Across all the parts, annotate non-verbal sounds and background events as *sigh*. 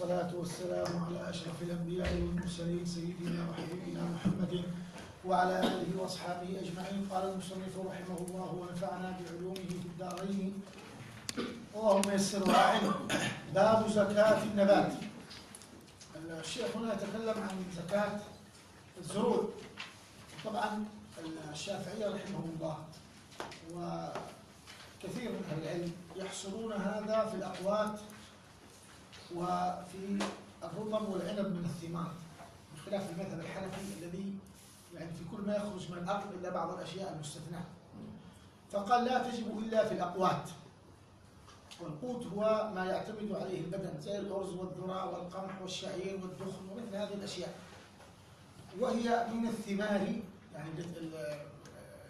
والصلاة والسلام على أشرف الأنبياء والمرسلين سيدنا وحبيبنا محمد وعلى آله وأصحابه أجمعين. قال المصنف رحمه الله ونفعنا بعلومه في الدارين. اللهم يسر وأعن باب زكاة النبات. الشيخ هنا يتكلم عن زكاة الزروع طبعا الشافعية رحمه الله وكثير من العلم يحصرون هذا في الأقوات وفي الرطب والعنب من الثمار بخلاف المذهب الحنفي الذي يعني في كل ما يخرج من الأرض إلا بعض الأشياء المستثناة. فقال لا تجب إلا في الأقوات. والقوت هو ما يعتمد عليه البدن زي الأرز والذرة والقمح والشعير والدخن ومثل هذه الأشياء. وهي من الثمار يعني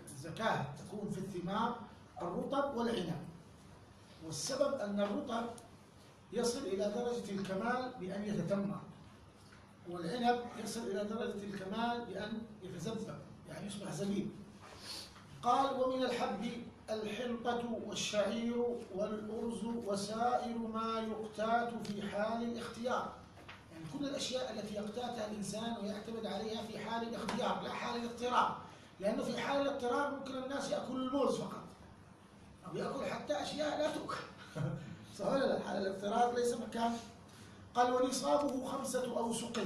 الزكاة تكون في الثمار الرطب والعنب. والسبب أن الرطب يصل إلى درجة الكمال بأن يتتمر والعنب يصل إلى درجة الكمال بأن يتزبب يعني يصبح زبيب. قال ومن الحب الحنطة والشعير والأرز وسائر ما يقتات في حال الاختيار. يعني كل الأشياء التي يقتاتها الإنسان ويعتمد عليها في حال الاختيار لا حال الاضطرار لأنه في حال الاضطرار ممكن الناس يأكلوا الموز فقط أو يأكل حتى أشياء لا تؤكل. *laughs* صح لا؟ الاضطرار ليس مكان. قال ونصابه خمسة أوسق.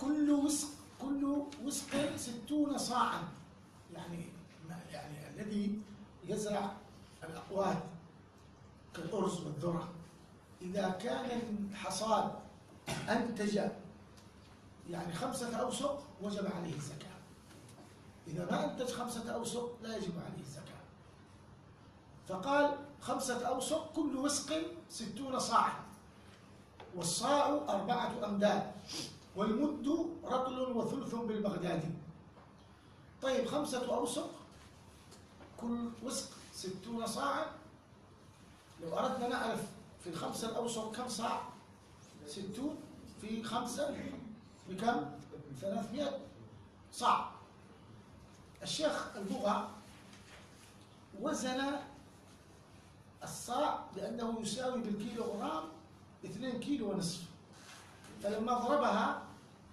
كل وسق كل وسق ستون صاعا. يعني يعني الذي يزرع الأقوات كالأرز والذرة. إذا كان الحصاد أنتج يعني خمسة أوسق وجب عليه الزكاة. إذا ما أنتج خمسة أوسق لا يجب عليه الزكاة. فقال خمسة أوسق كل وسق ستون صاعا والصاع أربعة أمداد والمد رطل وثلث بالبغدادي طيب خمسة أوسق كل وسق ستون صاعا. لو أردنا نعرف في الخمسة الأوسق كم صاع؟ ستون. في خمسة بكم ثلاثمائة صاع. الشيخ البغا وزن الصاع بأنه يساوي بالكيلو غرام 2 كيلو ونصف. فلما ضربها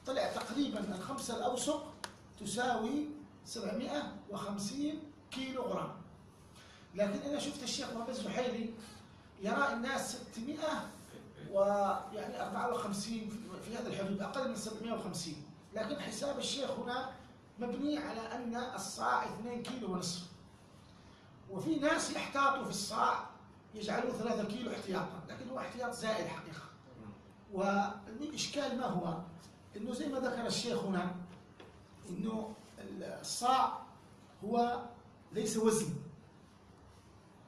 طلع تقريبا الخمسة الأوسق تساوي 750 كيلو غرام. لكن أنا شفت الشيخ محمد الزحيري يرى الناس 600 ويعني 54 في هذا الحدود أقل من 750 لكن حساب الشيخ هنا مبني على أن الصاع 2 كيلو ونصف. وفي ناس يحتاطوا في الصاع يجعلوا 3 كيلو احتياطا لكن هو احتياط زائد حقيقة. والإشكال ما هو؟ إنه زي ما ذكر الشيخ هنا إنه الصاع هو ليس وزن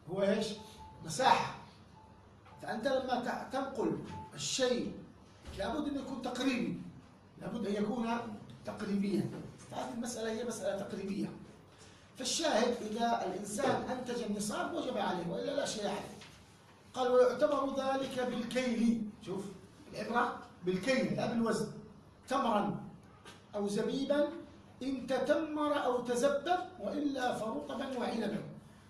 هو إيش؟ مساحة. فأنت لما تنقل الشيء لابد أن يكون تقريبي لابد أن يكون تقريبيا. هذه المسألة هي مسألة تقريبية. فالشاهد إذا الإنسان أنتج النصاب وجب عليه وإلا لا شيء عليه. قال ويعتبر ذلك بالكيل. شوف العبرة بالكيل لا بالوزن. تمرا أو زبيبا إن تتمر أو تزبب وإلا فرطبا وعنبا.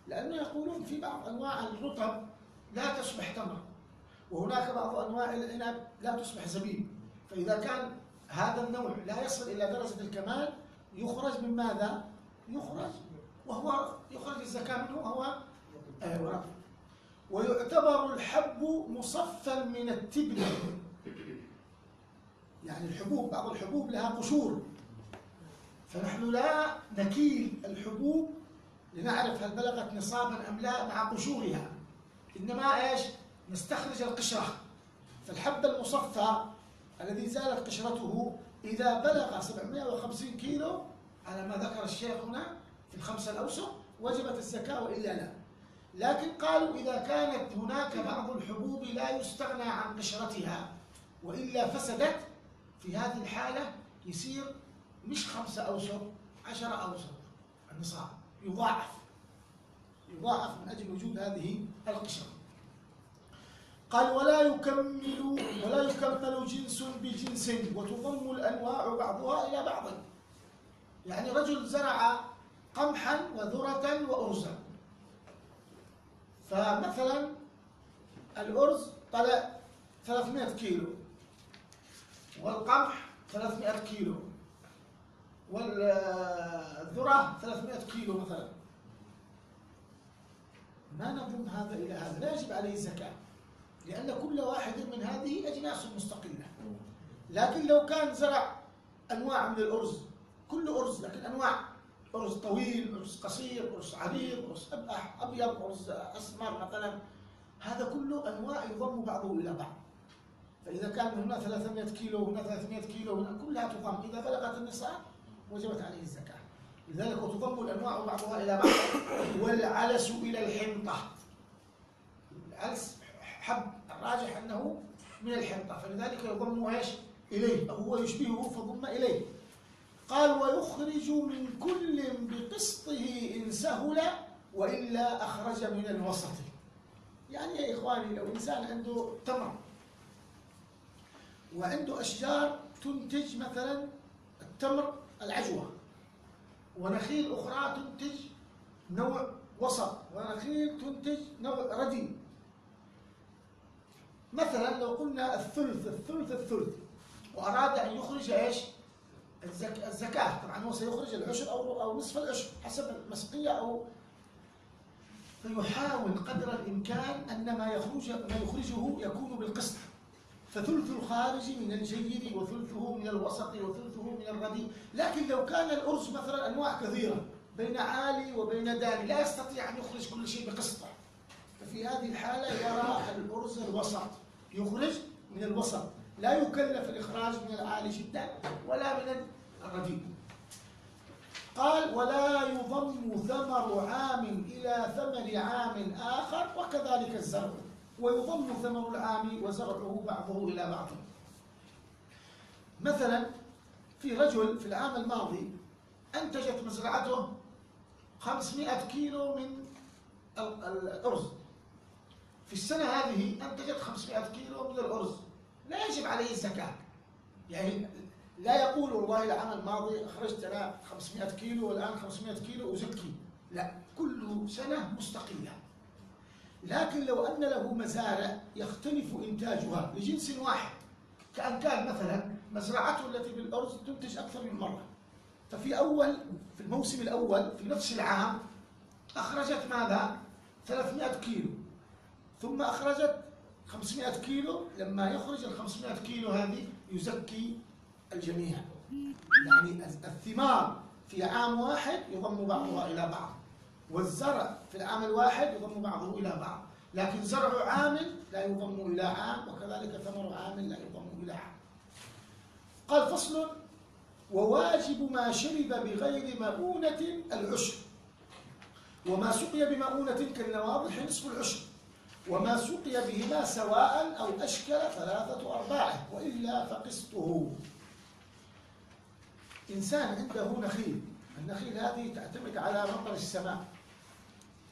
لأنه يقولون في بعض أنواع الرطب لا تصبح تمر وهناك بعض أنواع العنب لا تصبح زبيب. فإذا كان هذا النوع لا يصل إلى درجة الكمال يخرج من ماذا؟ يخرج وهو يخرج الزكاة منه وهو ورق ويعتبر الحب مصفا من التبن. يعني الحبوب بعض الحبوب لها قشور. فنحن لا نكيل الحبوب لنعرف هل بلغت نصابا أم لا مع قشورها. إنما إيش؟ نستخرج القشرة. فالحب المصفى الذي زالت قشرته إذا بلغ 750 كيلو على ما ذكر الشيخ هنا في الخمسة الأوسط وجبت الزكاة وإلا لا. لكن قالوا إذا كانت هناك بعض الحبوب لا يستغنى عن قشرتها وإلا فسدت في هذه الحالة يصير مش خمسة أوسط عشرة أوسط النصاب يضاعف يضاعف من أجل وجود هذه القشرة. قال ولا يكمل ولا يكمل جنس بجنس وتضم الأنواع بعضها إلى بعض. يعني رجل زرع قمحا وذرة وأرزا. فمثلا الأرز طلع 300 كيلو والقمح 300 كيلو والذرة 300 كيلو مثلا. ما نضم هذا إلى هذا لا يجب عليه الزكاة لأن كل واحد من هذه أجناس مستقلة. لكن لو كان زرع أنواع من الأرز كل أرز لكن أنواع أرز طويل أرز قصير أرز عريض أرز أبيض أرز أسمر مثلا. هذا كله أنواع يضم بعضه إلى بعض. فإذا كان هنا 300 كيلو وهنا 300 كيلو هنا كلها تضم. إذا بلغت النصاب وجبت عليه الزكاة. لذلك تضم الأنواع بعضها إلى بعض. والعلس إلى الحنطة. العلس حب الراجح أنه من الحنطة. فلذلك يضم إيش؟ إليه. أو هو يشبهه فضم إليه. قال ويخرج من كل بقسطه إن سهل وإلا أخرج من الوسط. يعني يا إخواني لو إنسان عنده تمر وعنده أشجار تنتج مثلا التمر العجوة ونخيل أخرى تنتج نوع وسط ونخيل تنتج نوع ردي مثلا لو قلنا الثلث الثلث الثلث وأراد أن يخرج إيش؟ الزكاة. طبعا هو سيخرج العشر أو أو نصف العشر حسب المسقية أو فيحاول قدر الإمكان أن ما يخرج ما يخرجه يكون بالقسط. فثلث الخارج من الجيد وثلثه من الوسط وثلثه من الرديء. لكن لو كان الأرز مثلا أنواع كثيرة بين عالي وبين داني لا يستطيع أن يخرج كل شيء بقسطه ففي هذه الحالة يرى الأرز الوسط. يخرج من الوسط. لا يكلف الإخراج من العالي جدا ولا من الرديء قال ولا يضم ثمر عام إلى ثمر عام آخر وكذلك الزرع. ويضم ثمر العام وزرعه بعضه إلى بعض. مثلا في رجل في العام الماضي أنتجت مزرعته 500 كيلو من الأرز. في السنة هذه أنتجت 500 كيلو من الأرز. لا يجب عليه الزكاة. يعني لا يقول والله العام الماضي أخرجت أنا 500 كيلو والآن 500 كيلو أزكي. لا كل سنة مستقلة. لكن لو أن له مزارع يختلف إنتاجها لجنس واحد كأن كان مثلا مزرعته التي بالأرز تنتج أكثر من مرة. ففي أول في الموسم الأول في نفس العام أخرجت ماذا؟ 300 كيلو. ثم أخرجت 500 كيلو لما يخرج ال 500 كيلو هذه يزكي الجميع. يعني الثمار في عام واحد يضم بعضها إلى بعض. والزرع في العام الواحد يضم بعضه إلى بعض. لكن زرع عام لا يضم إلى عام وكذلك ثمر عام لا يضم إلى عام. قال فصل وواجب ما شرب بغير مؤونة العشر وما سقي بمؤونة كالنواضح نصف العشر وما سقي بهما سواء أو أشكل ثلاثة أرباعه وإلا فقسطه إنسان عنده نخيل النخيل هذه تعتمد على مطر السماء.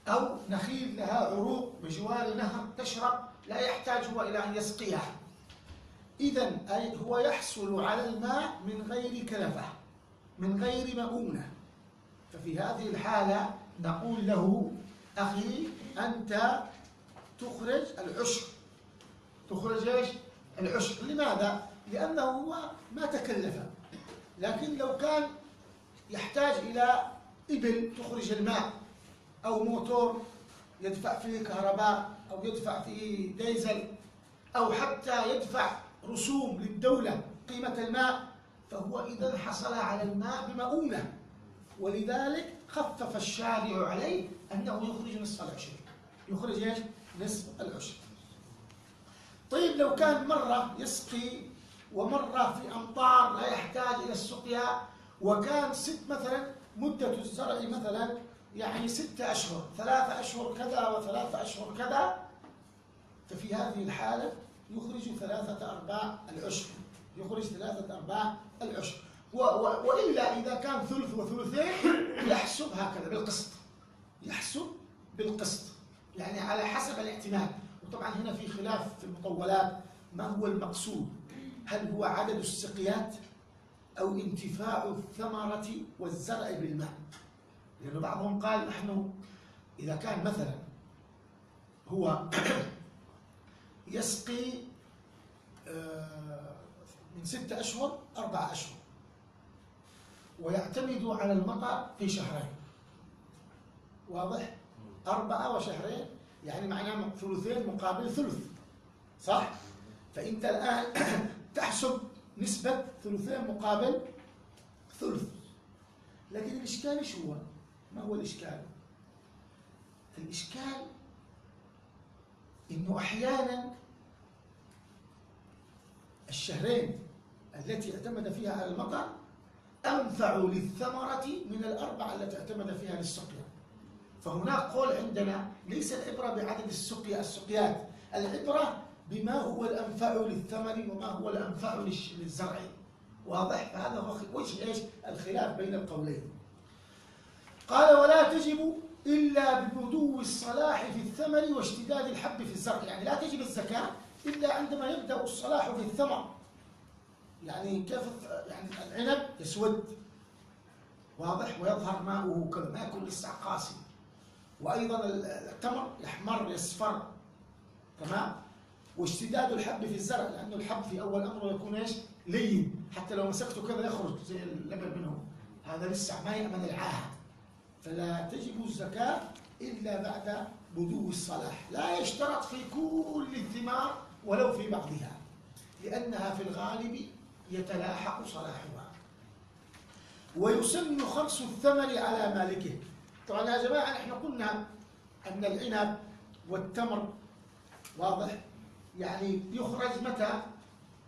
أو نخيل لها عروق بجوار نهر تشرب لا يحتاج هو إلى أن يسقيها. إذا هو يحصل على الماء من غير كلفة من غير مؤونة. ففي هذه الحالة نقول له أخي أنت تخرج العشر تخرج إيش؟ العشر لماذا؟ لأنه هو ما تكلف لكن لو كان يحتاج إلى إبل تخرج الماء أو موتور يدفع فيه كهرباء أو يدفع فيه ديزل أو حتى يدفع رسوم للدولة قيمة الماء فهو إذا حصل على الماء بمؤونة ولذلك خفف الشارع عليه أنه يخرج نصف العشر يخرج إيش؟ نصف العشر. طيب لو كان مرة يسقي ومرة في أمطار لا يحتاج إلى السقيا وكان ست مثلا مدة الزرع مثلا يعني ستة أشهر ثلاثة أشهر كذا وثلاثة أشهر كذا ففي هذه الحالة يخرج ثلاثة أرباع العشر. يخرج ثلاثة أرباع العشر. وإلا إذا كان ثلث وثلثين يحسب هكذا بالقسط. يحسب بالقسط. يعني على حسب الاعتماد وطبعا هنا في خلاف في المطولات. ما هو المقصود؟ هل هو عدد السقيات أو انتفاع الثمرة والزرع بالماء؟ لأن بعضهم قال نحن إذا كان مثلا هو *coughs* يسقي ستة أشهر أربعة أشهر ويعتمد على المطر في شهرين. واضح؟ أربعة وشهرين يعني معناه ثلثين مقابل ثلث صح؟ فأنت الآن *clears throat* تحسب نسبة ثلثين مقابل ثلث لكن الإشكال إيش هو؟ ما هو الإشكال؟ الإشكال إنه أحيانا الشهرين التي اعتمد فيها على المطر أنفع للثمرة من الأربعة التي اعتمد فيها للسقيا فهناك قول عندنا ليس العبرة بعدد السقيا السقيات. العبرة بما هو الأنفع للثمر وما هو الأنفع للزرع. واضح؟ فهذا هو وجه إيش؟ الخلاف بين القولين. قال ولا تجب إلا ببدو الصلاح في الثمر واشتداد الحب في الزرع. يعني لا تجب الزكاة إلا عندما يبدأ الصلاح في الثمر يعني كيف يعني العنب يسود. واضح؟ ويظهر ماؤه كذا. ما يكون لسه قاسي. وأيضا التمر يحمر يصفر تمام؟ واشتداد الحب في الزرع لأنه الحب في أول امره يكون إيش؟ لين. حتى لو مسكته كذا يخرج زي اللبن منه هذا لسه ما يأمن العاهه فلا تجب الزكاة إلا بعد بدو الصلاح. لا يشترط في كل الثمار ولو في بعضها لأنها في الغالب يتلاحق صلاحها. ويسن خرص الثمر على مالكه. طبعا يا جماعة إحنا قلنا أن العنب والتمر واضح؟ يعني يخرج متى؟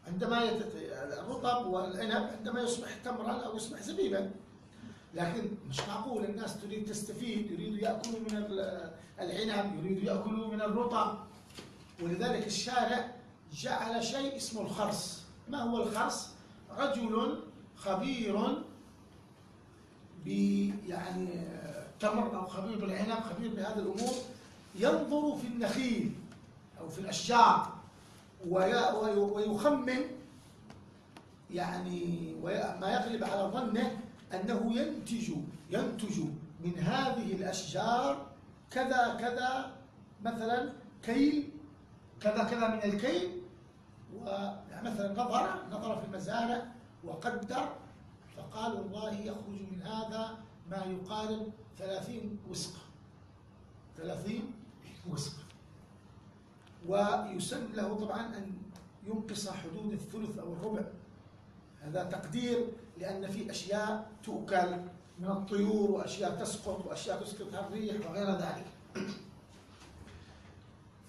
عندما يتت... الرطب والعنب عندما يصبح تمرا أو يصبح زبيبا. لكن مش معقول الناس تريد تستفيد يريدوا يأكلوا من العنب يريدوا يأكلوا من الرطب. ولذلك الشارع جعل شيء اسمه الخرص. ما هو الخرص؟ رجل خبير ب يعني تمر أو خبير بالعنب خبير بهذه الأمور ينظر في النخيل أو في الأشجار ويخمن يعني ما يغلب على ظنه أنه ينتج ينتج من هذه الأشجار كذا كذا مثلا كيل كذا كذا من الكيل ومثلا نظر نظر في المزارع وقدر فقال والله يخرج من هذا ما يقارب ثلاثين وسقة ثلاثين وسقة ويسن له طبعا أن ينقص حدود الثلث أو الربع. هذا تقدير لأن في أشياء تؤكل من الطيور وأشياء تسقط وأشياء تسقطها الريح وغير ذلك.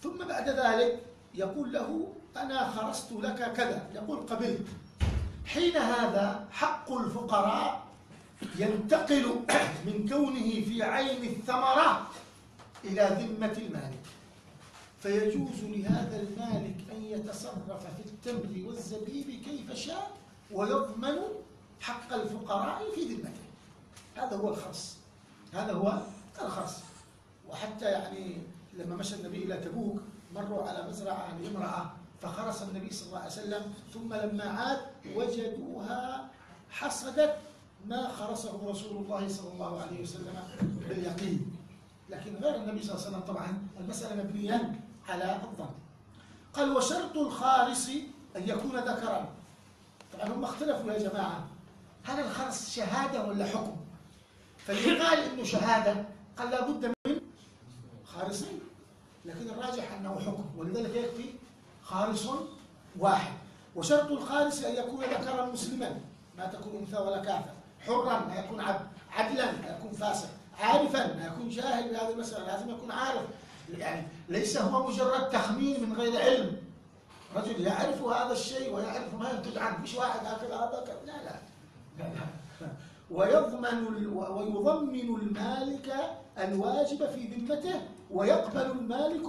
ثم بعد ذلك يقول له أنا خرست لك كذا. يقول قبلت. حين هذا حق الفقراء ينتقل *clears throat* من كونه في عين الثمرة إلى ذمة المالك. فيجوز لهذا المالك أن يتصرف في التمر والزبيب كيف شاء ويضمن حق الفقراء في ذمته. هذا هو الخرص. هذا هو الخرص. وحتى يعني لما مشى النبي إلى تبوك مروا على مزرعة لامرأة فخرس النبي صلى الله عليه وسلم ثم لما عاد وجدوها حصدت ما خرسه رسول الله صلى الله عليه وسلم باليقين. لكن غير النبي صلى الله عليه وسلم طبعا المسألة مبنية على الظن. قال وشرط الخارس أن يكون ذكرا. طبعا هم اختلفوا يا جماعة. هل الخرس شهادة ولا حكم؟ فاللي قال إنه شهادة قال لابد من خارسين لكن الراجح أنه حكم ولذلك يكفي خارس واحد. وشرط الخارس أن يكون ذكرا مسلما. ما تكون أنثى ولا كافر. حرا ما يكون عبد عدلا ما يكون فاسق. عارفا ما يكون جاهل بهذه المسألة لازم يكون عارف. يعني ليس هو مجرد تخمين من غير علم. رجل يعرف هذا الشيء ويعرف ما ينتج عنه. مش واحد هكذا هذا لا لا, لا. ويضمن ويضمن المالك الواجب في ذمته ويقبل المالك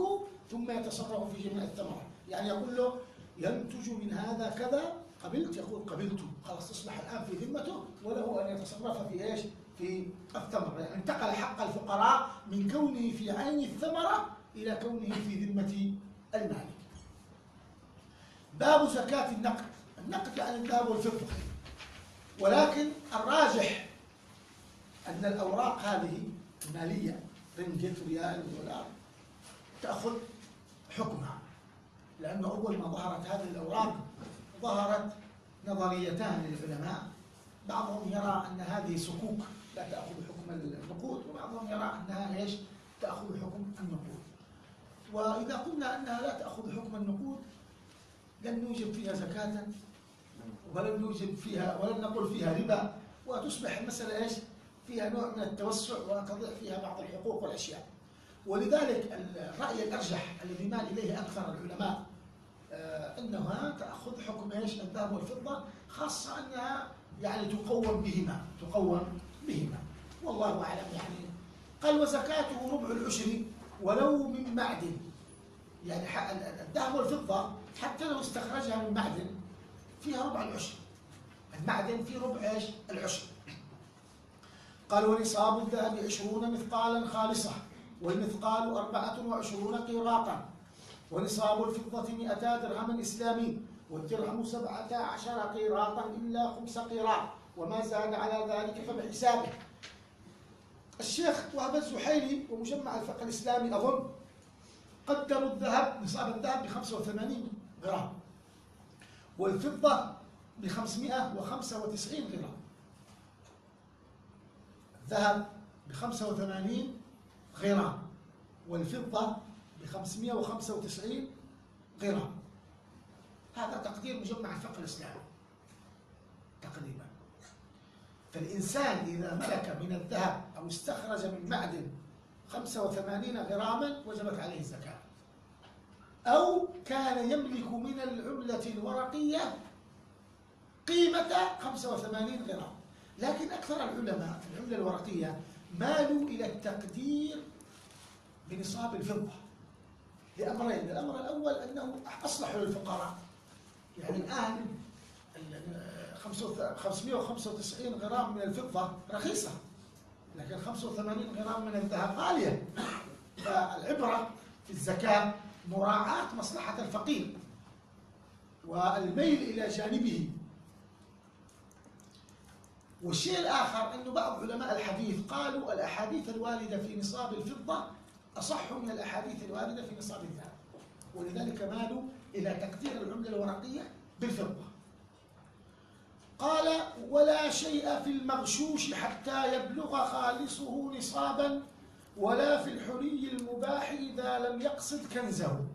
ثم يتصرف في جميع الثمرات. يعني يقول له ينتج من هذا كذا قبلت يقول قبلت. خلاص تصبح الآن في ذمته وله أن يتصرف في إيش؟ في الثمرة. يعني انتقل حق الفقراء من كونه في عين الثمرة إلى كونه في ذمة المالك. باب زكاة النقد. النقد يعني الذهب والفضة. ولكن الراجح أن الأوراق هذه مالية رنجت ريال دولار تأخذ حكمها. لأنه أول ما ظهرت هذه الأوراق ظهرت نظريتان للعلماء. بعضهم يرى أن هذه صكوك لا تأخذ حكم النقود وبعضهم يرى أنها إيش؟ تأخذ حكم النقود. وإذا قلنا أنها لا تأخذ حكم النقود لن نوجب فيها زكاة ولن نوجب فيها ولن نقول فيها ربا وتصبح المسألة إيش؟ فيها نوع من التوسع وتضيع فيها بعض الحقوق والأشياء. ولذلك الرأي الأرجح الذي مال إليه أكثر العلماء آه، أنها تأخذ حكم إيش؟ الذهب والفضة خاصة أنها يعني تقوم بهما تقوم بهما. والله أعلم يعني. قال وزكاته ربع العشر ولو من معدن. يعني الذهب والفضة حتى لو استخرجها من معدن فيها ربع العشر. المعدن فيه ربع إيش؟ العشر. قال ونصاب الذهب عشرون مثقالا خالصة والمثقال أربعة وعشرون قيراطا. ونصاب الفضة مئتا درهم إسلامي والدرهم سبعة عشر قيراطا إلا خمس قيراط. وما زاد على ذلك فبحسابه. الشيخ وهب الزحيلي ومجمع الفقه الإسلامي أظن قدروا الذهب نصاب الذهب ب 85 غرام. والفضة ب 595 غرام. الذهب ب 85 غرام. والفضة 595 غرام هذا تقدير مجمع الفقه الإسلامي تقريبا. فالإنسان إذا ملك من الذهب أو استخرج من معدن 85 غراما وجبت عليه الزكاة. أو كان يملك من العملة الورقية قيمة 85 غرام. لكن أكثر العلماء في العملة الورقية مالوا إلى التقدير بنصاب الفضة. لأمرين. الأمر الأول أنه أصلح للفقراء. يعني الآن 595 غرام من الفضة رخيصة. لكن 85 غرام من الذهب غالية. فالعبرة في الزكاة مراعاة مصلحة الفقير والميل إلى جانبه. والشيء الآخر أن بعض علماء الحديث قالوا الأحاديث الواردة في نصاب الفضة أصح من الأحاديث الواردة في نصاب الذهب. ولذلك مالوا إلى تقدير العملة الورقية بالفضة. قال ولا شيء في المغشوش حتى يبلغ خالصه نصابا ولا في الحلي المباح إذا لم يقصد كنزه.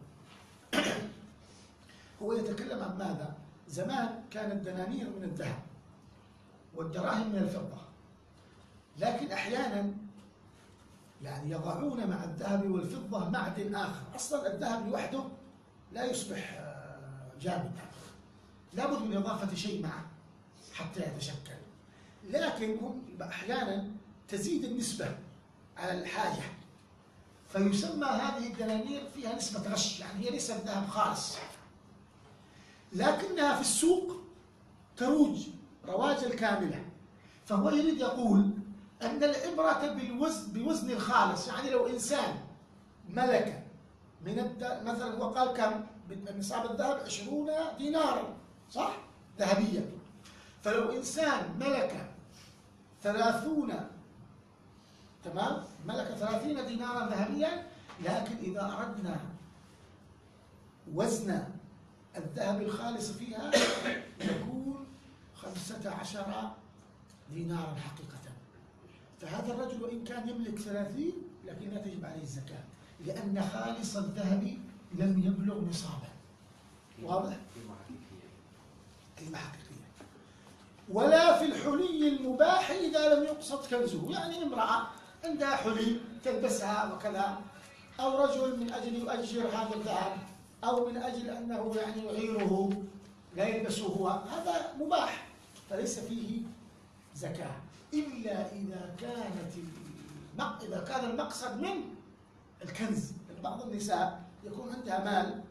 *clears throat* هو يتكلم عن ماذا؟ زمان كانت الدنانير من الذهب والدراهم من الفضة. لكن أحيانا يعني يضعون مع الذهب والفضة معدن آخر. أصلا الذهب لوحده لا يصبح آه، جامدا. لابد من إضافة شيء معه حتى يتشكل. لكن هم أحيانا تزيد النسبة على الحاجة. فيسمى هذه الدنانير فيها نسبة غش يعني هي ليست ذهب خالص. لكنها في السوق تروج رواج الكاملة. فهو يريد يقول أن العبرة بالوزن بوزن الخالص. يعني لو إنسان ملك من الد... مثلا هو قال كم؟ نصاب الذهب 20 دينارا صح؟ ذهبية فلو إنسان ملك ثلاثون تمام؟ ملك ثلاثين دينارا ذهبيا لكن إذا أردنا وزن الذهب الخالص فيها يكون خمسة عشر دينارا حقيقة. فهذا الرجل وإن كان يملك ثلاثين لكن لا تجب عليه الزكاة لأن خالص الذهب لم يبلغ نصابا واضح؟ كلمة حقيقية. ولا في الحلي المباح إذا لم يقصد كنزه. يعني امرأة عندها حلي تلبسها وكذا أو رجل من أجل يؤجر هذا الذهب أو من أجل أنه يعني يغيره لا يلبسه هو هذا مباح فليس فيه زكاة. إلا إذا كانت إذا كان المقصد من الكنز. بعض النساء يكون عندها مال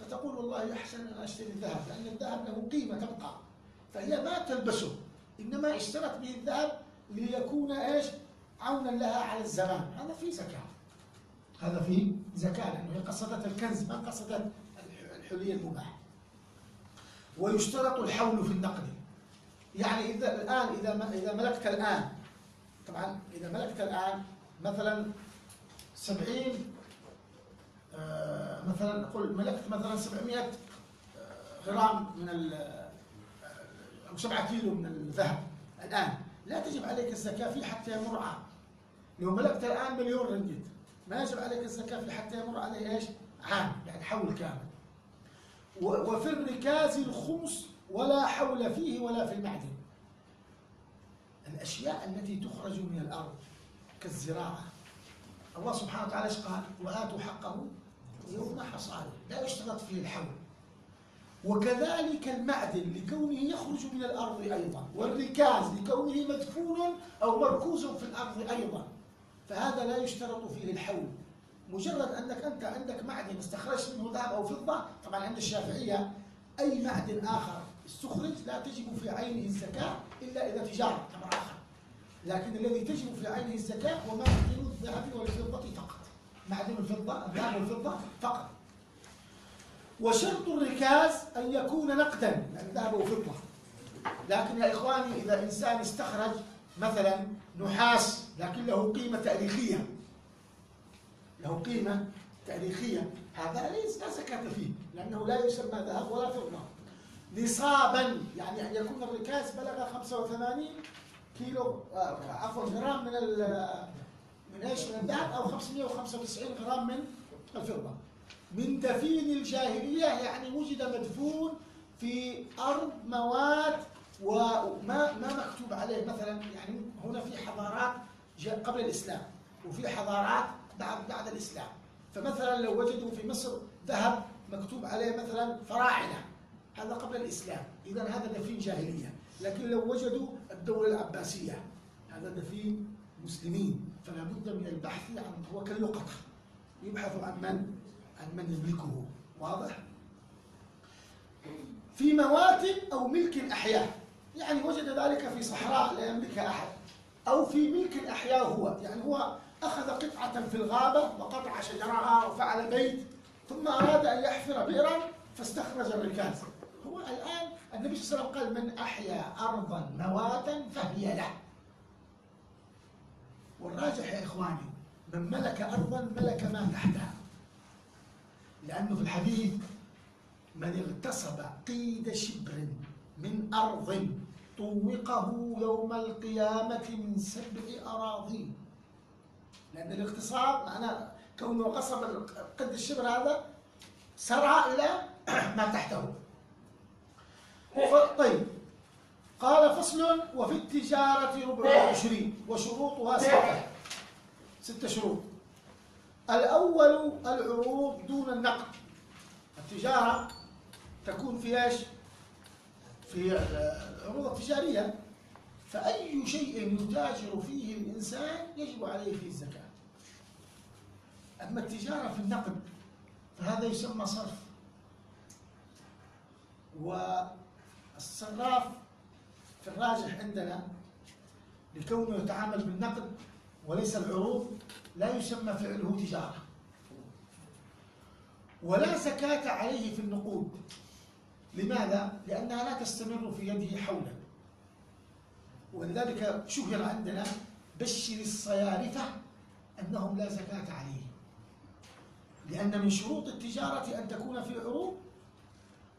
فتقول والله أحسن أن أشتري الذهب لأن الذهب له قيمة تبقى فهي ما تلبسه إنما اشترت به الذهب ليكون إيش؟ عونا لها على الزمان. هذا في زكاة. هذا في زكاة لأنه هي قصدت الكنز ما قصدت الحلي المباح. ويشترط الحول في النقد. يعني إذا الآن إذا إذا ملكت الآن طبعا إذا ملكت الآن مثلا سبعين آه مثلا نقول ملكت مثلا 700 آه، غرام من أو سبعة كيلو من الذهب الآن. لا تجب عليك الزكاة فيه حتى يمر عام. لو ملكت الآن مليون رنجت ما يجب عليك الزكاة فيه حتى يمر عليه إيش؟ عام يعني حول كامل. وفي الركاز الخمس ولا حول فيه ولا في المعدن. الأشياء التي تخرج من الأرض كالزراعة. الله سبحانه وتعالى إيش قال؟ وآتوا حقه يوم حصاده لا يشترط فيه الحول. وكذلك المعدن لكونه يخرج من الأرض أيضا. والركاز لكونه مدفون أو مركوز في الأرض أيضا. فهذا لا يشترط فيه الحول. مجرد أنك أنت عندك معدن استخرجت منه ذهب أو فضة طبعا عند الشافعية أي معدن آخر استخرج لا تجب في عينه الزكاة إلا إذا تجارة أمر آخر. لكن الذي تجب في عينه الزكاة هو معدن الذهب والفضة فقط. معدن الفضة الذهب والفضة فقط. وشرط الركاز أن يكون نقدا يعني ذهب وفضة لكن يا إخواني إذا إنسان استخرج مثلا نحاس لكن له قيمة تاريخية. له قيمة تاريخية. هذا ليس لا زكاة فيه لأنه لا يسمى ذهب ولا فضة. نصابا يعني أن يكون الركاز بلغ 85 كيلو آه، عفوا غرام من من إيش؟ من الذهب أو 595 غرام من الفضة. من دفين الجاهلية يعني وجد مدفون في أرض مواد وما ما مكتوب عليه. مثلا يعني هنا في حضارات قبل الإسلام وفي حضارات بعد بعد الإسلام. فمثلا لو وجدوا في مصر ذهب مكتوب عليه مثلا فراعنة. هذا قبل الإسلام. اذا هذا دفين جاهلية. لكن لو وجدوا الدولة العباسية هذا دفين مسلمين. فلا بد من البحث عن هو كاللقطه يبحث عن من؟ عن من يملكه. واضح؟ في موات أو ملك الاحياء يعني وجد ذلك في صحراء لا يملكها أحد. أو في ملك الاحياء هو. يعني هو أخذ قطعة في الغابة وقطع شجرها وفعل بيت ثم أراد أن يحفر بئرا فاستخرج الركاز. هو الآن النبي صلى الله عليه وسلم قال من أحيا أرضا مواتا فهي له. والراجح يا إخواني من ملك أرضا ملك ما تحتها. لأنه في الحديث من اغتصب قيد شبر من أرض طوقه يوم القيامة من سبع أراضين. لأن الاغتصاب معناه كونه غصب قد الشبر هذا سرع إلى ما تحته. طيب. قال فصل وفي التجارة ربع وعشرين وشروطها ستة. ستة شروط. الأول العروض دون النقد. التجارة تكون في إيش؟ في العروض التجارية. فأي شيء يتاجر فيه الإنسان يجب عليه فيه الزكاة. أما التجارة في النقد فهذا يسمى صرف. والصراف في الراجح عندنا لكونه يتعامل بالنقد وليس العروض لا يسمى فعله تجارة. ولا زكاة عليه في النقود. لماذا؟ لأنها لا تستمر في يده حولا. ولذلك شهر عندنا بشر الصيارفة أنهم لا زكاة عليه. لأن من شروط التجارة أن تكون في عروض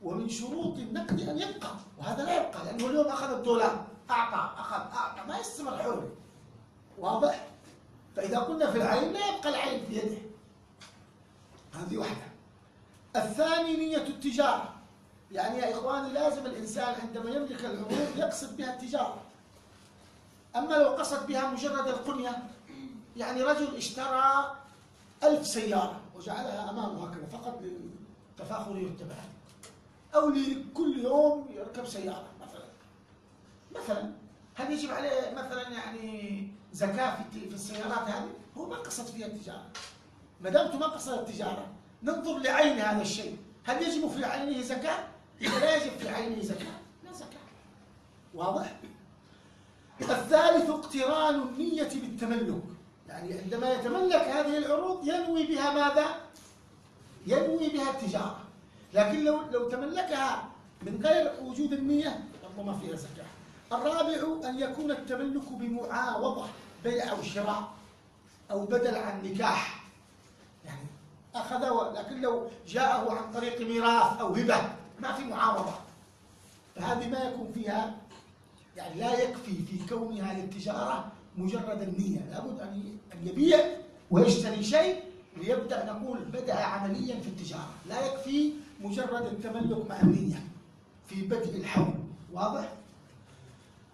ومن شروط النقد أن يبقى وهذا لا يبقى لأنه اليوم أخذ الدولار. أعطى أخذ أعطى ما يستمر حوله واضح؟ فإذا قلنا في العين لا يبقى العين في يده. هذه واحدة. الثاني نية التجارة. يعني يا إخواني لازم الإنسان عندما يملك العروض يقصد بها التجارة. أما لو قصد بها مجرد القنية يعني رجل اشترى ألف سيارة وجعلها أمامه هكذا فقط للتفاخر يرتبها أو لكل يوم يركب سيارة مثلا مثلا هل يجب عليه مثلا يعني زكاة في السيارات هذه؟ هو ما قصد فيها التجارة ما دامت ما قصد التجارة ننظر لعين هذا الشيء هل يجب في عينه زكاة؟ إذا لا يجب في عينه زكاة لا زكاة واضح؟ الثالث اقتران النية بالتملك يعني عندما يتملك هذه العروض ينوي بها ماذا؟ ينوي بها التجارة لكن لو لو تملكها من غير وجود النية ربما فيها زكاة. الرابع أن يكون التملك بمعاوضة بيع أو شراء أو بدل عن نكاح. يعني أخذ لكن لو جاءه عن طريق ميراث أو هبة ما في معاوضة. فهذه ما يكون فيها يعني لا يكفي في كونها للتجارة مجرد النية. لابد أن أن يبيع ويشتري شيء ليبدأ نقول بدأ عمليا في التجارة. لا يكفي مجرد التملك مع النية في بدء الحول واضح؟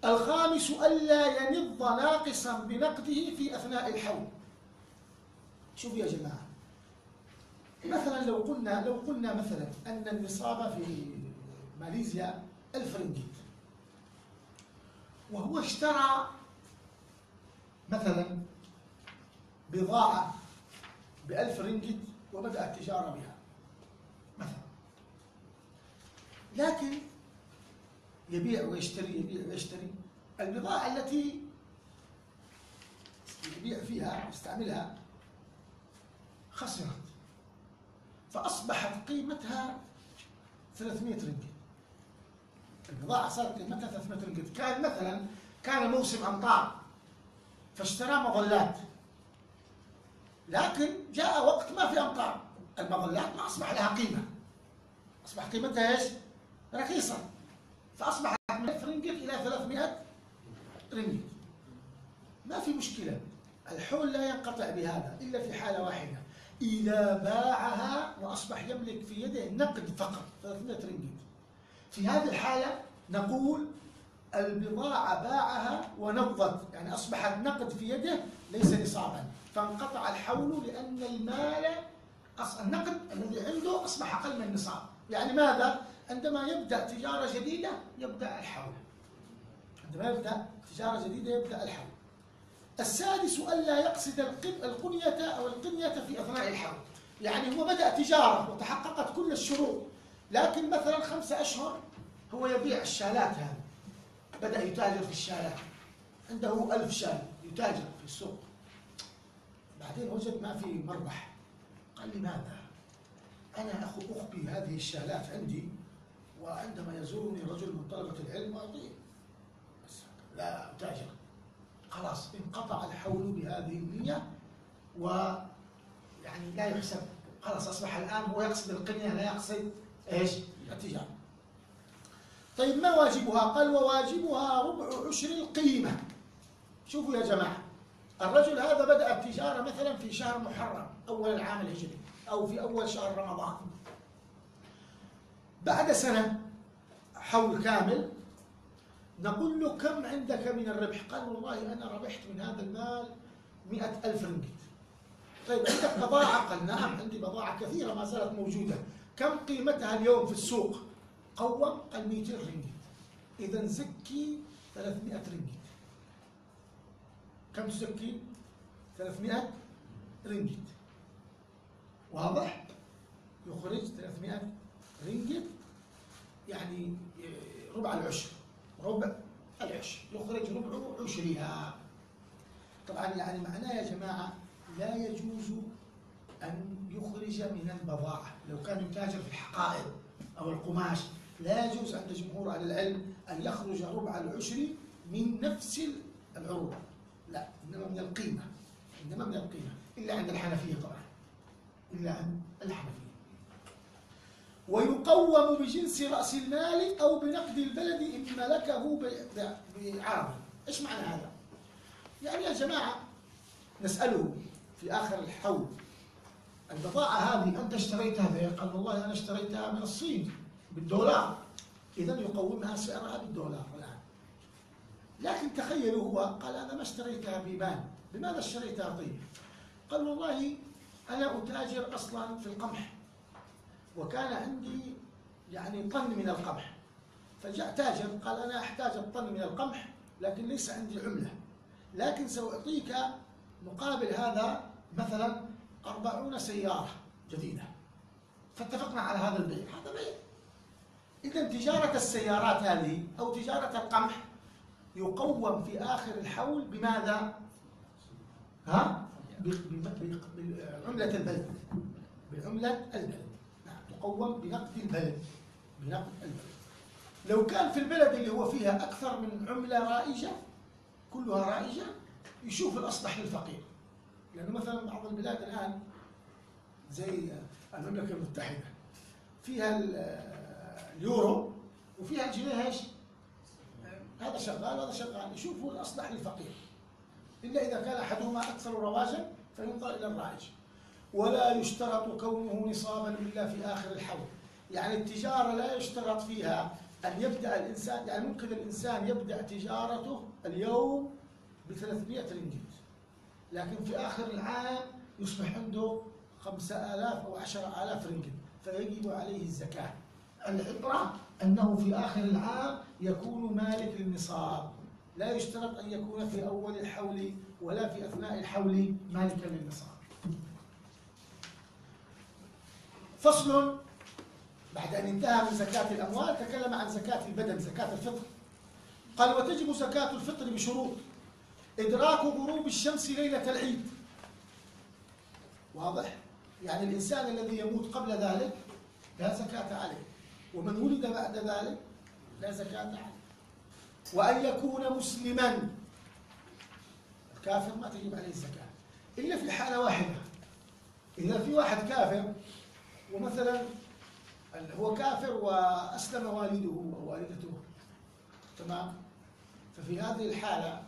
الخامس ألا ينض ناقصا بنقده في أثناء الحول شوفوا يا جماعة مثلا لو قلنا لو قلنا مثلا أن النصاب في ماليزيا ألف رنجيت وهو اشترى مثلا بضاعة بألف رنجت وبدأ التجارة بها مثلا لكن يبيع ويشتري يبيع ويشتري. البضاعة التي يبيع فيها يستعملها خسرت. فأصبحت قيمتها 300 رنجت البضاعة صارت قيمتها 300 رنجت كان مثلا كان موسم أمطار فاشترى مظلات. لكن جاء وقت ما في أمطار. المظلات ما أصبح لها قيمة. أصبح قيمتها إيش؟ رخيصة فأصبحت من 1000 رنجت إلى 300 رنجت ما في مشكلة. الحول لا ينقطع بهذا إلا في حالة واحدة. إذا باعها وأصبح يملك في يده نقد فقط 300 رنجت في هذه الحالة نقول البضاعة باعها ونضت يعني أصبحت نقد في يده ليس نصابا. فانقطع الحول لأن المال النقد الذي عنده أصبح أقل من النصاب. يعني ماذا؟ عندما يبدأ تجارة جديدة يبدأ الحول. عندما يبدأ تجارة جديدة يبدأ الحول. السادس ألا يقصد القنية أو القنية في أثناء الحول. يعني هو بدأ تجارة وتحققت كل الشروط لكن مثلا خمسة أشهر هو يبيع الشالات هذه. بدأ يتاجر في الشالات. عنده ألف شال يتاجر في السوق. بعدين وجد ما في مربح قال لي ماذا أنا أخبي هذه الشالات عندي وعندما يزورني رجل من طلبة العلم أعطيه لا أتاجر خلاص انقطع الحول بهذه النية و يعني لا يحسب. خلاص أصبح الآن هو يقصد القنية لا يقصد إيش؟ التجارة طيب ما واجبها؟ قال وواجبها ربع عشر القيمة. شوفوا يا جماعة الرجل هذا بدأ التجارة مثلا في شهر محرم أول العام الهجري أو في أول شهر رمضان. بعد سنة حول كامل نقول له كم عندك من الربح؟ قال والله أنا ربحت من هذا المال مئة ألف رنجت. طيب عندك بضاعة؟ قال نعم عندي بضاعة كثيرة ما زالت موجودة. كم قيمتها اليوم في السوق؟ قوم قال 200 رنجت. إذا زكي 300 رنجت. كم تزكي؟ 300 رنجت. واضح؟ يخرج 300 رنجت يعني ربع العشر. ربع العشر. يخرج ربع عشرها. طبعا يعني معناه يا جماعة لا يجوز أن يخرج من البضاعة. لو كان يتاجر في الحقائب أو القماش لا يجوز عند جمهور أهل العلم أن يخرج ربع العشر من نفس العروض. لا إنما من القيمة. إنما من القيمة. إلا عند الحنفية طبعا. إلا عند الحنفية. ويقوم بجنس رأس المال أو بنقد البلد إن ملكه بعرض. إيش معنى هذا؟ يعني يا جماعة نسأله في آخر الحول البضاعة هذه أنت اشتريتها؟ قال والله أنا اشتريتها من الصين بالدولار. إذا يقومها سعرها بالدولار الآن. لكن تخيلوا هو قال أنا ما اشتريتها بيبان لماذا اشتريتها؟ طيب. قال والله أنا أتاجر أصلا في القمح. وكان عندي يعني طن من القمح. فجاء تاجر قال أنا أحتاج الطن من القمح لكن ليس عندي عملة. لكن سأعطيك مقابل هذا مثلا أربعون سيارة جديدة. فاتفقنا على هذا البيع. هذا بيع. إذا تجارة السيارات هذه أو تجارة القمح يقوم في آخر الحول بماذا؟ ها؟ بعملة البلد. بعملة البلد. يقوم بنقد البلد. بنقد البلد. لو كان في البلد اللي هو فيها أكثر من عملة رائجة كلها رائجة يشوف الأصلح للفقير. لأنه مثلا بعض البلاد الآن زي المملكة المتحدة. فيها اليورو وفيها الجنيه إيش؟ هذا شغال وهذا شغال. يشوفوا الأصلح للفقير. إلا إذا كان أحدهما أكثر رواجا فينظر إلى الرائج. ولا يشترط كونه نصابا إلا في آخر الحول. يعني التجارة لا يشترط فيها أن يبدأ الإنسان يعني ممكن الإنسان يبدأ تجارته اليوم ب 300 رنجت لكن في آخر العام يصبح عنده 5000 أو 10000 رنجت فيجب عليه الزكاة. العبرة أنه في آخر العام يكون مالك للنصاب. لا يشترط أن يكون في أول الحول ولا في أثناء الحول مالكا للنصاب. فصل بعد أن انتهى من زكاة الأموال تكلم عن زكاة البدن زكاة الفطر. قال وتجب زكاة الفطر بشروط إدراك غروب الشمس ليلة العيد. واضح؟ يعني الإنسان الذي يموت قبل ذلك لا زكاة عليه ومن ولد بعد ذلك لا زكاة عليه. وأن يكون مسلما. الكافر ما تجب عليه الزكاة. إلا في حالة واحدة. إذا في واحد كافر ومثلا هو كافر وأسلم والده ووالدته. تمام؟ ففي هذه الحالة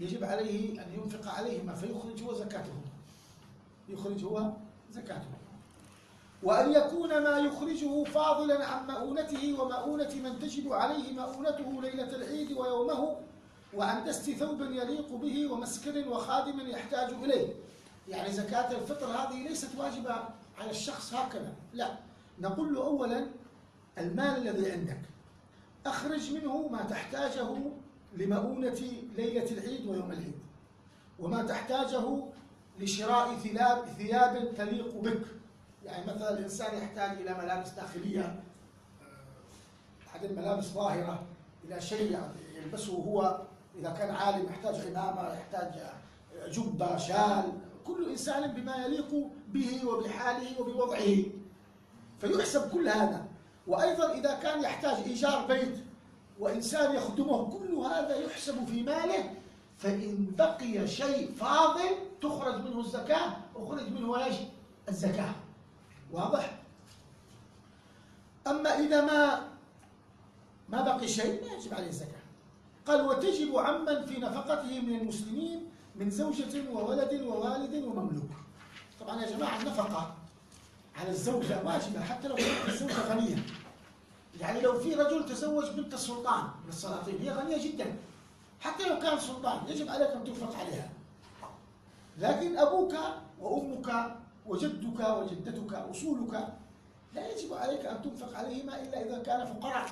يجب عليه أن ينفق عليهما فيخرج هو زكاتهما يخرج هو زكاته. وأن يكون ما يخرجه فاضلا عن مؤونته ومؤونة من تجب عليه مؤونته ليلة العيد ويومه وعن دست ثوب يليق به ومسكن وخادم يحتاج إليه. يعني زكاة الفطر هذه ليست واجبة. على الشخص هكذا. لا. نقول له أولا المال الذي عندك. أخرج منه ما تحتاجه لمؤونة ليلة العيد ويوم العيد وما تحتاجه لشراء ثياب ثياب تليق بك. يعني مثلا الإنسان يحتاج إلى ملابس داخلية بعدين ملابس ظاهرة إلى شيء يعني يلبسه هو. إذا كان عالم يحتاج عمامة يحتاج جبة شال. كل إنسان بما يليق به وبحاله وبوضعه. فيحسب كل هذا. وأيضا إذا كان يحتاج إيجار بيت وإنسان يخدمه كل هذا يحسب في ماله. فإن بقي شيء فاضل تخرج منه الزكاة أخرج منه إيش؟ الزكاة. واضح؟ أما إذا ما ما بقي شيء ما يجب عليه الزكاة. قال وتجب عمن في نفقته من المسلمين من زوجة وولد ووالد ومملوك. طبعا يا جماعة النفقة على الزوجة واجبة حتى لو كانت الزوجة غنية. يعني لو في رجل تزوج بنت السلطان من السلاطين هي غنية جدا. حتى لو كان سلطان يجب عليك أن تنفق عليها. لكن أبوك وأمك وجدك وجدتك أصولك لا يجب عليك أن تنفق عليهما إلا إذا كان فقراء.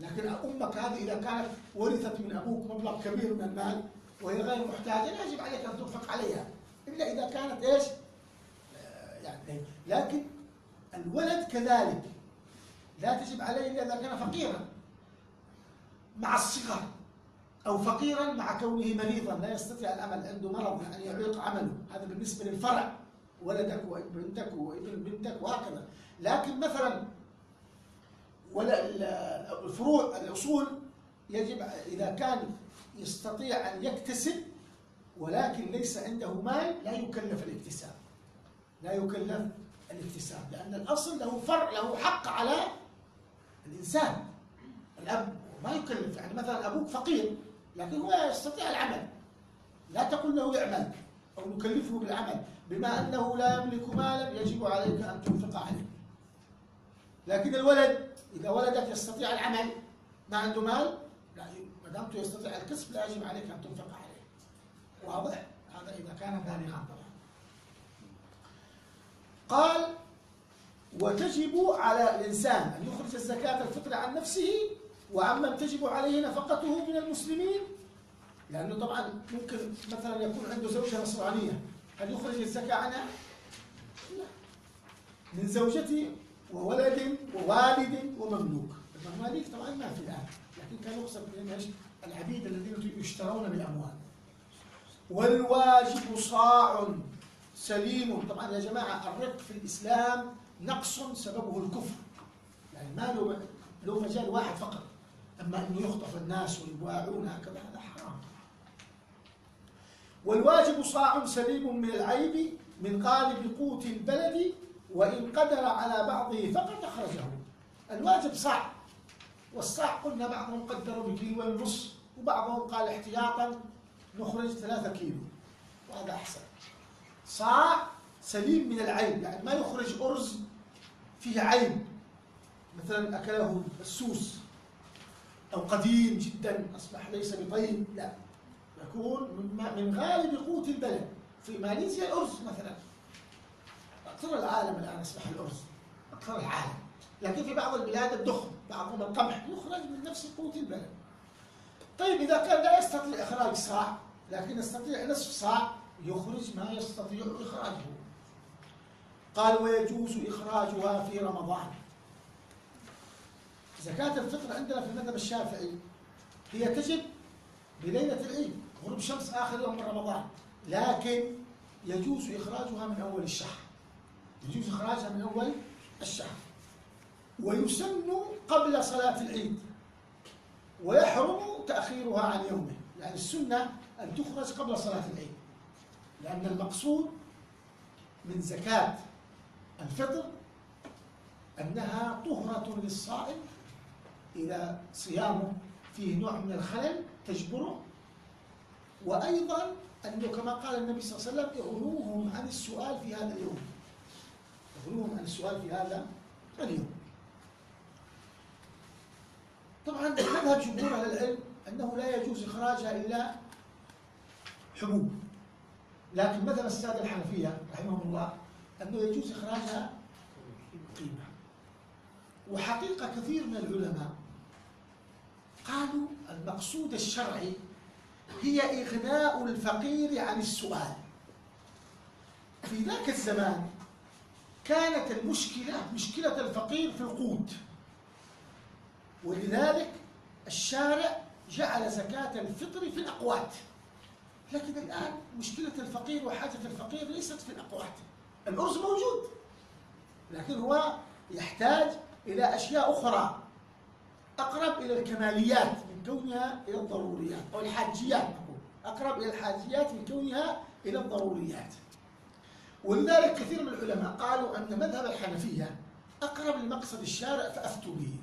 لكن أمك هذه إذا كانت ورثت من أبوك مبلغ كبير من المال وهي غير محتاجة لا يجب عليك أن تنفق عليها. إلا إذا كانت إيش؟ يعني. لكن الولد كذلك لا تجب عليه إلا إذا كان فقيرا مع الصغر أو فقيرا مع كونه مريضا. لا يستطيع العمل عنده مرض يعني يعيق عمله. هذا بالنسبة للفرع ولدك وبنتك وابن بنتك وهكذا. لكن مثلا ولا الفروع الأصول يجب إذا كان يستطيع أن يكتسب ولكن ليس عنده مال لا يكلف الاكتساب. لا يكلف الاكتساب لأن الأصل له فرع له حق على الإنسان. الأب ما يكلف يعني مثلا أبوك فقير لكن هو يستطيع العمل. لا تقل له اعمل أو نكلفه بالعمل بما أنه لا يملك مالا يجب عليك أن تنفق عليه. لكن الولد إذا ولدك يستطيع العمل ما عنده مال لا ما دامته يستطيع الكسب لا يجب عليك أن تنفق عليه. واضح؟ هذا إذا كان بالغا. قال وتجب على الإنسان أن يخرج الزكاة الفطر عن نفسه وعمن تجب عليه نفقته من المسلمين. لأنه طبعا ممكن مثلا يكون عنده زوجة نصرانية. هل يخرج الزكاة عنها؟ لا. من زوجته وولد ووالد ومملوك. المماليك طبعا ما في الآن لكن كان يقصد بهم؟ العبيد الذين يشترون بالأموال. والواجب صاع سليم. طبعا يا جماعة الرق في الإسلام نقص سببه الكفر. يعني ما له له مجال واحد فقط أما أنه يخطف الناس ويباعون هكذا هذا حرام. والواجب صاع سليم من العيب من غالب قوت البلد وإن قدر على بعضه فقد أخرجه. الواجب صاع. والصاع قلنا بعضهم قدروا بكيلو ونص وبعضهم قال احتياطا نخرج ثلاثة كيلو. وهذا أحسن. صاع سليم من العيب يعني ما يخرج أرز فيه عيب مثلا أكله السوس أو قديم جدا أصبح ليس بطيب لا. يكون من غالب قوت البلد. في ماليزيا الأرز مثلا. أكثر العالم الآن أصبح الأرز. أكثر العالم. لكن في بعض البلاد الدخن بعضهم القمح يخرج من نفس قوت البلد. طيب إذا كان لا يستطيع إخراج صاع لكن يستطيع نصف صاع يخرج ما يستطيع إخراجه. قال ويجوز إخراجها في رمضان. زكاة الفطر عندنا في المذهب الشافعي هي تجب بليلة العيد غروب شمس آخر يوم من رمضان. لكن يجوز إخراجها من أول الشهر. يجوز إخراجها من أول الشهر. ويسن قبل صلاة العيد. ويحرم تأخيرها عن يومه. يعني السنة أن تخرج قبل صلاة العيد. لأن المقصود من زكاة الفطر أنها طهرة للصائم إذا صيامه فيه نوع من الخلل تجبره وأيضا أنه كما قال النبي صلى الله عليه وسلم اغنوهم عن السؤال في هذا اليوم. اغنوهم عن السؤال في هذا اليوم. طبعا مذهب جمهور أهل العلم أنه لا يجوز إخراجها إلا حبوب لكن مذهب السادة الحنفية رحمهم الله أنه يجوز إخراجها قيمة وحقيقة كثير من العلماء قالوا المقصود الشرعي هي إغناء الفقير عن السؤال. في ذاك الزمان كانت المشكلة مشكلة الفقير في القوت. ولذلك الشارع جعل زكاة الفطر في الأقوات. لكن الآن مشكلة الفقير وحاجة الفقير ليست في الأقوات. الأرز موجود لكن هو يحتاج إلى أشياء أخرى أقرب إلى الكماليات من كونها إلى الضروريات أو الحاجيات أقرب إلى الحاجيات من كونها إلى الضروريات. ولذلك كثير من العلماء قالوا أن مذهب الحنفية أقرب لمقصد الشارع فأفتوا به.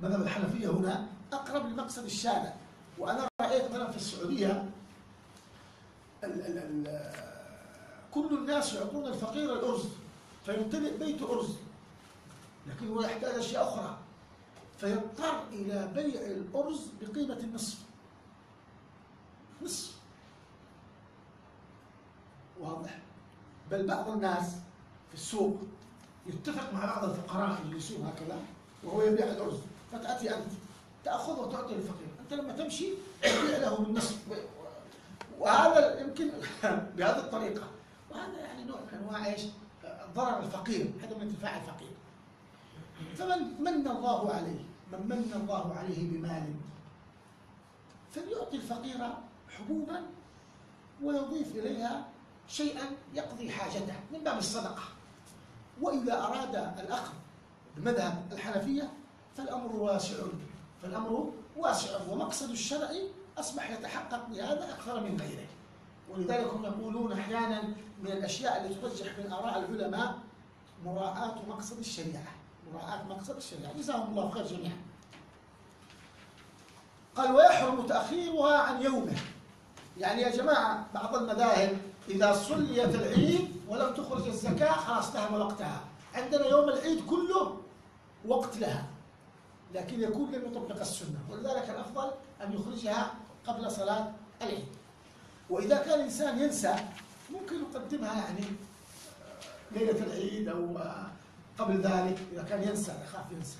مذهب الحنفية هنا أقرب لمقصد الشارع وأنا رأيت مثلا في السعودية ال ال ال كل الناس يعطون الفقير الأرز فيمتلئ بيته أرز. لكن هو يحتاج أشياء أخرى فيضطر إلى بيع الأرز بقيمة النصف. نصف. واضح؟ بل بعض الناس في السوق يتفق مع بعض الفقراء يسوق هكذا وهو يبيع الأرز. فتأتي أنت تأخذ وتعطي للفقير. أنت لما تمشي تبيع له بالنصف وهذا يمكن *laughs* بهذه الطريقة. وهذا يعني نوع من أنواع إيش؟ ضرر الفقير. عدم انتفاع الفقير. فمن من الله عليه؟ من من الله عليه بمال؟ فليعطي الفقير حبوبا ويضيف إليها شيئا يقضي حاجته من باب الصدقة. وإذا أراد الأخذ بمذهب الحنفية فالأمر واسع. فالأمر واسع ومقصد الشرع أصبح يتحقق بهذا أكثر من غيره. ولذلك هم يقولون أحيانا من الأشياء التي ترجح من آراء العلماء مراعاة مقصد الشريعة. مراعاة مقصد الشريعة. جزاهم الله خير جميعا. قال ويحرم تأخيرها عن يومه. يعني يا جماعة بعض المذاهب إذا صليت العيد ولم تخرج الزكاة خلاص ذهب وقتها. عندنا يوم العيد كله وقت لها. لكن يكون لم يطبق السنة. ولذلك الأفضل أن يخرجها قبل صلاة العيد. وإذا كان الإنسان ينسى ممكن يقدمها يعني ليلة العيد أو قبل ذلك إذا كان ينسى يخاف ينسى.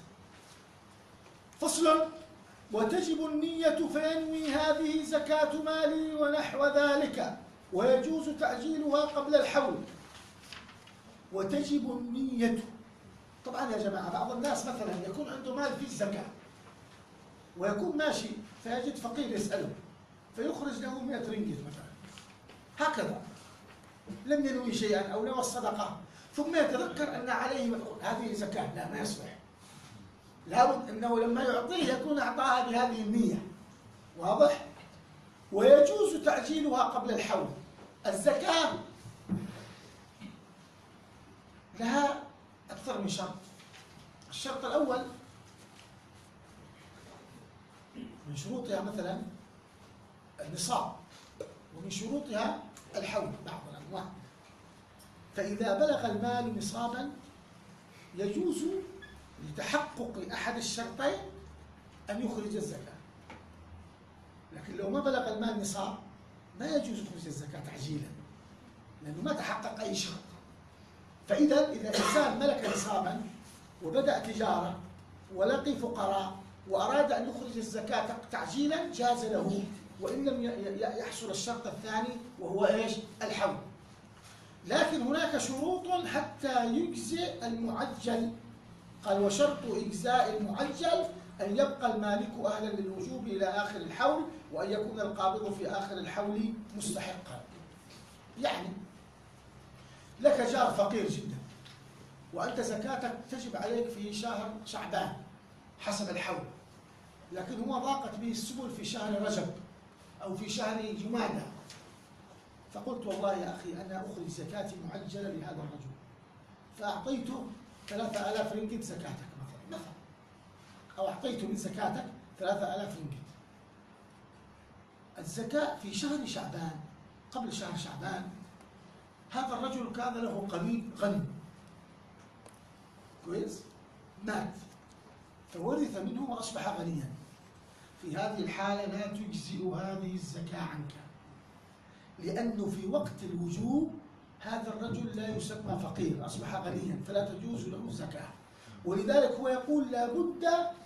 فصل. وتجب النية فينوي هذه زكاة مالي ونحو ذلك. ويجوز تعجيلها قبل الحول. وتجب النية طبعا يا جماعة بعض الناس مثلا يكون عنده مال في الزكاة ويكون ماشي فيجد فقير يسأله فيخرج له 100 رنجت مثلا. هكذا. لم ينوي شيئا أو نوى الصدقة. ثم يتذكر أن عليه هذه زكاة لا ما يصلح. لابد أنه لما يعطيه يكون أعطاها بهذه النية. واضح؟ ويجوز تعجيلها قبل الحول. الزكاة لها أكثر من شرط. الشرط الأول من شروطها مثلا النصاب ومن شروطها الحول بعض الأنواع فإذا بلغ المال نصابا يجوز لتحقق أحد الشرطين أن يخرج الزكاة. لكن لو ما بلغ المال نصاب ما يجوز خروج الزكاة تعجيلا لأنه ما تحقق أي شرط. فإذا إذا إنسان ملك نصابا وبدأ تجارة ولقي فقراء وأراد أن يخرج الزكاة تعجيلا جاز له وإن لم يحصل الشرط الثاني وهو إيش؟ الحول. لكن هناك شروط حتى يجزئ المعجل. قال وشرط إجزاء المعجل أن يبقى المالك أهلا للوجوب إلى آخر الحول وأن يكون القابض في آخر الحول مستحقا. يعني لك جار فقير جدا. وأنت زكاتك تجب عليك في شهر شعبان حسب الحول. لكن هو ضاقت به السبل في شهر رجب أو في شهر جمادى. فقلت والله يا أخي أنا أخرج زكاتي معجلة لهذا الرجل. فأعطيته ثلاثة آلاف رنجت زكاتك مثلا مثلا. أو أعطيته من زكاتك ثلاثة آلاف رنجت. الزكاة في شهر شعبان قبل شهر شعبان هذا الرجل كان له قريب غني كويس؟ مات فورث منه وأصبح غنيا. في هذه الحالة لا تجزئ هذه الزكاة عنك. لأنه في وقت الوجوب هذا الرجل لا يسمى فقير أصبح غنيا فلا تجوز له الزكاة. ولذلك هو يقول لابد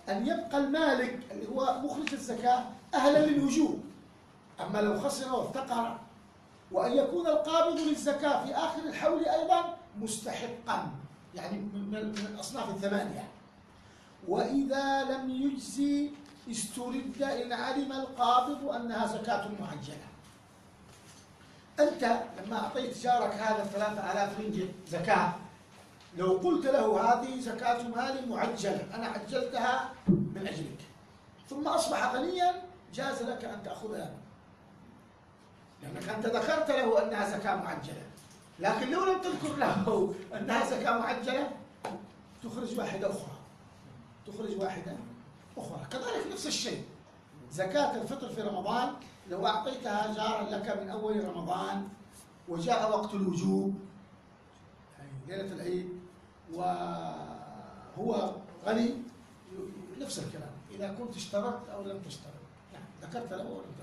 أن يبقى المالك اللي هو مخرج الزكاة أهلا للوجوب أما لو خسر وافتقر وأن يكون القابض للزكاة في آخر الحول أيضا مستحقا يعني من الأصناف الثمانية. وإذا لم يجزي استرد إن علم القابض أنها زكاة معجلة. أنت لما أعطيت جارك هذا الثلاثة آلاف رنجة زكاة لو قلت له هذه زكاة مال معجلة أنا عجلتها من أجلك. ثم أصبح غنيا جاز لك أن تأخذها. لأنك أنت ذكرت له أنها زكاة معجلة. لكن لو لم تذكر له أنها زكاة معجلة تخرج واحدة أخرى. تخرج واحدة أخرى. كذلك نفس الشيء. زكاة الفطر في رمضان لو أعطيتها جارا لك من أول رمضان وجاء وقت الوجوب يعني ليلة العيد وهو غني نفس الكلام. إذا كنت اشترطت أو لم تشترط. يعني ذكرت له ولم تذكر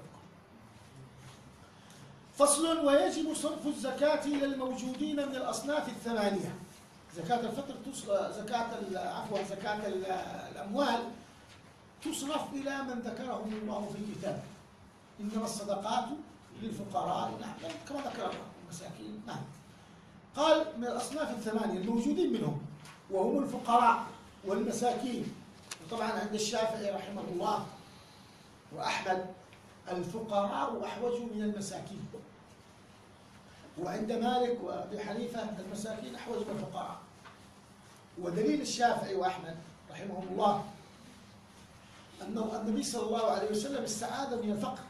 فصل ويجب صرف الزكاة إلى الموجودين من الأصناف الثمانية. زكاة الفطر زكاة عفوا زكاة الأموال تصرف إلى من ذكرهم الله في كتابه إنما الصدقات للفقراء نعم كما ذكر المساكين نعم. قال من الأصناف الثمانية الموجودين منهم وهم الفقراء والمساكين. وطبعا عند الشافعي رحمه الله وأحمد الفقراء أحوج من المساكين. وعند مالك وأبي حنيفة المساكين أحوج من الفقراء ودليل الشافعي وأحمد رحمهم الله أنه النبي صلى الله عليه وسلم استعاذ من الفقر.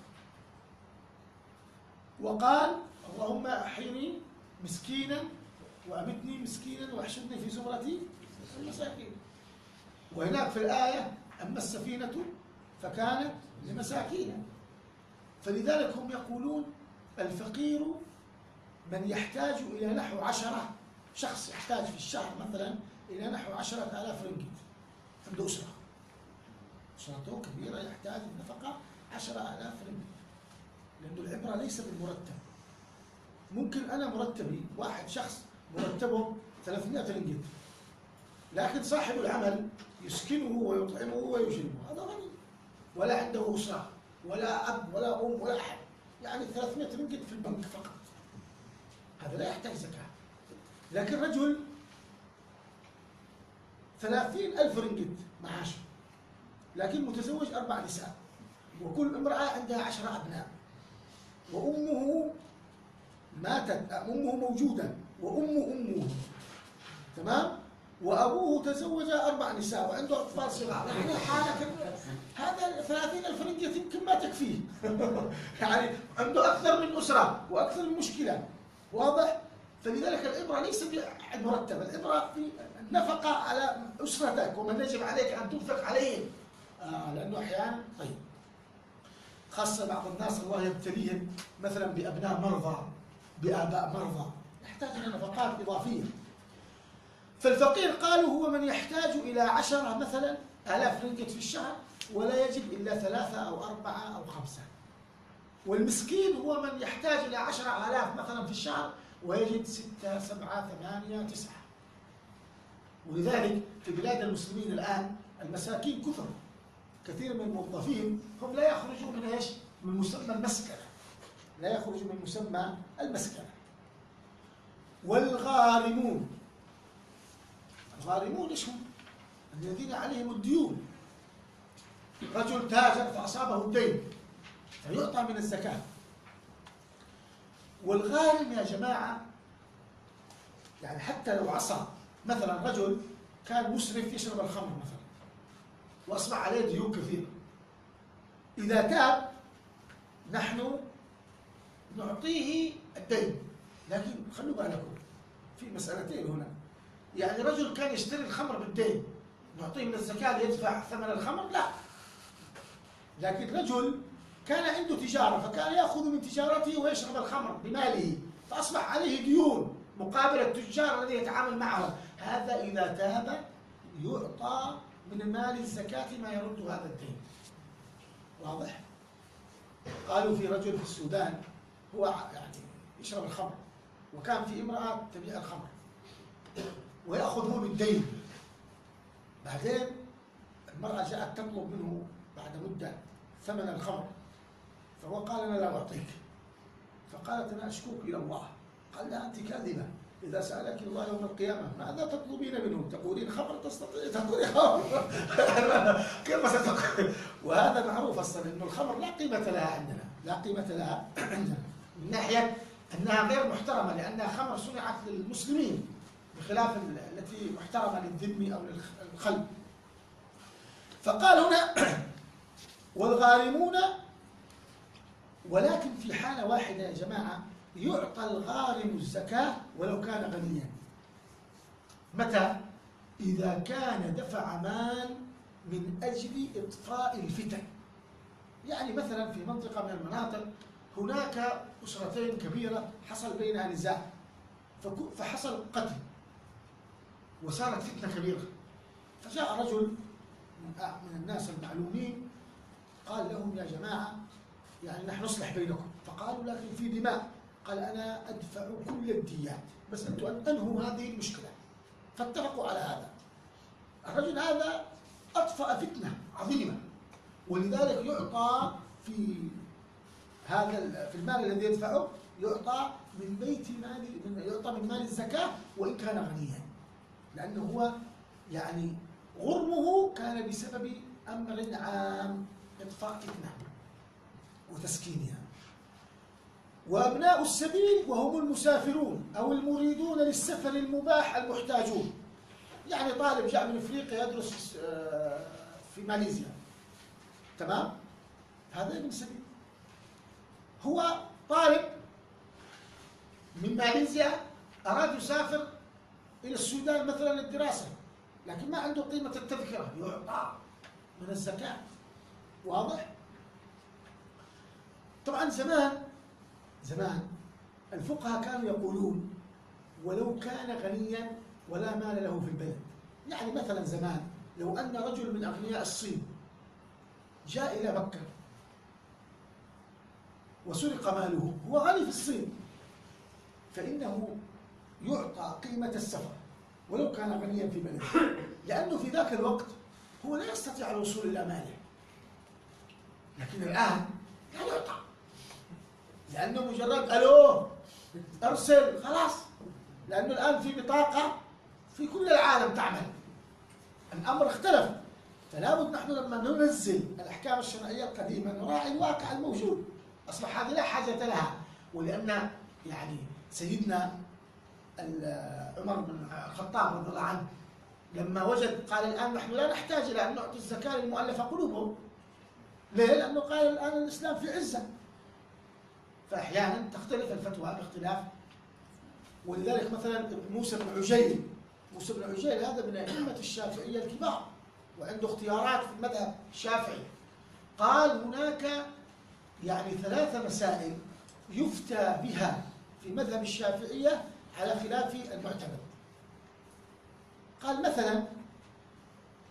وقال اللهم أحيني مسكينا وأمتني مسكينا واحشرني في زمرة المساكين. وهناك في الآية أما السفينة فكانت لمساكين فلذلك هم يقولون الفقير من يحتاج إلى نحو عشرة شخص يحتاج في الشهر مثلا إلى نحو عشرة آلاف رنجت عنده أسرة. أسرته كبيرة يحتاج النفقة عشرة آلاف رنجت لأنه العبرة ليس بالمرتب. ممكن أنا مرتبي واحد شخص مرتبه 300 رنجت لكن صاحب العمل يسكنه ويطعمه ويشربه هذا غني. ولا عنده أسرة ولا أب ولا أم ولا أحد. يعني 300 رنجت في البنك فقط. هذا لا يحتاج زكاة. لكن رجل ثلاثين ألف رنجت معاشه لكن متزوج أربع نساء وكل امرأة عندها عشرة أبناء وأمه ماتت أمه موجودة وأم أمه تمام؟ وأبوه تزوج أربع نساء وعنده أطفال صغار. يعني حالة هذا ثلاثين ألف رنجة يمكن ما تكفيه. *laughs* يعني عنده أكثر من أسرة وأكثر من مشكلة. واضح؟ فلذلك الإبرة ليس مرتبة الإبرة في النفقة على أسرتك ومن يجب عليك أن تنفق عليهم. آه لأنه أحيانا طيب. خاصة بعض الناس الله يبتليهم مثلا بأبناء مرضى بآباء مرضى. يحتاج إلى نفقات إضافية. فالفقير قالوا هو من يحتاج إلى عشرة مثلا آلاف رنجت في الشهر ولا يجد إلا ثلاثة أو أربعة أو خمسة. والمسكين هو من يحتاج إلى عشرة آلاف مثلا في الشهر ويجد ستة سبعة ثمانية تسعة. ولذلك في بلاد المسلمين الآن المساكين كثر. كثير من الموظفين هم لا يخرجوا من إيش؟ من مسمى المسكنة. لا يخرجوا من مسمى المسكنة. والغارمون. الغارمون إيش هم؟ الذين عليهم الديون. رجل تاجر فأصابه الدين. فيعطى من الزكاة. والغارم يا جماعة يعني حتى لو عصى مثلا رجل كان مسرف يشرب الخمر مثلا وأصبح عليه ديون كثيرة. إذا تاب نحن نعطيه الدين. لكن خلوا بالكم في مسألتين هنا. يعني رجل كان يشتري الخمر بالدين نعطيه من الزكاة ليدفع ثمن الخمر؟ لا. لكن رجل كان عنده تجارة فكان يأخذ من تجارته ويشرب الخمر بماله فأصبح عليه ديون مقابل التجار الذي يتعامل معهم. هذا إذا تاب يعطى من مال الزكاة ما يرد هذا الدين. واضح؟ قالوا في رجل في السودان هو يعني يشرب الخمر وكان في امرأة تبيع الخمر ويأخذ هو بالدين. بعدين المرأة جاءت تطلب منه بعد مدة ثمن الخمر. فهو قال أنا لا أعطيك. فقالت أنا أشكوك إلى الله. قال لا أنت كاذبة. إذا سألك الله يوم القيامة ماذا تطلبين منه؟ تقولين خمر تستطيع تقولين خمر *laughs* كيف ستقول؟ وهذا معروف أصلا أن الخمر لا قيمة لها عندنا. لا قيمة لها عندنا. من ناحية أنها غير محترمة لأنها خمر صنعت للمسلمين بخلاف التي محترمة للذم أو للخلق فقال هنا *clears throat* والغارمون ولكن في حالة واحدة يا جماعة يعطى الغارم الزكاة ولو كان غنيا. متى؟ إذا كان دفع مال من أجل إطفاء الفتن. يعني مثلا في منطقة من المناطق هناك أسرتين كبيرة حصل بينها نزاع. فحصل قتل. وصارت فتنة كبيرة. فجاء رجل من الناس المعلومين قال لهم يا جماعة يعني نحن نصلح بينكم. فقالوا لكن في دماء. قال أنا أدفع كل الديات بس أنتم أنهوا هذه المشكلة. فاتفقوا على هذا. الرجل هذا أطفأ فتنة عظيمة. ولذلك يعطى في هذا في المال الذي يدفعه يعطى من بيت مال يعطى من مال الزكاة وإن كان غنيا. لأنه هو يعني غرمه كان بسبب أمر عام إطفاء فتنة. وتسكينها وأبناء السبيل وهم المسافرون أو المريدون للسفر المباح المحتاجون. يعني طالب جاء من أفريقيا يدرس آه، في ماليزيا. تمام؟ هذا ابن سبيل. هو طالب من ماليزيا أراد يسافر إلى السودان مثلا للدراسة لكن ما عنده قيمة التذكرة. يعطى من الزكاة. واضح؟ طبعا زمان زمان الفقهاء كانوا يقولون ولو كان غنيا ولا مال له في البلد. يعني مثلا زمان لو أن رجل من أغنياء الصين جاء إلى مكة وسرق ماله هو غني في الصين فإنه يعطى قيمة السفر ولو كان غنيا في بلده. لأنه في ذاك الوقت هو لا يستطيع الوصول إلى ماله. لكن الآن لا يعطى. لأنه مجرد ألو أرسل خلاص. لأنه الآن في بطاقة في كل العالم تعمل. الأمر اختلف. فلا بد نحن لما ننزل الأحكام الشرعية القديمة نراعي الواقع الموجود. أصبح هذه لا حاجة لها. ولأن يعني سيدنا عمر بن الخطاب رضي الله عنه لما وجد قال الآن نحن لا نحتاج إلى أن نعطي الزكاة للمؤلفة قلوبهم. ليه؟ لأنه قال الآن الإسلام في عزة. فأحيانا تختلف الفتوى باختلاف ولذلك مثلا موسى بن عجيل موسى بن عجيل هذا من أئمة الشافعية الكبار وعنده اختيارات في المذهب الشافعي. قال هناك يعني ثلاث مسائل يفتى بها في مذهب الشافعية على خلاف المعتمد. قال مثلا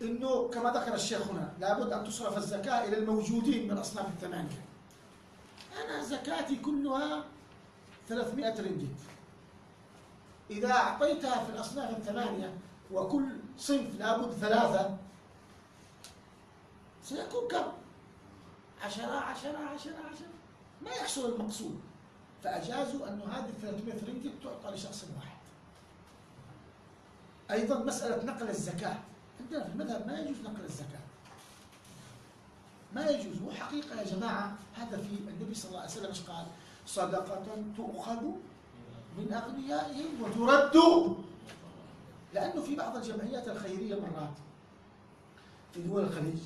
إنه كما ذكر الشيخ هنا لابد أن تصرف الزكاة إلى الموجودين من الاصناف الثمانية. أنا زكاتي كلها 300 رنجت إذا أعطيتها في الأصناف الثمانية وكل صنف لابد ثلاثة سيكون كم؟ عشرة عشرة عشرة عشرة. ما يحصل المقصود. فأجازوا أن هذه 300 رنجت تعطى لشخص واحد. أيضا مسألة نقل الزكاة. عندنا في المذهب ما يجوز نقل الزكاة. ما يجوز هو حقيقة يا جماعة. هذا في النبي صلى الله عليه وسلم إيش قال؟ صدقة تؤخذ من أغنيائهم وترد. لأنه في بعض الجمعيات الخيرية مرات في دول الخليج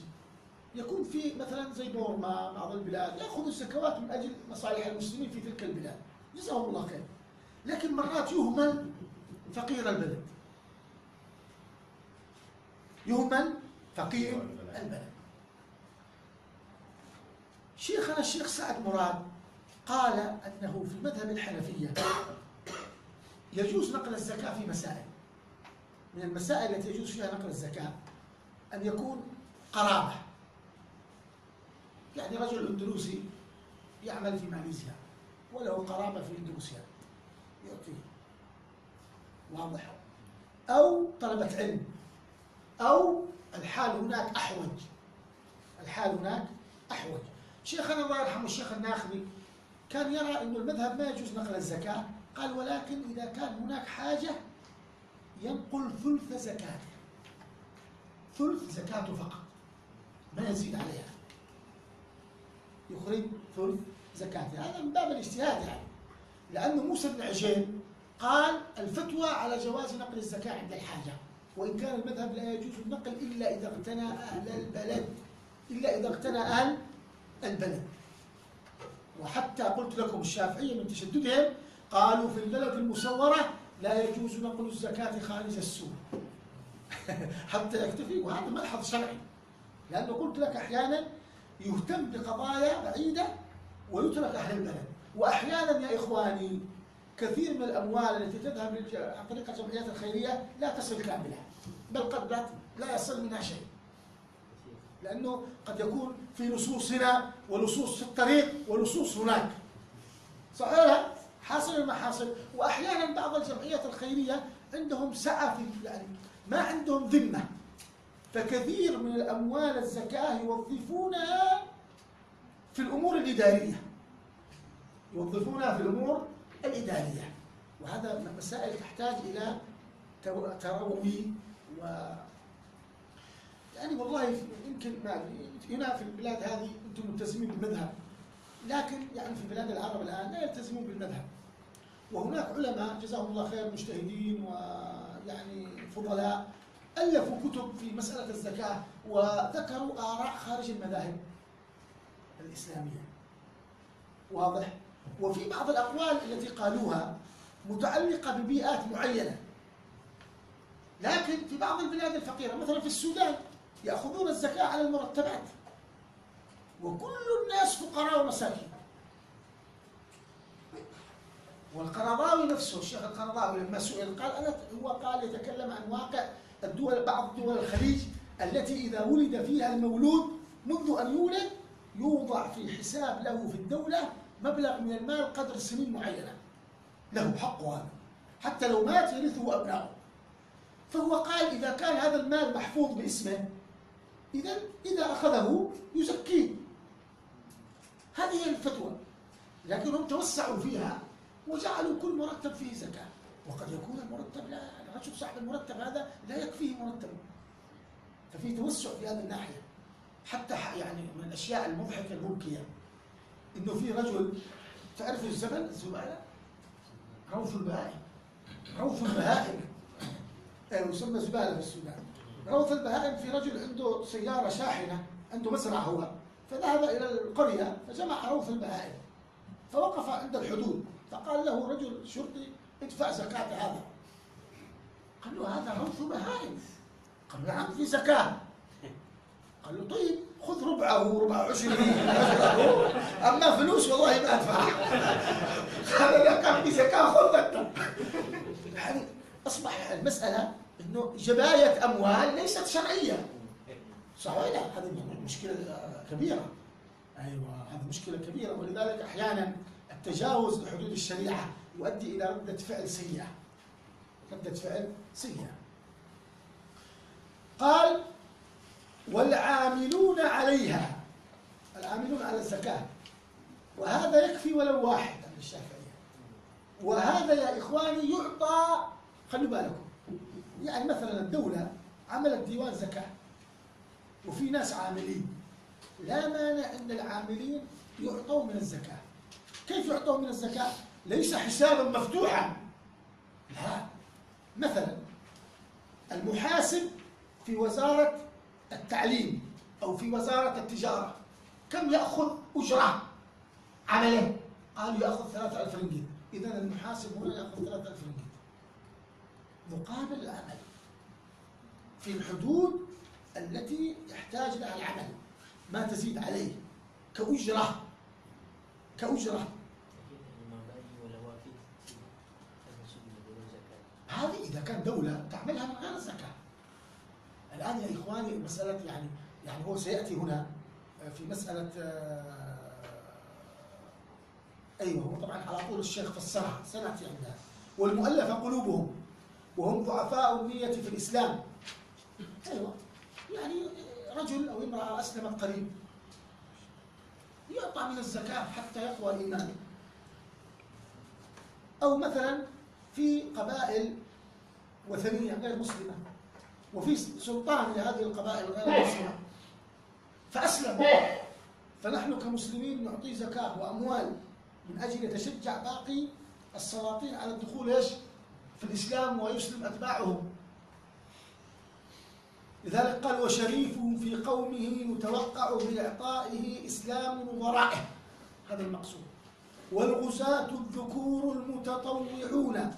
يكون في مثلا زي بورما بعض البلاد يأخذ الزكوات من أجل مصالح المسلمين في تلك البلاد. جزاهم الله خير. لكن مرات يهمل فقير البلد. يهمل فقير البلد. شيخنا الشيخ سعد مراد قال أنه في مذهب الحنفية يجوز نقل الزكاة في مسائل. من المسائل التي يجوز فيها نقل الزكاة أن يكون قرابة. يعني رجل أندلسي يعمل في ماليزيا وله قرابة في اندونيسيا يعطيه واضح. أو طلبة علم. أو الحال هناك أحوج. الحال هناك أحوج. شيخنا الله يرحمه الشيخ الناخبي كان يرى أن المذهب ما يجوز نقل الزكاة. قال ولكن إذا كان هناك حاجة ينقل ثلث زكاته. ثلث زكاته فقط. ما يزيد عليها. يخرج ثلث زكاته. هذا من باب الاجتهاد يعني. لأنه موسى بن عجين قال الفتوى على جواز نقل الزكاة عند الحاجة. وإن كان المذهب لا يجوز النقل إلا إذا اغتنى أهل البلد. إلا إذا اغتنى أهل البلد وحتى قلت لكم الشافعية من تشددهم قالوا في البلد المصورة لا يجوز نقل الزكاة خارج السوق. *laughs* حتى يكتفي وهذا ملحظ شرعي. لأنه قلت لك أحيانا يهتم بقضايا بعيدة ويترك أهل البلد. وأحيانا يا إخواني كثير من الأموال التي تذهب عن طريق الجمعيات الخيرية لا تصل كاملة بل قد لا يصل منها شيء. لأنه قد يكون في لصوص هنا ولصوص في الطريق ولصوص هناك. صحيح؟ حاصل ما حاصل؟ وأحيانا بعض الجمعيات الخيرية عندهم سعة في يعني ما عندهم ذمة. فكثير من الأموال الزكاة يوظفونها في الأمور الإدارية. يوظفونها في الأمور الإدارية. وهذا مسائل تحتاج إلى تروي و يعني والله يمكن ما هنا في البلاد هذه أنتم ملتزمين بالمذهب لكن يعني في بلاد العرب الآن لا يلتزمون بالمذهب وهناك علماء جزاهم الله خير مجتهدين ويعني فضلاء ألفوا كتب في مسألة الزكاة وذكروا آراء خارج المذاهب الإسلامية واضح؟ وفي بعض الأقوال التي قالوها متعلقة ببيئات معينة لكن في بعض البلاد الفقيرة مثلا في السودان يأخذون الزكاة على المرتبات. وكل الناس فقراء ومساكين. والقرضاوي نفسه الشيخ القرضاوي لما سئل قال أنا هو قال يتكلم عن واقع الدول بعض دول الخليج التي إذا ولد فيها المولود منذ أن يولد يوضع في حساب له في الدولة مبلغ من المال قدر سنين معينة. له حق هذا. حتى لو مات يرثه أبنائه فهو قال إذا كان هذا المال محفوظ باسمه إذا إذا أخذه يزكيه هذه هي الفتوى. لكنهم توسعوا فيها وجعلوا كل مرتب فيه زكاة. وقد يكون المرتب لا الرجل صاحب المرتب هذا لا يكفيه مرتب ففي توسع في هذه الناحية. حتى يعني من الأشياء المضحكة المبكية. إنه في رجل تعرف الزبل الزبالة؟ روث البهائم. روث البهائم. أيوة يسمى زبالة في السودان. روث البهائم في رجل عنده سيارة شاحنة عنده مزرعة هو. فذهب إلى القرية فجمع روث البهائم فوقف عند الحدود فقال له رجل شرطي ادفع زكاة هذا. قال له هذا روث بهائم. قال نعم في زكاة. قال له طيب خذ ربعه ربع عشره أما فلوس والله ما أدفع. هذا اذا كان في زكاة خذ يعني أصبح المسألة إنه جباية أموال ليست شرعية. صح ولا لا؟ هذه مشكلة كبيرة. أيوه هذه مشكلة كبيرة. ولذلك أحيانا التجاوز لحدود الشريعة يؤدي إلى ردة فعل سيئة. ردة فعل سيئة. قال والعاملون عليها. العاملون على الزكاة. وهذا يكفي ولو واحد عند الشافعية. وهذا يا إخواني يعطى خلوا بالكم يعني مثلا الدولة عملت ديوان زكاة وفي ناس عاملين. لا مانع أن العاملين يعطوا من الزكاة. كيف يعطوا من الزكاة؟ ليس حسابا مفتوحا. لا. مثلا المحاسب في وزارة التعليم أو في وزارة التجارة كم يأخذ أجرة عمله؟ قالوا يأخذ 3000 رنجيت إذا المحاسب هنا يأخذ 3000 رنجيت مقابل العمل في الحدود التي يحتاج لها العمل ما تزيد عليه كأجرة كأجرة. هذه إذا كان دولة تعملها من غير الزكاة الآن يا إخواني مسألة يعني يعني هو سيأتي هنا في مسألة آه، أيوه هو طبعا على طول الشيخ فسرها سنأتي عندها. والمؤلفة قلوبهم وهم ضعفاء النية في الإسلام. أيوه. يعني رجل أو امرأة أسلمت قريب. يعطى من الزكاة حتى يقوى الإيمان. أو مثلا في قبائل وثنية غير مسلمة. وفي سلطان لهذه القبائل غير مسلمة. فأسلم فنحن كمسلمين نعطي زكاة وأموال من أجل يتشجع باقي السلاطين على الدخول إيش؟ في الإسلام ويسلم أتباعهم. لذلك قال وشريفه في قومه متوقع بإعطائه إسلام وضرائه هذا المقصود. والغزاة الذكور المتطوعون.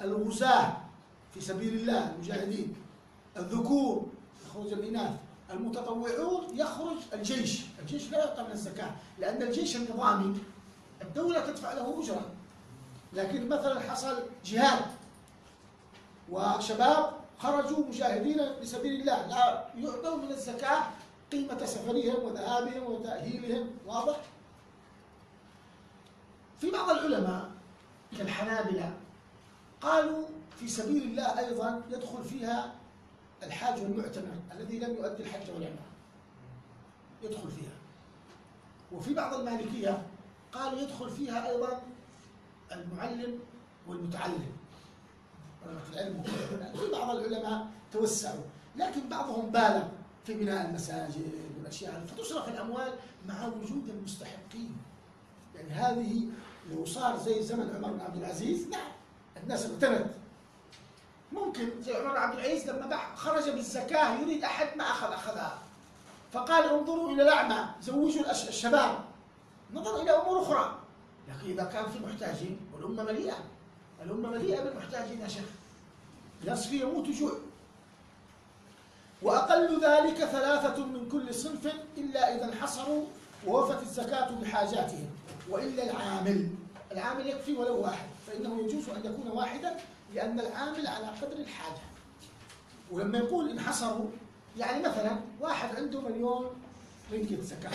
الغزاة في سبيل الله المجاهدين. الذكور يخرج الإناث. المتطوعون يخرج الجيش. الجيش لا يعطى من الزكاة لأن الجيش النظامي الدولة تدفع له أجرة. لكن مثلا حصل جهاد وشباب خرجوا مجاهدين لسبيل الله. لا يعطوا من الزكاة قيمة سفرهم وذهابهم وتأهيلهم واضح؟ في بعض العلماء كالحنابلة قالوا في سبيل الله أيضا يدخل فيها الحاج والمعتمر الذي لم يؤدي الحج والعمرة. يدخل فيها. وفي بعض المالكية قالوا يدخل فيها أيضا المعلم والمتعلم. في العلم. في بعض العلماء توسعوا لكن بعضهم بالغ في بناء المساجد والأشياء فتصرف الأموال مع وجود المستحقين. يعني هذه لو صار زي زمن عمر بن عبد العزيز نعم الناس اغتنت. ممكن زي عمر بن عبد العزيز لما خرج بالزكاة يريد أحد ما أخذ أخذها. فقال انظروا إلى الأعمى زوجوا الشباب. نظر إلى أمور أخرى. لكن إذا كان في محتاجين والأمة مليئة. الأمة مليئة بالمحتاجين يا شيخ. الناس فيه يموتوا جوع. وأقل ذلك ثلاثة من كل صنف إلا إذا انحصروا ووفت الزكاة بحاجاتهم وإلا العامل. العامل يكفي ولو واحد. فإنه يجوز أن يكون واحدا لأن العامل على قدر الحاجة. ولما يقول انحصروا يعني مثلا واحد عنده مليون رنجة زكاة.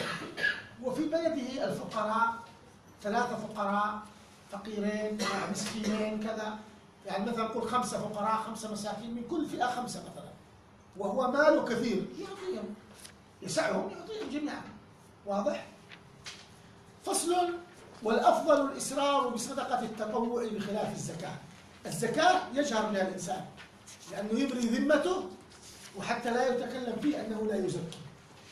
وفي بلده الفقراء ثلاثة فقراء فقيرين مسكينين كذا. يعني مثلا نقول خمسة فقراء خمسة مساكين من كل فئة خمسة مثلا. وهو ماله كثير. يعطيهم. يسعهم. يعطيهم جميعا. واضح؟ فصل. والأفضل الإسرار بصدقة التطوع بخلاف الزكاة. الزكاة يجهر بها الإنسان لأنه يبري ذمته وحتى لا يتكلم فيه أنه لا يزكي.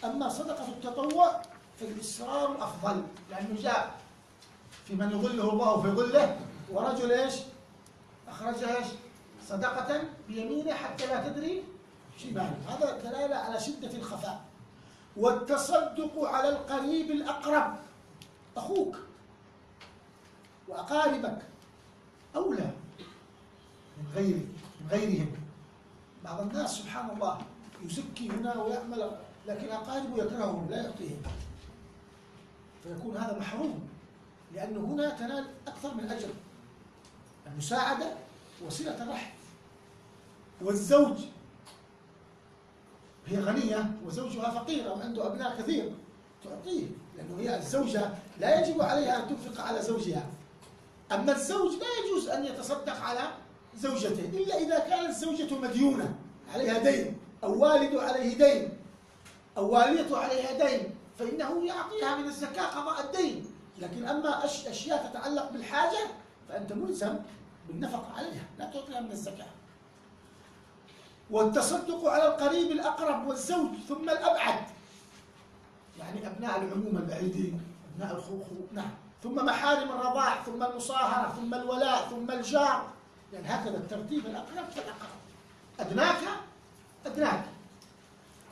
أما صدقة التطوع فالإسرار أفضل لأنه جاء في من يظله الله في ظله ورجل إيش؟ أخرج إيش؟ صدقة بيمينه حتى لا تدري شماله هذا دلالة على شدة الخفاء. والتصدق على القريب الأقرب. أخوك وأقاربك أولى من غيرك من غيرهم. بعض الناس سبحان الله يزكي هنا ويعمل لكن أقاربه يكرههم لا يعطيهم. فيكون هذا محروم. لأنه هنا تنال أكثر من أجر. المساعدة وصلة الرحم. والزوج. هي غنية وزوجها فقير أو عنده أبناء كثير. تعطيه لأنه هي الزوجة. لا يجب عليها أن تنفق على زوجها. أما الزوج لا يجوز أن يتصدق على زوجته إلا إذا كانت زوجته مديونة. عليها دين. أو والد عليه دين. أو والدته عليها دين. فإنه يعطيها من الزكاة قضاء الدين. لكن أما أشياء تتعلق بالحاجة فأنت ملزم بالنفقة عليها لا تعطيها من الزكاة. والتصدق على القريب الأقرب والزوج ثم الأبعد. يعني أبناء العموم البعيدين أبناء الخوخ نعم. ثم محارم الرضاع ثم المصاهرة ثم الولاء ثم الجار. يعني هكذا الترتيب الأقرب فالأقرب أدناك؟ أدناك.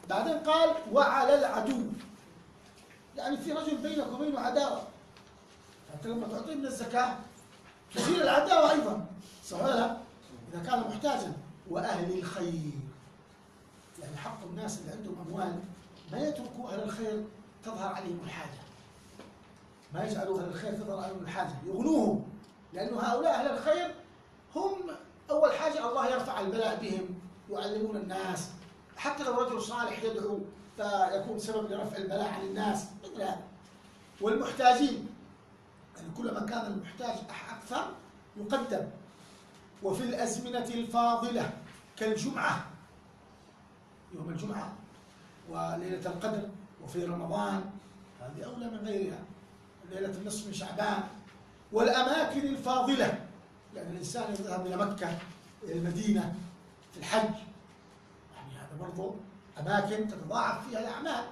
بعدين قال وعلى العدو. يعني في رجل بينك وبينه عداوة. أنت لما تعطيه من الزكاة. تزيل العداوة أيضا. صح ولا لا؟ إذا كان محتاجا. وأهل الخير. يعني حق الناس اللي عندهم أموال ما يتركوا أهل الخير تظهر عليهم الحاجة. ما يجعلوا أهل الخير تظهر عليهم الحاجة. يغنوهم. لأن هؤلاء أهل الخير هم أول حاجة الله يرفع البلاء بهم يعلمون الناس. حتى لو رجل صالح يدعو فيكون سبب لرفع البلاء عن الناس. مثل هذا والمحتاجين. يعني كلما كان المحتاج أكثر يقدم. وفي الأزمنة الفاضلة كالجمعة يوم الجمعة وليلة القدر وفي رمضان هذه أولى من غيرها ليلة النصف من شعبان. والأماكن الفاضلة يعني الإنسان يذهب إلى مكة إلى المدينة في الحج. يعني هذا برضو أماكن تتضاعف فيها الأعمال.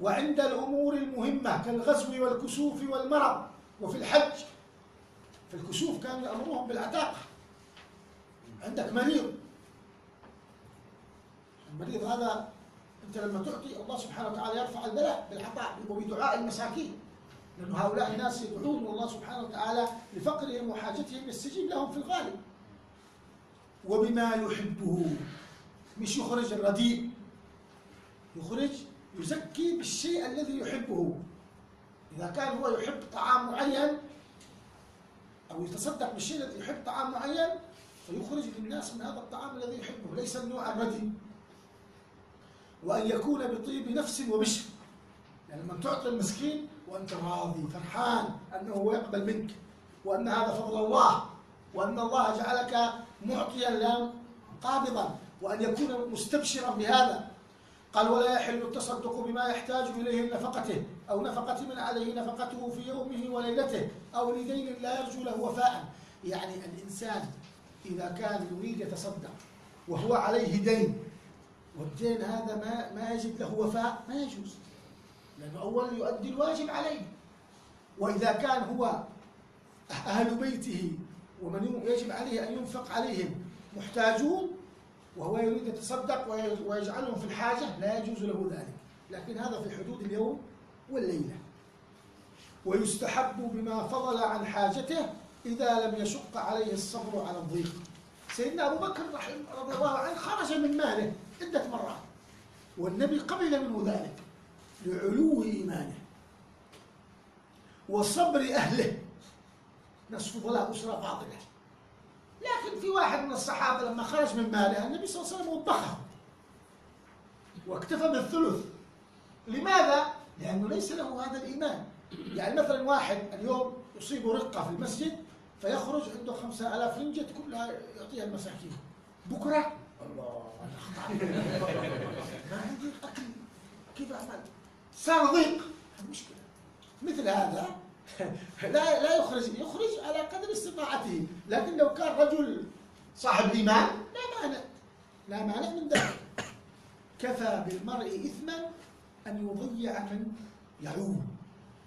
وعند الأمور المهمة كالغزو والكسوف والمرض وفي الحج في الكسوف كانوا يأمرون بالعتاقة. عندك مريض. المريض هذا أنت لما تعطي الله سبحانه وتعالى يرفع البلاء بالعطاء وبدعاء المساكين. لأن هؤلاء الناس يدعون والله سبحانه وتعالى لفقرهم وحاجتهم يستجيب لهم في الغالب. وبما يحبه. مش يخرج الرديء. يخرج يزكي بالشيء الذي يحبه. إذا كان هو يحب طعام معين أو يتصدق بالشيء الذي يحب طعام معين فيخرج للناس من هذا الطعام الذي يحبه ليس النوع الردي. وأن يكون بطيب نفس وبشر يعني لما تعطي المسكين وأنت راضي فرحان أنه يقبل منك وأن هذا فضل الله وأن الله جعلك معطيا لا قابضا وأن يكون مستبشرا بهذا. قال ولا يحل التصدق بما يحتاج إليه من نفقته أو نفقة من عليه نفقته في يومه وليلته أو لدين لا يرجو له وفاء. يعني الإنسان إذا كان يريد يتصدق وهو عليه دين والدين هذا ما ما يجب له وفاء ما يجوز. لأنه أولا يؤدي الواجب عليه. وإذا كان هو أهل بيته ومن يجب عليه أن ينفق عليهم محتاجون وهو يريد يتصدق ويجعلهم في الحاجة لا يجوز له ذلك. لكن هذا في حدود اليوم والليلة. ويستحب بما فضل عن حاجته إذا لم يشق عليه الصبر على الضيق. سيدنا أبو بكر رضي الله عنه خرج من ماله عدة مرات. والنبي قبل منه ذلك لعلو إيمانه وصبر أهله. نصف فضلاء أسرة فاضلة لكن في واحد من الصحابة لما خرج من ماله النبي صلى الله عليه وسلم وبخه واكتفى بالثلث. لماذا؟ لأنه ليس له هذا الإيمان. يعني مثلا واحد اليوم يصيبه رقة في المسجد فيخرج عنده خمسة ألاف رنجة كلها يعطيها المساكين. بكرة؟ الله. *laughs* ما عندي أكل كيف أعمل؟ صار ضيق. المشكلة. مثل هذا. لا لا يخرج يخرج على قدر استطاعته. لكن لو كان رجل صاحب إيمان لا مانع لا مانع من ذلك. كفى بالمرء إثما أن يضيع من يعول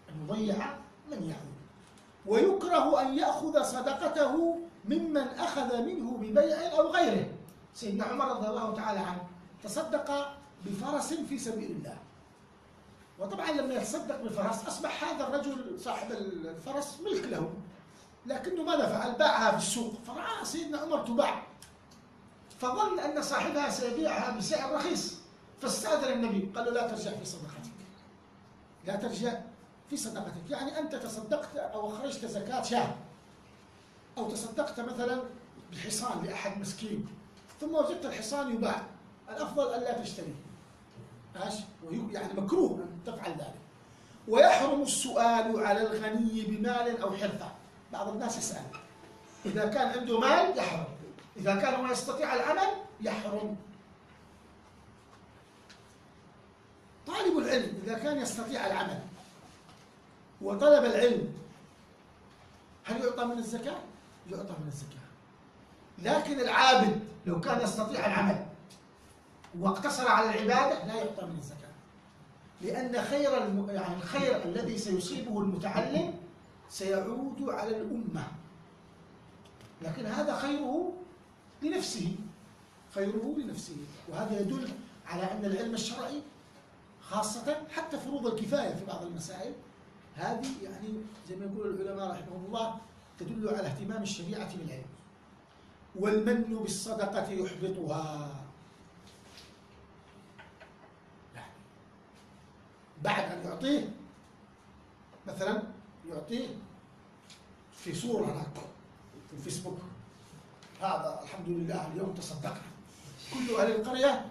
أن يضيع من يعول ويكره أن يأخذ صدقته ممن أخذ منه ببيع أو غيره. سيدنا عمر رضي الله تعالى عنه تصدق بفرس في سبيل الله. وطبعا لما يتصدق بفرس أصبح هذا الرجل صاحب الفرس ملك له. لكنه ماذا فعل؟ باعها في السوق. فرأى سيدنا عمر تباع. فظن أن صاحبها سيبيعها بسعر رخيص. فاستأذن النبي. قال له لا ترجع في صدقتك. لا ترجع في صدقتك. يعني أنت تصدقت أو أخرجت زكاة شاة. أو تصدقت مثلا بحصان لأحد مسكين. ثم وجدت الحصان يباع. الأفضل أن لا تشتريه يعني مكروه أن تفعل ذلك. ويحرم السؤال على الغني بمال أو حرفة. بعض الناس يسأل. إذا كان عنده مال يحرم. إذا كان ما يستطيع العمل يحرم. طالب العلم إذا كان يستطيع العمل وطلب العلم هل يعطى من الزكاة؟ يعطى من الزكاة. لكن العابد لو كان يستطيع العمل واقتصر على العبادة لا يعطى من الزكاة. لأن خير الم... يعني الخير الذي سيصيبه المتعلم سيعود على الأمة. لكن هذا خيره لنفسه خيره لنفسه. وهذا يدل على أن العلم الشرعي خاصة حتى فروض الكفاية في بعض المسائل هذه يعني زي ما يقول العلماء رحمهم الله تدل على اهتمام الشريعة بالعلم. والمن بالصدقة يحبطها يعني بعد أن يعطيه مثلا يعطيه في صورة هناك في الفيسبوك. هذا الحمد لله اليوم تصدقنا. كل أهل القرية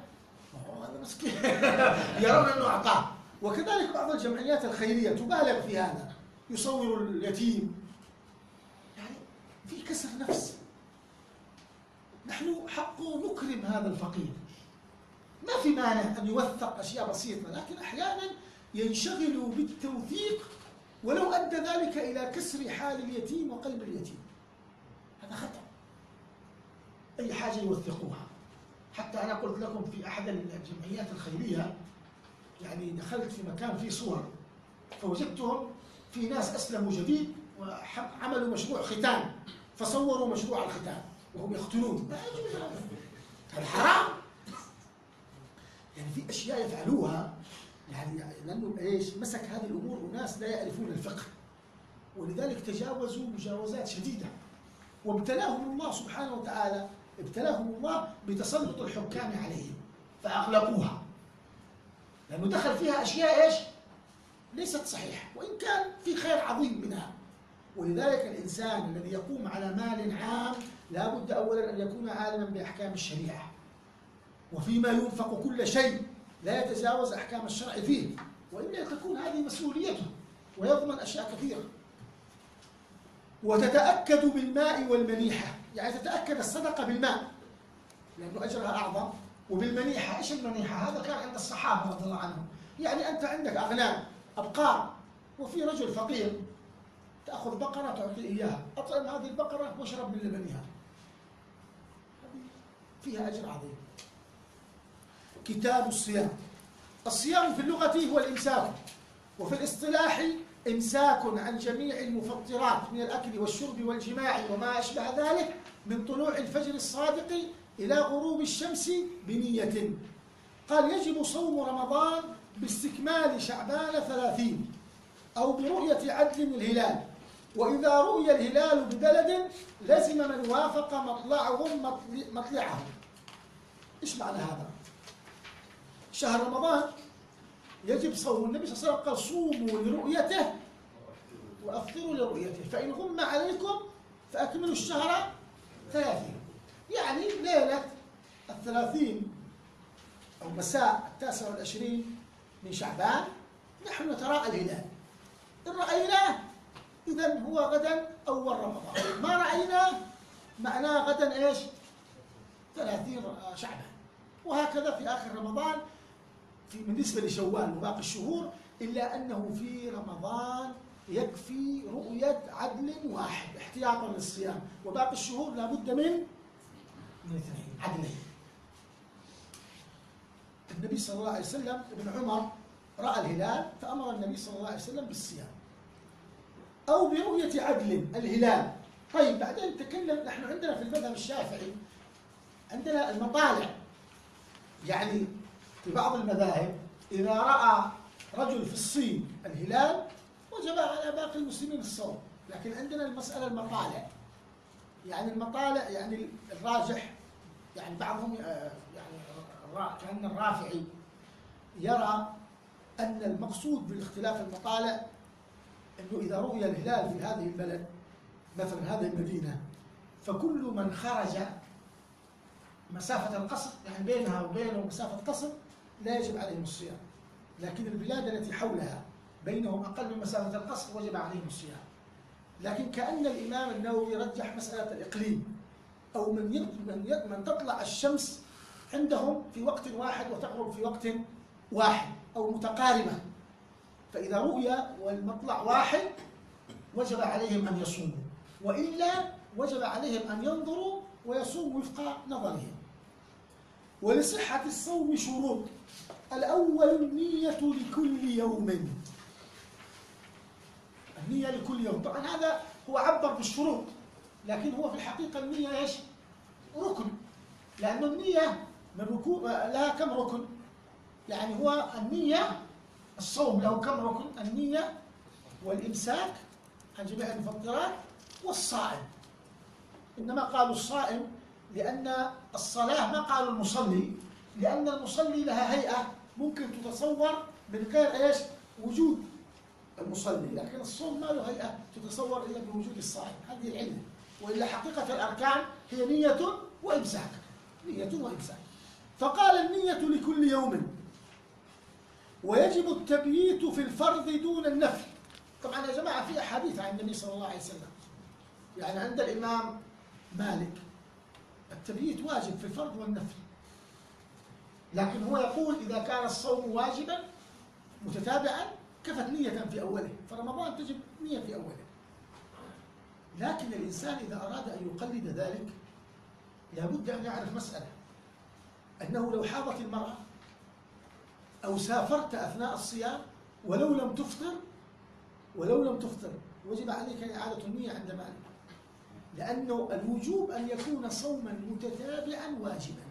هذا مسكين. *laughs* يرون أنه أعطاه. وكذلك بعض الجمعيات الخيرية تبالغ في هذا. يصور اليتيم. يعني في كسر نفس. نحن حق نكرم هذا الفقير. ما في مانع أن يوثق أشياء بسيطة لكن أحيانا ينشغل بالتوثيق ولو أدى ذلك إلى كسر حال اليتيم وقلب اليتيم. هذا خطأ. أي حاجة يوثقوها. حتى أنا قلت لكم في أحد الجمعيات الخيرية يعني دخلت في مكان فيه صور فوجدتهم في ناس أسلموا جديد وعملوا مشروع ختان فصوروا مشروع الختان وهم يختنون هذا حرام. يعني في أشياء يفعلوها يعني لأنه إيش؟ مسك هذه الأمور أناس لا يعرفون الفقه. ولذلك تجاوزوا مجاوزات شديدة. وابتلاهم الله سبحانه وتعالى ابتلاهم الله بتسلط الحكام عليهم فأغلقوها. لأنه دخل فيها أشياء إيش؟ ليست صحيحة. وإن كان في خير عظيم منها. ولذلك الإنسان الذي يقوم على مال عام لا بد أولا أن يكون عالما بأحكام الشريعة. وفيما ينفق كل شيء. لا يتجاوز أحكام الشرع فيه وإلا تكون هذه مسؤوليته ويضمن أشياء كثيرة. وتتأكد بالماء والمنيحة يعني تتأكد الصدقة بالماء لأنه أجرها أعظم. وبالمنيحة إيش المنيحة؟ هذا كان عند الصحابة رضي الله عنهم. يعني أنت عندك أغنام أبقار وفي رجل فقير تأخذ بقرة تعطيه إياها. أطعم هذه البقرة واشرب من لبنها. فيها أجر عظيم. كتاب الصيام. الصيام في اللغة هو الإمساك وفي الاصطلاح إمساك عن جميع المفطرات من الأكل والشرب والجماع وما أشبه ذلك من طلوع الفجر الصادق إلى غروب الشمس بنية. قال يجب صوم رمضان باستكمال شعبان ثلاثين أو برؤية عدل الهلال. وإذا رؤي الهلال ببلد لزم من وافق مطلعهم مطلعه. إيش معنى هذا؟ شهر رمضان يجب صوم النبي صلى الله عليه وسلم قال صوموا لرؤيته وأفطروا لرؤيته فإن غم عليكم فأكملوا الشهر ثلاثين. يعني ليلة الثلاثين أو مساء التاسع والعشرين من شعبان نحن نتراءى الهلال. إن رأيناه إذا هو غدا أول رمضان. ما رأيناه معناه غدا إيش؟ ثلاثين شعبان. وهكذا في آخر رمضان بالنسبة لشوال وباقي الشهور إلا أنه في رمضان يكفي رؤية عدل واحد احتياطا للصيام. وباقي الشهور لابد من عدلين النبي صلى الله عليه وسلم ابن عمر رأى الهلال فأمر النبي صلى الله عليه وسلم بالصيام. أو برؤية عدل الهلال. طيب بعدين تكلم نحن عندنا في المذهب الشافعي عندنا المطالع. يعني في بعض المذاهب إذا رأى رجل في الصين الهلال وجب على باقي المسلمين الصوم. لكن عندنا المسألة المطالع. يعني المطالع يعني الراجح يعني بعضهم آه، يعني كأن الرافعي يرى أن المقصود بالاختلاف المطالع أنه إذا رؤي الهلال في هذه البلد مثلا هذه المدينة فكل من خرج مسافة القصر يعني بينها وبينه مسافة قصر لا يجب عليهم الصيام. لكن البلاد التي حولها بينهم أقل من مسافة القصر وجب عليهم الصيام. لكن كأن الإمام النووي رجح مسألة الإقليم أو من من من تطلع الشمس عندهم في وقت واحد وتغرب في وقت واحد أو متقاربة. فإذا رؤيا والمطلع واحد وجب عليهم أن يصوموا. وإلا وجب عليهم أن ينظروا ويصوموا وفق نظرهم. ولصحة الصوم شروط. الأول النية لكل يوم النية لكل يوم طبعا هذا هو عبر بالشروط لكن هو في الحقيقة النية إيش؟ ركن لأن النية لها كم ركن؟ يعني هو النية الصوم له كم ركن؟ النية والإمساك عن جميع المفطرات والصائم إنما قالوا الصائم لأن الصلاة ما قالوا المصلي لأن المصلي لها هيئة ممكن تتصور من غير إيش؟ وجود المصلي، لكن الصوم ما له هيئة تتصور إلا بوجود الصائم، هذه العلة، وإلا حقيقة الأركان هي نية وإمساك، نية وإمساك. فقال النية لكل يوم ويجب التبييت في الفرض دون النفل. طبعا يا جماعة في أحاديث عن النبي صلى الله عليه وسلم. يعني عند الإمام مالك التبييت واجب في الفرض والنفل. لكن هو يقول إذا كان الصوم واجبا متتابعا كفت نية في أوله. فرمضان تجب نية في أوله. لكن الإنسان إذا أراد أن يقلد ذلك لابد أن يعرف مسألة. أنه لو حاضت المرأة أو سافرت أثناء الصيام ولو لم تفطر ولو لم تفطر وجب عليك إعادة النية عند مالك. لأنه الوجوب أن يكون صوما متتابعا واجبا.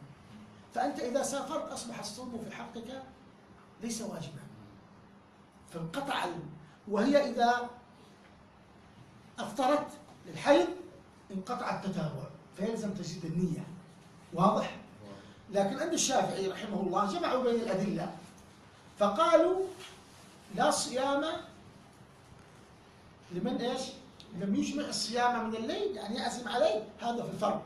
فأنت إذا سافرت أصبح الصوم في حقك ليس واجبا فانقطع وهي إذا أفطرت للحيض انقطع التتابع فيلزم تجديد النية واضح؟ لكن عند الشافعي رحمه الله جمعوا بين الأدلة فقالوا لا صيام لمن إيش؟ لم يجمع الصيام من الليل يعني يعزم عليه هذا في الفرض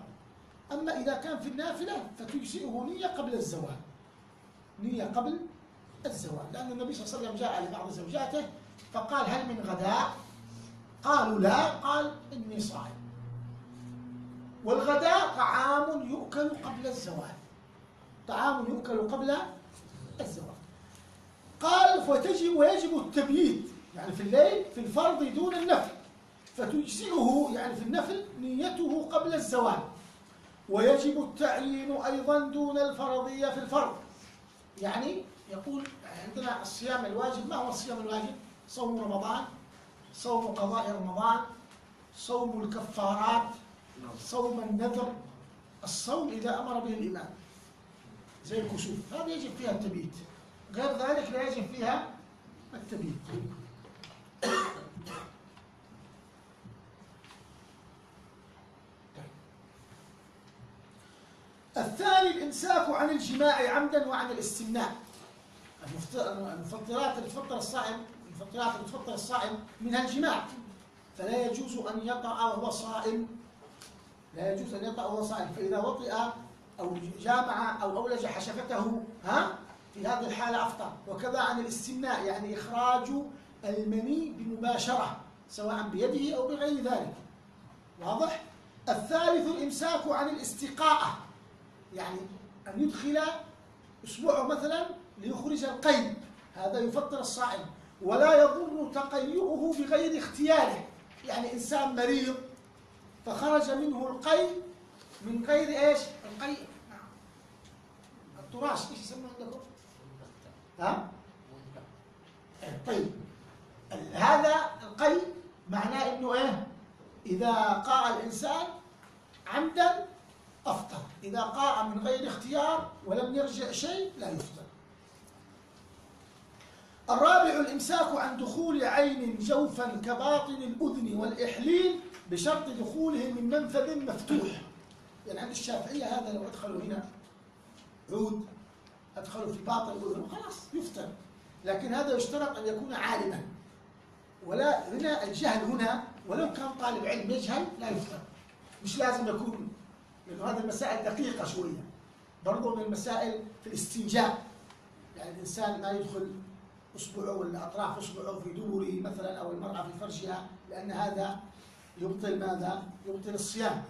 أما إذا كان في النافلة فتجزئه نية قبل الزوال. نية قبل الزوال. لأن النبي صلى الله عليه وسلم جاء لبعض زوجاته فقال هل من غداء؟ قالوا لا. قال إني صائم. والغداء طعام يؤكل قبل الزوال. طعام يؤكل قبل الزوال. قال فتجب ويجب التبييت. يعني في الليل في الفرض دون النفل. فتجزئه يعني في النفل نيته قبل الزوال. ويجب التعيين أيضا دون الفرضية في الفرض. يعني يقول عندنا الصيام الواجب ما هو الصيام الواجب؟ صوم رمضان صوم قضاء رمضان صوم الكفارات صوم النذر. الصوم إذا أمر به الإمام. زي الكسوف. هذا يجب فيها التبيت غير ذلك لا يجب فيها التبيت الثاني الإمساك عن الجماع عمدا وعن الاستمناء. المفطرات اللي تفطر الصائم المفطرات اللي تفطر الصائم منها الجماع. فلا يجوز أن يطأ وهو صائم. لا يجوز أن يطأ وهو صائم. فإذا وطئ أو جامع أو أولج حشفته ها؟ في هذه الحالة أفطر. وكذا عن الاستمناء يعني إخراج المني بمباشرة سواء بيده أو بغير ذلك. واضح؟ الثالث الإمساك عن الاستقاءة. يعني أن يدخل أسبوعه مثلا ليخرج القيد. هذا يفطر الصائم. ولا يضر تقيؤه بغير اختياره. يعني إنسان مريض فخرج منه القيد من غير إيش؟ القيء نعم. التراش إيش يسمى عندكم؟ ها؟ طيب. هذا القيء معناه إنه إيه؟ إذا قاء الإنسان عمدا أفطر إذا قاء من غير اختيار ولم يرجع شيء لا يفطر الرابع الإمساك عن دخول عين جوفا كباطن الأذن والإحليل بشرط دخوله من منفذ مفتوح. يعني عند الشافعية هذا لو أدخلوا هنا عود أدخله في باطن الأذن خلاص يفطر لكن هذا يشترط أن يكون عالما. ولا هنا الجهل هنا ولو كان طالب علم يجهل لا يفطر مش لازم يكون لأنه هذه المسائل دقيقة شوية. برضو من المسائل في الاستنجاء. يعني الإنسان ما يدخل اصبعه ولا أطراف اصبعه في دبره مثلا أو المرأة في فرجها لأن هذا يبطل ماذا؟ يبطل الصيام.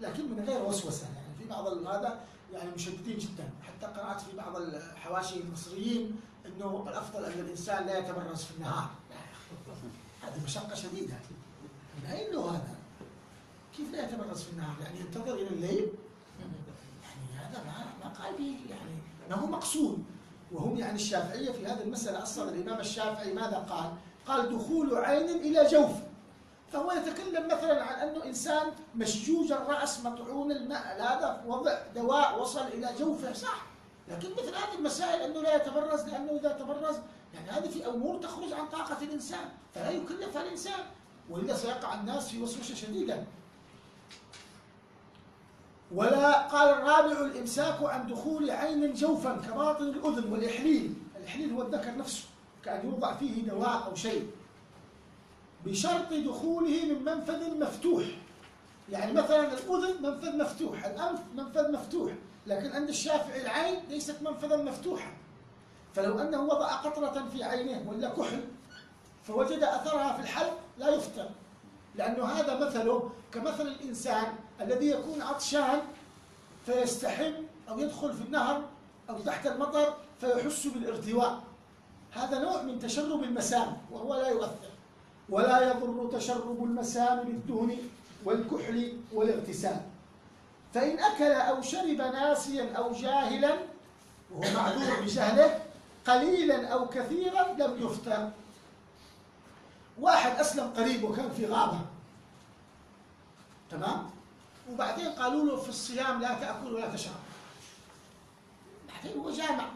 لكن من غير وسوسة. يعني في بعض هذا يعني مشددين جدا. حتى قرأت في بعض الحواشي المصريين إنه الأفضل أن الإنسان لا يتبرز في النهار. *laughs* هذه مشقة شديدة. من له هذا؟ كيف لا يتبرز في النهار؟ يعني ينتظر إلى الليل؟ يعني هذا ما ما قال به يعني ما هو مقصود وهم يعني الشافعية في هذه المسألة أصلا الإمام الشافعي ماذا قال؟ قال دخول عين إلى جوف فهو يتكلم مثلا عن أنه إنسان مشجوج الرأس مطعون الماء هذا وضع دواء وصل إلى جوفه صح لكن مثل هذه المسائل أنه لا يتبرز لأنه إذا تبرز يعني هذه في أمور تخرج عن طاقة الإنسان فلا يكلفها الإنسان وإلا سيقع الناس في وسوسة شديدة ولا قال الرابع الإمساك عن دخول عين جوفا كباطن الأذن والإحليل. الإحليل هو الذكر نفسه كأن يوضع فيه دواء أو شيء. بشرط دخوله من منفذ مفتوح. يعني مثلا الأذن منفذ مفتوح الأنف منفذ مفتوح لكن عند الشافعي العين ليست منفذا مفتوحا فلو أنه وضع قطرة في عينه ولا كحل فوجد أثرها في الحلق لا يفطر. لأنه هذا مثله كمثل الإنسان الذي يكون عطشان فيستحم أو يدخل في النهر أو تحت المطر فيحس بالارتواء. هذا نوع من تشرب المسام وهو لا يؤثر ولا يضر تشرب المسام بالدهن والكحل والاغتسال. فإن أكل أو شرب ناسيا أو جاهلا وهو معذور بجهله قليلا أو كثيرا لم يفطر. واحد أسلم قريب وكان في غابة. تمام؟ وبعدين قالوا له في الصيام لا تأكل ولا تشرب. بعدين هو جامع.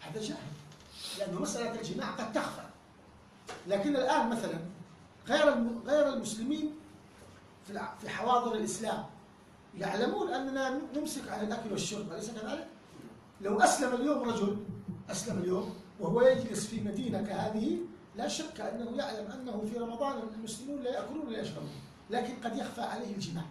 هذا جاهل. لأنه مسألة الجماع قد تخفى. لكن الآن مثلا غير غير المسلمين في في حواضر الإسلام يعلمون أننا نمسك عن الأكل والشرب أليس كذلك؟ لو أسلم اليوم رجل أسلم اليوم وهو يجلس في مدينة كهذه لا شك أنه يعلم أنه في رمضان المسلمون لا يأكلون ولا يشربون لكن قد يخفى عليه الجماع.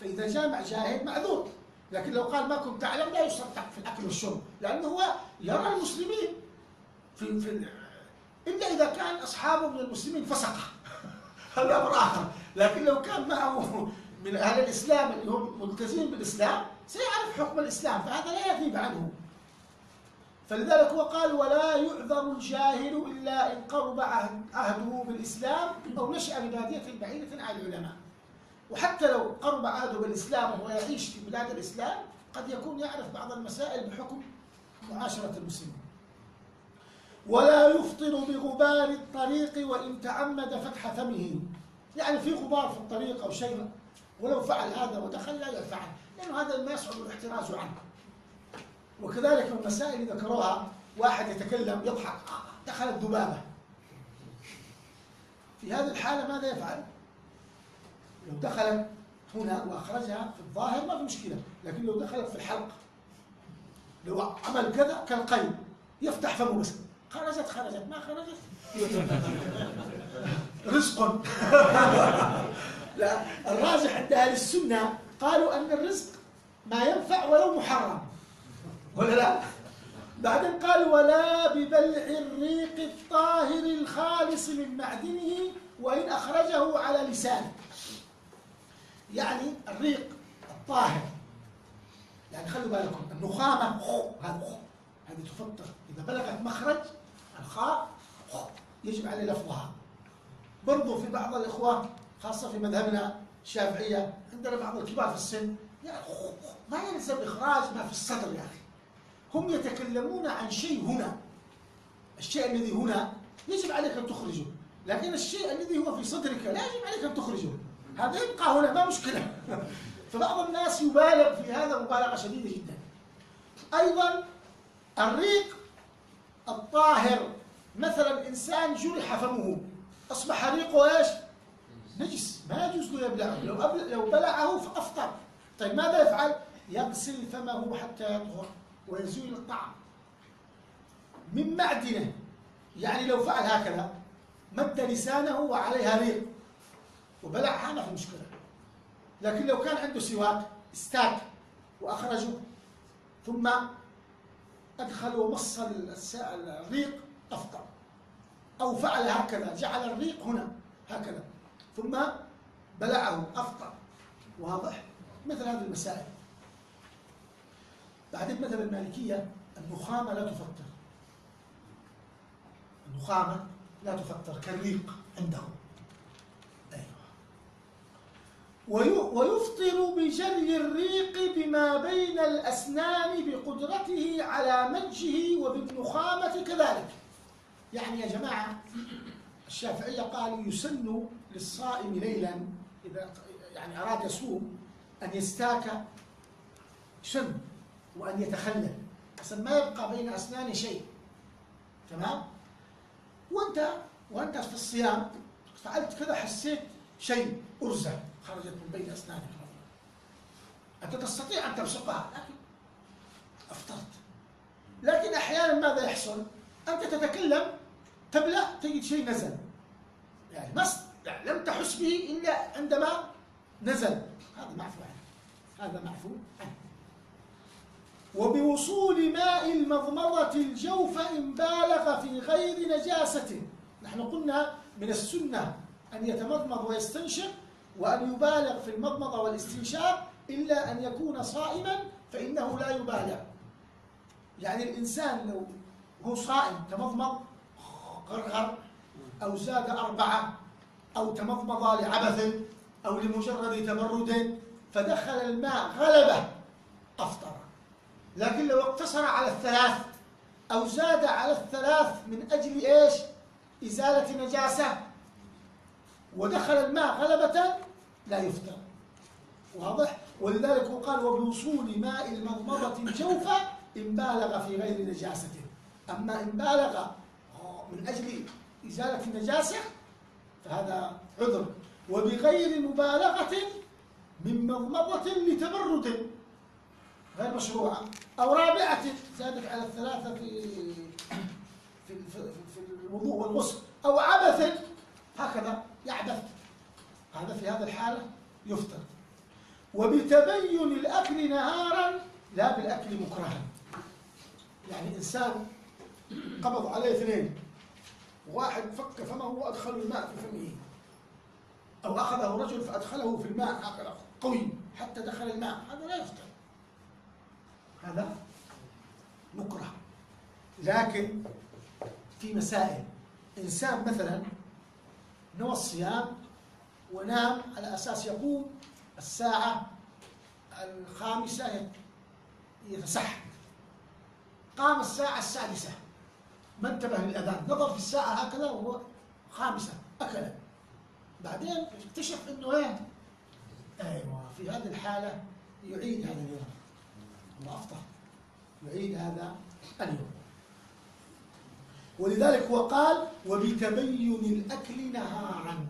فإذا جامع جاهل معذور. لكن لو قال ما كنت تعلم لا يصدق في الأكل والشرب لأنه هو يرى المسلمين في, في إلا إذا كان أصحابه من المسلمين فسقة. *laughs* هذا أمر آخر. لكن لو كان معه من أهل الإسلام اللي هم ملتزمين بالإسلام سيعرف حكم الإسلام فهذا لا يغيب عنه. فلذلك هو قال ولا يعذر الجاهل إلا إن قرب عهده بالإسلام أو نشأ ببادية بعيدة عن العلماء. وحتى لو قرب عهده بالإسلام وهو يعيش في بلاد الإسلام قد يكون يعرف بعض المسائل بحكم معاشرة المسلمين. ولا يفطر بغبار الطريق وإن تعمد فتح فمه. يعني في غبار في الطريق أو شيء ولو فعل هذا ودخل لا يفعل لأنه هذا ما يصعب الاحتراز عنه. وكذلك من المسائل اللي ذكروها واحد يتكلم يضحك دخلت ذبابة في هذه الحالة ماذا يفعل؟ لو دخلت هنا وأخرجها في الظاهر ما في مشكلة لكن لو دخلت في الحلق لو عمل كذا كالقيد يفتح فمه بس. خرجت خرجت ما خرجت. *laughs* رزق. *laughs* لا الراجح عند أهل السنة قالوا أن الرزق ما ينفع ولو محرم. ولا لا؟ بعدين قال ولا ببلع الريق الطاهر الخالص من معدنه وإن أخرجه على لسانه. يعني الريق الطاهر. يعني خلوا بالكم النخامة هذا هذه تفطر. إذا بلغت مخرج الخاء يجب عليه لفظها. برضو في بعض الإخوة خاصة في مذهبنا الشافعية عندنا بعض الكبار في السن يعني ما يلزم إخراج ما في الصدر يا أخي. هم يتكلمون عن شيء هنا. الشيء الذي هنا يجب عليك أن تخرجه. لكن الشيء الذي هو في صدرك لا يجب عليك أن تخرجه. هذا يبقى هنا ما مشكلة. *laughs* فبعض الناس يبالغ في هذا مبالغة شديدة جدا. أيضا الريق الطاهر مثلا إنسان جرح فمه أصبح ريقه إيش؟ نجس ما يجوز له يبلعه لو, لو بلعه فأفطر. طيب ماذا يفعل؟ يغسل فمه حتى يطهر ويزول الطعم من معدنه يعني لو فعل هكذا مد لسانه وعليها ريق. وبلعها ما في مشكلة. لكن لو كان عنده سواك استاك وأخرجه ثم أدخل ومص الريق أفطر أو فعل هكذا جعل الريق هنا هكذا. ثم بلعه أفطر واضح؟ مثل هذه المسائل. بعدين مثل المالكية النخامة لا تفطر. النخامة لا تفطر كالريق عندهم. ويفطر بجري الريق بما بين الأسنان بقدرته على مجه وبالنخامة كذلك. يعني يا جماعة الشافعية قالوا يسن للصائم ليلا إذا يعني أراد يصوم أن يستاك سن وأن يتخلل. عشان ما يبقى بين أسنانه شيء. تمام؟ وأنت وأنت في الصيام فعلت كذا حسيت شيء أرزة خرجت من بين أسنانك أنت تستطيع أن تبصقها لكن أفطرت. لكن أحيانا ماذا يحصل؟ أنت تتكلم تبلع تجد شيء نزل. يعني ما يعني لم تحس به إلا عندما نزل. هذا معفو عنه. هذا معفو عنه. وبوصول ماء المضمضة الجوف إن بالغ في غير نجاسة. نحن قلنا من السنة أن يتمضمض ويستنشق وأن يبالغ في المضمضة والاستنشاق إلا أن يكون صائما فإنه لا يبالغ. يعني الإنسان لو هو صائم تمضمض غرغر أو زاد أربعة أو تمضمض لعبث أو لمجرد تبرد فدخل الماء غلبة أفطر. لكن لو اقتصر على الثلاث أو زاد على الثلاث من أجل إيش؟ إزالة نجاسة. ودخل الماء غلبة لا يفطر واضح؟ ولذلك قال وبوصول ماء المضمضة الجوف إن بالغ في غير نجاسة. أما إن بالغ من أجل إزالة النجاسة فهذا عذر. وبغير مبالغة من مضمضة لتبرد غير مشروعة أو رابعة زادت على الثلاثة في في في الوضوء والغسل أو عبث. هكذا يعبث. هذا في هذه الحالة يفطر. وبتبين الأكل نهارا لا بالأكل مكرها. يعني إنسان قبض عليه اثنين. واحد فك فمه وأدخل الماء في فمه. أو أخذه رجل فأدخله في الماء. قوي. حتى دخل الماء. هذا لا يفطر. هذا مكره. لكن في مسائل. إنسان مثلا نوى الصيام ونام على أساس يقوم الساعة الخامسة يتسحب قام الساعة السادسة. ما انتبه للأذان. نظر في الساعة هكذا وهو خامسة. أكل. بعدين اكتشف أنه إيه؟ أيوة في هذه الحالة يعيد هذا اليوم. الله أفضل يعيد هذا اليوم. ولذلك هو قال وبتبين الأكل نهارا.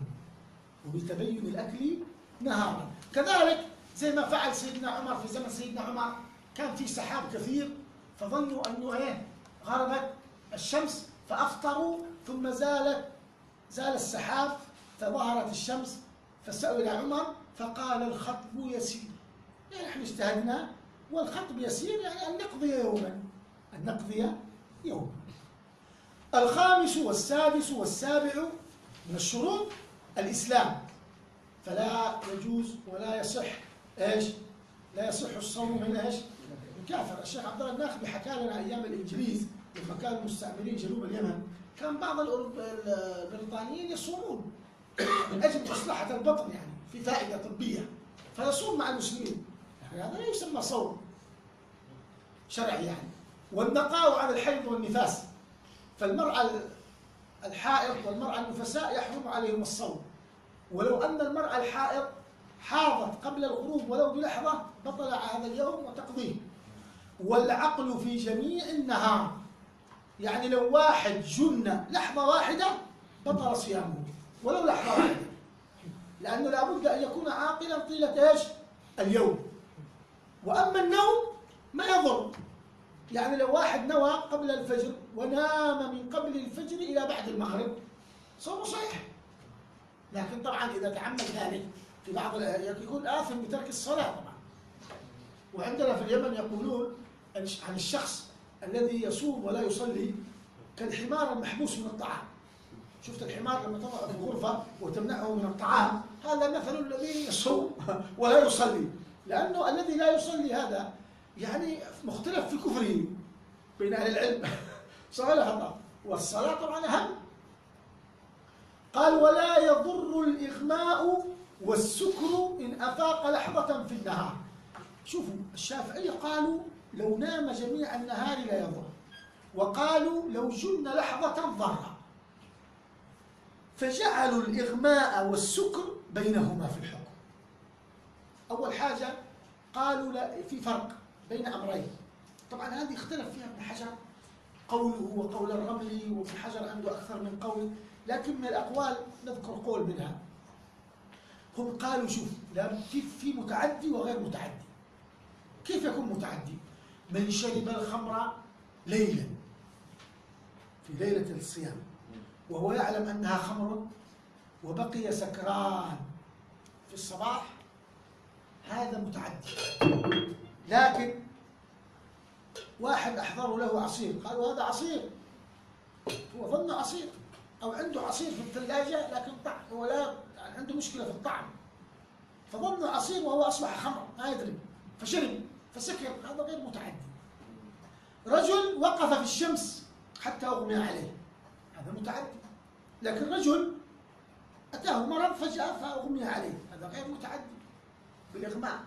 وبتبين الأكل نهارا. كذلك زي ما فعل سيدنا عمر في زمن سيدنا عمر كان في سحاب كثير فظنوا أنه إيه؟ غربت الشمس فأفطروا ثم زالت زال السحاب فظهرت الشمس فسئل عمر فقال الخطب يسير. يعني نحن اجتهدنا؟ والخطب يسير يعني أن نقضي يوما. أن نقضي يوما. الخامس والسادس والسابع من الشروط الإسلام. فلا يجوز ولا يصح إيش؟ لا يصح الصوم من إيش؟ من كافر، الشيخ عبد الله الناخبي حكى لنا أيام الإنجليز لما كانوا مستعمرين جنوب اليمن. كان بعض البريطانيين يصومون من أجل مصلحة البطن يعني في فائدة طبية. فيصوم مع المسلمين. هذا لا يسمى صوم شرعي يعني. والنقاء عن الحيض والنفاس. فالمرأة الحائض والمرأة النفساء يحرم عليهم الصوم. ولو أن المرأة الحائض حاضت قبل الغروب ولو بلحظة بطل هذا اليوم وتقضيه. والعقل في جميع النهار. يعني لو واحد جن لحظة واحدة بطل صيامه. ولو لحظة واحدة. لأنه لابد أن يكون عاقلا طيلة إيش؟ اليوم. وأما النوم ما يضر. يعني لو واحد نوى قبل الفجر ونام من قبل الفجر إلى بعد المغرب. صومه صحيح. لكن طبعا إذا تعمد ذلك في بعض يكون آثم بترك الصلاة. طبعا وعندنا في اليمن يقولون عن الشخص الذي يصوم ولا يصلي كالحمار المحبوس من الطعام. شفت الحمار لما تضع في الغرفة وتمنعه من الطعام؟ هذا مثل الذي يصوم ولا يصلي. لأنه الذي لا يصلي هذا يعني مختلف في كفره بين أهل العلم. ولا خطأ والصلاة طبعا أهم. قال ولا يضر الإغماء والسكر إن أفاق لحظة في النهار. شوفوا الشافعية قالوا لو نام جميع النهار لا يضر. وقالوا لو جن لحظة ضر. فجعلوا الإغماء والسكر بينهما في الحكم. أول حاجة قالوا لا في فرق بين أمرين. طبعا هذه اختلف فيها ابن حجر. قوله وقول الرملي وابن حجر عنده أكثر من قول لكن من الأقوال نذكر قول منها. هم قالوا شوف كيف في متعدي وغير متعدي؟ كيف يكون متعدي؟ من شرب الخمر ليلا في ليلة الصيام وهو يعلم أنها خمر وبقي سكران. في الصباح هذا متعدي. لكن واحد أحضروا له عصير. قالوا هذا عصير. هو ظن عصير. أو عنده عصير في الثلاجة لكن طعم هو لا عنده مشكلة في الطعم. فظن عصير وهو أصبح خمر ما يدري. فشرب فسكر هذا غير متعدي. رجل وقف في الشمس حتى أغمي عليه. هذا متعدي. لكن رجل أتاه مرض فجأة فأغمي عليه. هذا غير متعدي. بالإغماء.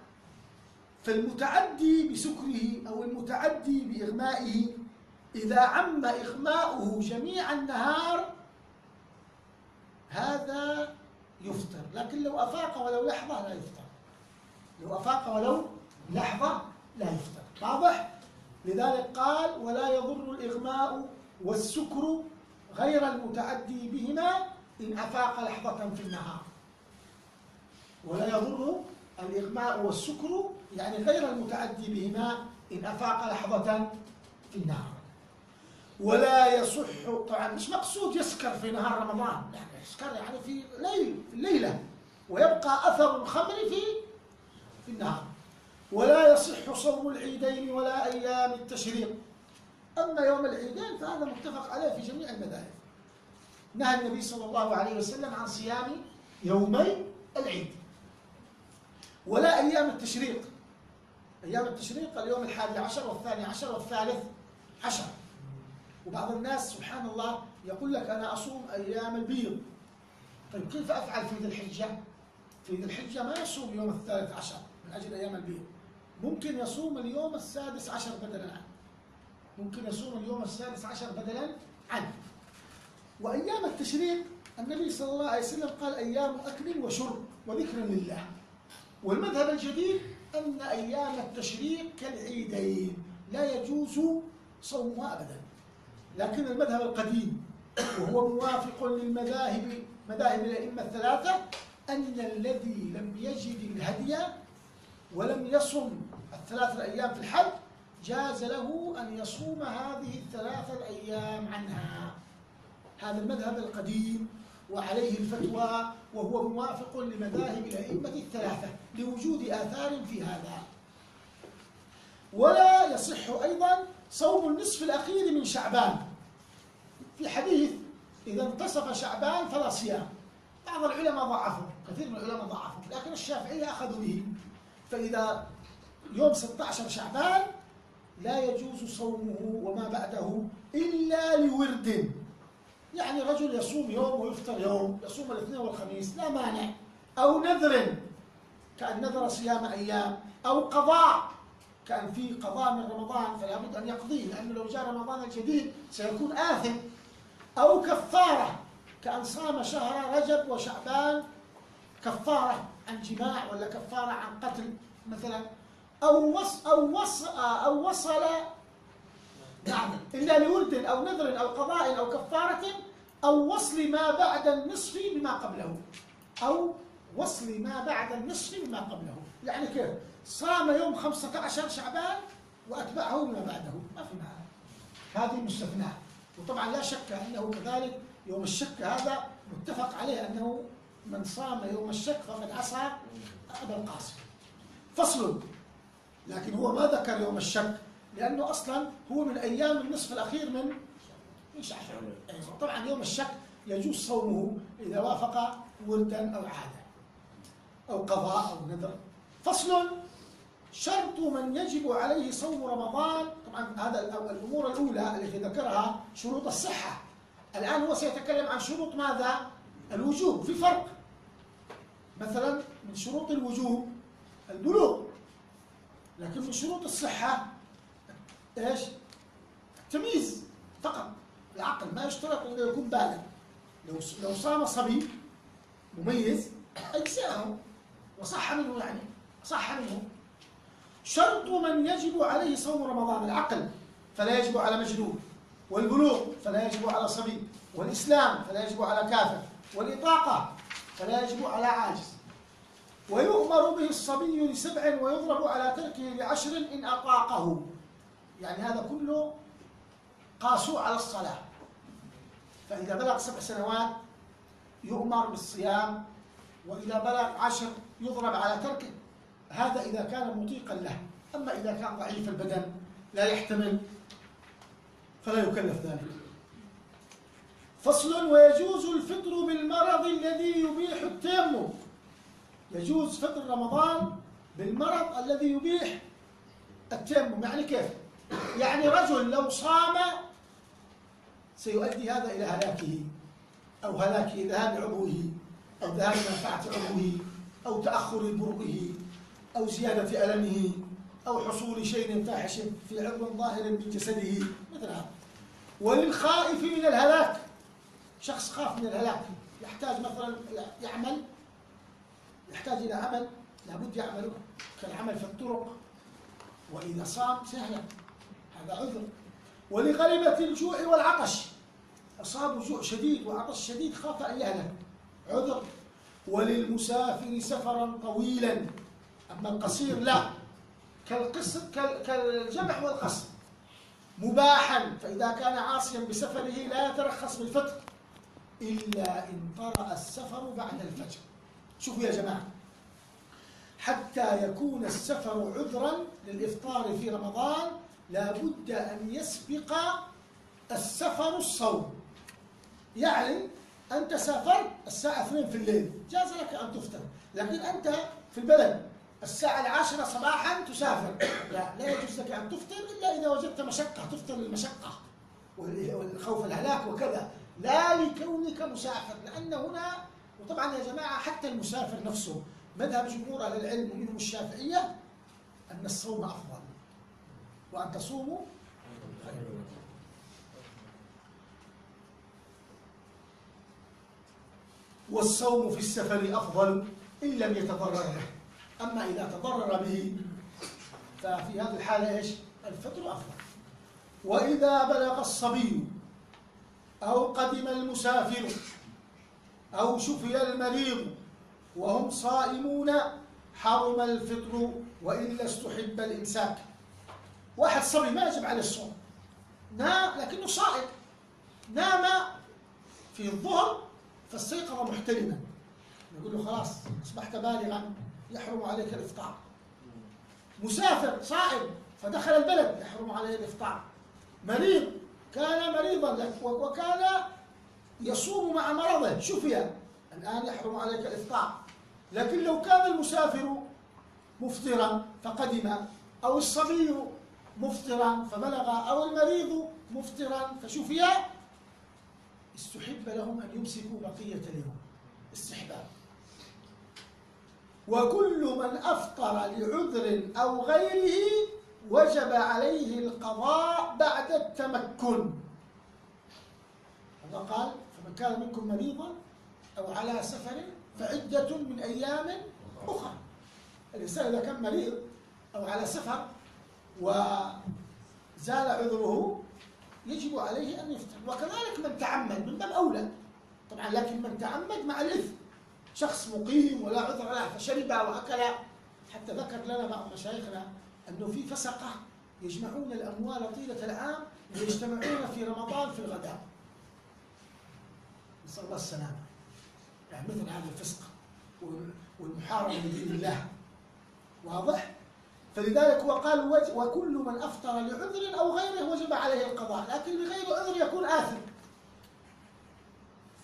فالمتعدي بسكره أو المتعدي بإغمائه إذا عم إغماؤه جميع النهار هذا يفطر. لكن لو أفاق ولو لحظة لا يفطر. لو أفاق ولو لحظة لا يفطر. واضح؟ لذلك قال ولا يضر الإغماء والسكر غير المتعدي بهما إن أفاق لحظة في النهار. ولا يضر الإغماء والسكر يعني غير المتعدي بهما إن أفاق لحظة في النهار. ولا يصح طبعا مش مقصود يسكر في نهار رمضان يعني يسكر يعني في ليل في الليلة ويبقى أثر الخمر في في النهار. ولا يصح صوم العيدين ولا أيام التشريق. أما يوم العيدين فهذا متفق عليه في جميع المذاهب. نهى النبي صلى الله عليه وسلم عن صيام يومي العيد. ولا أيام التشريق. أيام التشريق اليوم الحادي عشر والثاني عشر والثالث عشر. وبعض الناس سبحان الله يقول لك أنا أصوم أيام البيض. طيب كيف أفعل في ذي الحجة؟ في ذي الحجة ما يصوم يوم الثالث عشر من أجل أيام البيض. ممكن يصوم اليوم السادس عشر بدلا عنه ممكن يصوم اليوم السادس عشر بدلا عنه وأيام التشريق النبي صلى الله عليه وسلم قال أيام أكل وشرب وذكر لله. والمذهب الجديد أن أيام التشريق كالعيدين لا يجوز صومها أبدا. لكن المذهب القديم وهو موافق للمذاهب مذاهب الأئمة الثلاثة أن الذي لم يجد الهدي ولم يصم الثلاثة الأيام في الحج جاز له أن يصوم هذه الثلاثة الأيام عنها. هذا المذهب القديم. وعليه الفتوى وهو موافق لمذاهب الأئمة الثلاثة لوجود آثار في هذا. ولا يصح أيضا صوم النصف الأخير من شعبان. في حديث إذا انتصف شعبان فلا صيام. بعض العلماء ضعفوا كثير من العلماء ضعفوا لكن الشافعية أخذوا به. فإذا يوم 16 شعبان لا يجوز صومه وما بعده إلا لورد. يعني رجل يصوم يوم ويفطر يوم يصوم الاثنين والخميس لا مانع. أو نذر كأن نذر صيام أيام. أو قضاء كأن في قضاء من رمضان فلا بد أن يقضيه لأنه لو جاء رمضان الجديد سيكون آثم. أو كفارة كأن صام شهر رجب وشعبان كفارة عن جماع ولا كفارة عن قتل مثلا. أو وص أو وص أو وصل نعم. إلا لولد أو نذر أو قضاء أو كفارة أو وصل ما بعد النصف بما قبله. أو وصل ما بعد النصف بما قبله. يعني كيف؟ صام يوم 15 شعبان وأتبعه بما بعده. ما في معنى هذه مستثناة. وطبعا لا شك أنه كذلك يوم الشك هذا متفق عليه أنه من صام يوم الشك فقد عصى أبا القاسم. فصل. لكن هو ما ذكر يوم الشك. لأنه أصلا هو من أيام النصف الأخير من من شعبان. طبعا يوم الشك يجوز صومه إذا وافق وردا أو عادة أو قضاء أو نذر فصل شرط من يجب عليه صوم رمضان. طبعا هذا الأمور الأولى التي ذكرها شروط الصحة. الآن هو سيتكلم عن شروط ماذا؟ الوجوب. في فرق. مثلا من شروط الوجوب البلوغ. لكن من شروط الصحة إيش؟ التمييز فقط. العقل ما يشترط انه يكون بالغ. لو لو صام صبي مميز أجزاءه. وصح منه يعني. صح منه. شرط من يجب عليه صوم رمضان. العقل فلا يجب على مجنون. والبلوغ فلا يجب على صبي. والإسلام فلا يجب على كافر. والإطاقة فلا يجب على عاجز. ويؤمر به الصبي لسبع ويضرب على تركه لعشر إن أطاقه. يعني هذا كله قاسوا على الصلاة. فإذا بلغ سبع سنوات يؤمر بالصيام وإذا بلغ عشر يضرب على تركه. هذا إذا كان مطيقا له. أما إذا كان ضعيف البدن لا يحتمل فلا يكلف ذلك. فصل ويجوز الفطر بالمرض الذي يبيح التيمم. يجوز فطر رمضان بالمرض الذي يبيح التيمم. يعني كيف؟ يعني رجل لو صام سيؤدي هذا إلى هلاكه أو هلاك ذهاب عضوه أو ذهاب منفعة عضوه أو تأخر برؤه أو زيادة ألمه أو حصول شيء فاحش في عضو ظاهر من جسده. مثل هذا وللخائف من الهلاك شخص خاف من الهلاك يحتاج مثلا يعمل يحتاج إلى عمل لابد يعمله كالعمل في الطرق وإذا صام سهلا. هذا عذر. ولغلبة الجوع والعطش. أصابه جوع شديد وعطش شديد خاف أن يهلك. عذر. وللمسافر سفرا طويلا. أما القصير لا. كالقصر كالجمع والقصر. مباحا. فإذا كان عاصيا بسفره لا يترخص بالفطر إلا إن طرأ السفر بعد الفجر. شوفوا يا جماعة. حتى يكون السفر عذرا للإفطار في رمضان لا بد أن يسبق السفر الصوم. يعني أنت سافرت الساعة 2 في الليل جاز لك أن تفطر. لكن أنت في البلد الساعة العاشرة صباحا تسافر. لا لا يجوز لك أن تفطر إلا إذا وجدت مشقة تفطر للمشقة والخوف الهلاك وكذا. لا لكونك مسافر لأن هنا وطبعا يا جماعة حتى المسافر نفسه مذهب جمهور أهل العلم ومنهم الشافعية أن الصوم أفضل. وأن تصوموا خير والصوم في السفر أفضل إن لم يتضرر به أما إذا تضرر به ففي هذه الحالة إيش؟ الفطر أفضل. وإذا بلغ الصبي أو قدم المسافر أو شفي المريض وهم صائمون حرم الفطر وإلا استحب الإمساك. واحد صبي ما يجب عليه الصوم. نام لكنه صائم. نام في الظهر فاستيقظ محتلما نقول له خلاص أصبحت بالغا يحرم عليك الإفطار. مسافر صائم فدخل البلد يحرم عليه الإفطار. مريض كان مريضا وكان يصوم مع مرضه. شفي الآن يحرم عليك الإفطار. لكن لو كان المسافر مفطرا فقدم. أو الصبي مفطرا فبلغ أو المريض مفطرا فشفي استحب لهم أن يمسكوا بقية اليوم. استحباب. وكل من أفطر لعذر أو غيره وجب عليه القضاء بعد التمكن. الله قال فمن كان منكم مريضا أو على سفر فعدة من أيام أخرى. الإنسان إذا كان مريض أو على سفر وزال عذره يجب عليه أن يفطر وكذلك من تعمد من باب أولى. طبعا لكن من تعمد مع الإثم. شخص مقيم ولا عذر له فشرب وأكل. حتى ذكر لنا بعض مشايخنا أنه في فسقة يجمعون الأموال طيلة العام ويجتمعون في رمضان في الغداء. نسأل الله السلامة. يعني مثل هذا الفسق والمحاربة لدين الله. واضح؟ فلذلك هو قال وكل من أفطر لعذر أو غيره وجب عليه القضاء لكن بغير عذر يكون آثم.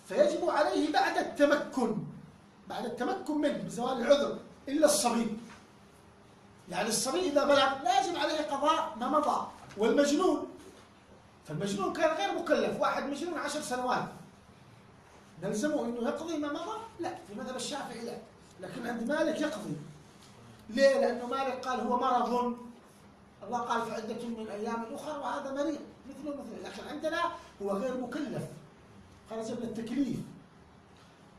فيجب عليه بعد التمكن بعد التمكن منه بزوال العذر إلا الصبي. يعني الصبي إذا بلغ لازم عليه قضاء ما مضى. والمجنون فالمجنون كان غير مكلف واحد مجنون عشر سنوات. نلزمه أنه يقضي ما مضى؟ لا في مذهب الشافعي لا. لكن عند مالك يقضي. ليه؟ لأنه مالك قال هو مرض. الله قال في عدة من أيام أخرى وهذا مريض مثله مثله. لكن عندنا هو غير مكلف. خرج من التكليف.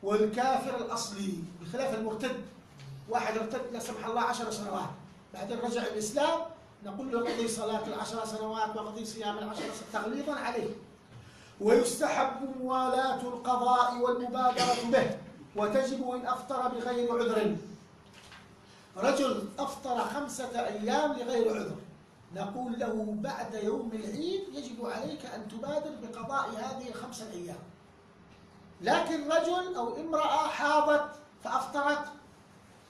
والكافر الأصلي بخلاف المرتد واحد ارتد لا سمح الله عشر سنوات. بعدين رجع الإسلام نقول له اقضي صلاة العشر سنوات واقضي صيام العشر سنوات تغليظا عليه. ويستحب موالاة القضاء والمبادرة به. وتجب إن أفطر بغير عذر. رجل أفطر خمسة أيام لغير عذر. نقول له بعد يوم العيد يجب عليك أن تبادر بقضاء هذه الخمسة الأيام لكن رجل أو امرأة حاضت فأفطرت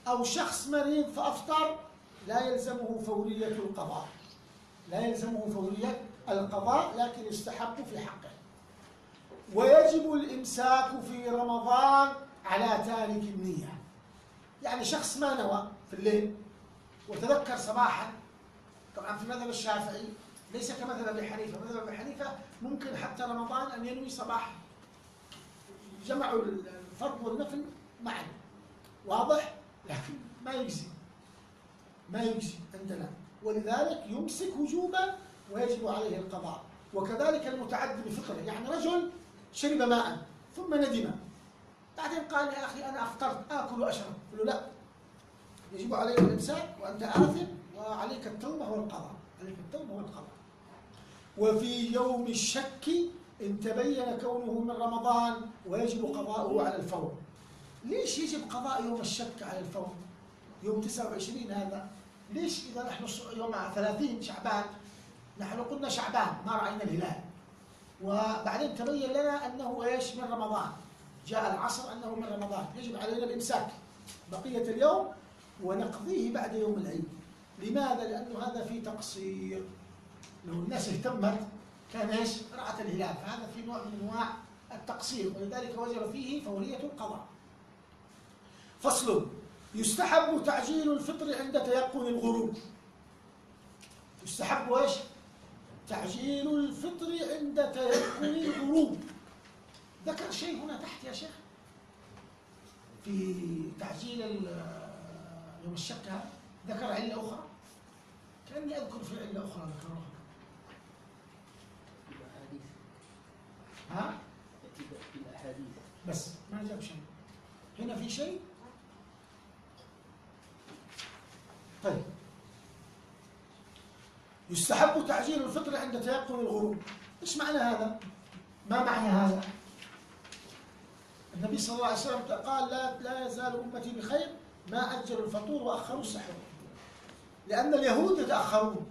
أو شخص مريض فأفطر لا يلزمه فورية القضاء. لا يلزمه فورية القضاء لكن يستحب في حقه. ويجب الإمساك في رمضان على تارك النية. يعني شخص ما نوى في الليل وتذكر صباحا طبعا في مذهب الشافعي ليس كمذهب أبي حنيفة، مذهب أبي حنيفة ممكن حتى رمضان أن ينوي صباحا. جمعوا الفرض والنفل معا. واضح؟ لكن ما يجزي. ما يجزي عندنا، ولذلك يمسك وجوبا ويجب عليه القضاء. وكذلك المتعدي بفطره، يعني رجل شرب ماء ثم ندم. بعدين قال يا أخي أنا أفطرت آكل وأشرب، قل له لا يجب عليك الإمساك وأنت آثم وعليك التوبة والقضاء. عليك التوبة والقضاء. وفي يوم الشك إن تبين كونه من رمضان ويجب قضاؤه على الفور. ليش يجب قضاء يوم الشك على الفور؟ يوم 29 هذا. ليش إذا نحن يوم 30 شعبان؟ نحن قلنا شعبان ما رأينا الهلال. وبعدين تبين لنا أنه إيش؟ من رمضان. جاء العصر أنه من رمضان. يجب علينا الإمساك. بقية اليوم ونقضيه بعد يوم العيد. لماذا؟ لأنه هذا فيه تقصير. لو الناس اهتمت كان إيش؟ رأت الهلال. فهذا في نوع من أنواع التقصير. ولذلك وجب فيه فورية القضاء. فصل. يستحب تعجيل الفطر عند تيقن الغروب. يستحب إيش؟ تعجيل الفطر عند تيقن الغروب. ذكر شيء هنا تحت يا شيخ؟ في تعجيل يوم الشك ذكر علة أخرى؟ كأني أذكر في علة أخرى ذكرها. ها؟ الأحاديث بس ما جاب شيء. هنا في شيء؟ طيب. يستحب تعجيل الفطر عند تيقن الغروب. إيش معنى هذا؟ ما معنى هذا؟ النبي صلى الله عليه وسلم قال لا لا يزال أمتي بخير ما أجلوا الفطور وأخروا السحور. لأن اليهود يتأخرون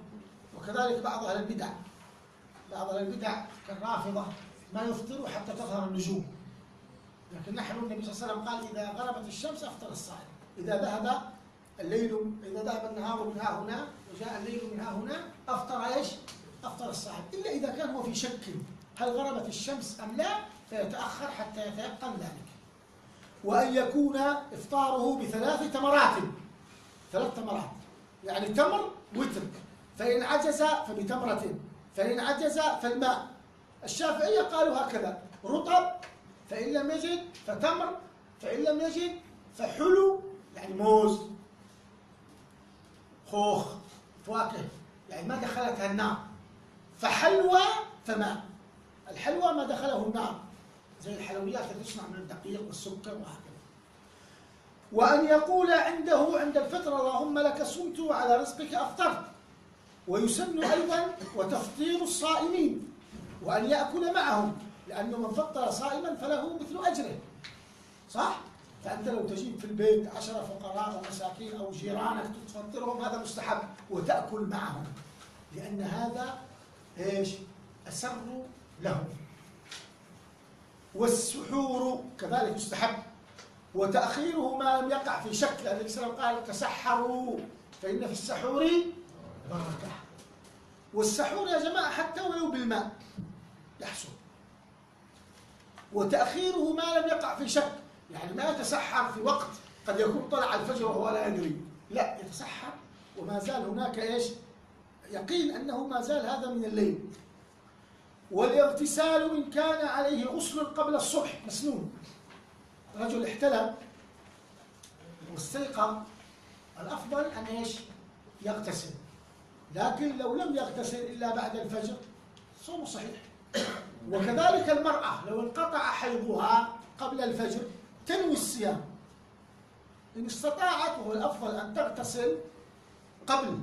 وكذلك بعض أهل البدع. بعض أهل البدع كالرافضة ما يفطروا حتى تظهر النجوم. لكن نحن النبي صلى الله عليه وسلم قال إذا غربت الشمس أفطر الصائم إذا ذهب الليل إذا ذهب النهار من ها هنا وجاء الليل من ها هنا أفطر إيش؟ أفطر الصائم إلا إذا كان هو في شك هل غربت الشمس أم لا فيتأخر حتى يتيقن ذلك. وأن يكون إفطاره بثلاث تمرات. ثلاث تمرات. يعني تمر وتر. فإن عجز فبتمرة. فإن عجز فالماء. الشافعية قالوا هكذا. رطب فإن لم يجد فتمر فإن لم يجد فحلو يعني موز. خوخ فواكه. يعني ما دخلتها النار. فحلوى فماء. الحلوى ما دخله النار. زي الحلويات اللي تصنع من الدقيق والسكر وهكذا. وأن يقول عنده عند الفطر اللهم لك صمت وعلى رزقك أفطرت. ويسن أيضا وتفطير الصائمين وأن يأكل معهم لأنه من فطر صائما فله مثل أجره. صح؟ فأنت لو تجيب في البيت عشرة فقراء ومساكين أو جيرانك تفطرهم هذا مستحب. وتأكل معهم لأن هذا إيش؟ أسر لهم. والسحور كذلك يستحب وتأخيره ما لم يقع في شك لأن النبي صلى الله عليه وسلم قال تسحروا فإن في السحور بركة. والسحور يا جماعة حتى ولو بالماء يحصل. وتأخيره ما لم يقع في شك يعني ما يتسحر في وقت قد يكون طلع الفجر وهو لا يدري. لا يتسحر وما زال هناك إيش؟ يقين أنه ما زال هذا من الليل. والاغتسال إن كان عليه غسل قبل الصبح. مسنون. رجل احتلم واستيقظ. الأفضل أن إيش؟ يغتسل. لكن لو لم يغتسل إلا بعد الفجر صومه صحيح. وكذلك المرأة لو انقطع حيضها قبل الفجر تنوي الصيام. إن استطاعت وهو الأفضل أن تغتسل قبل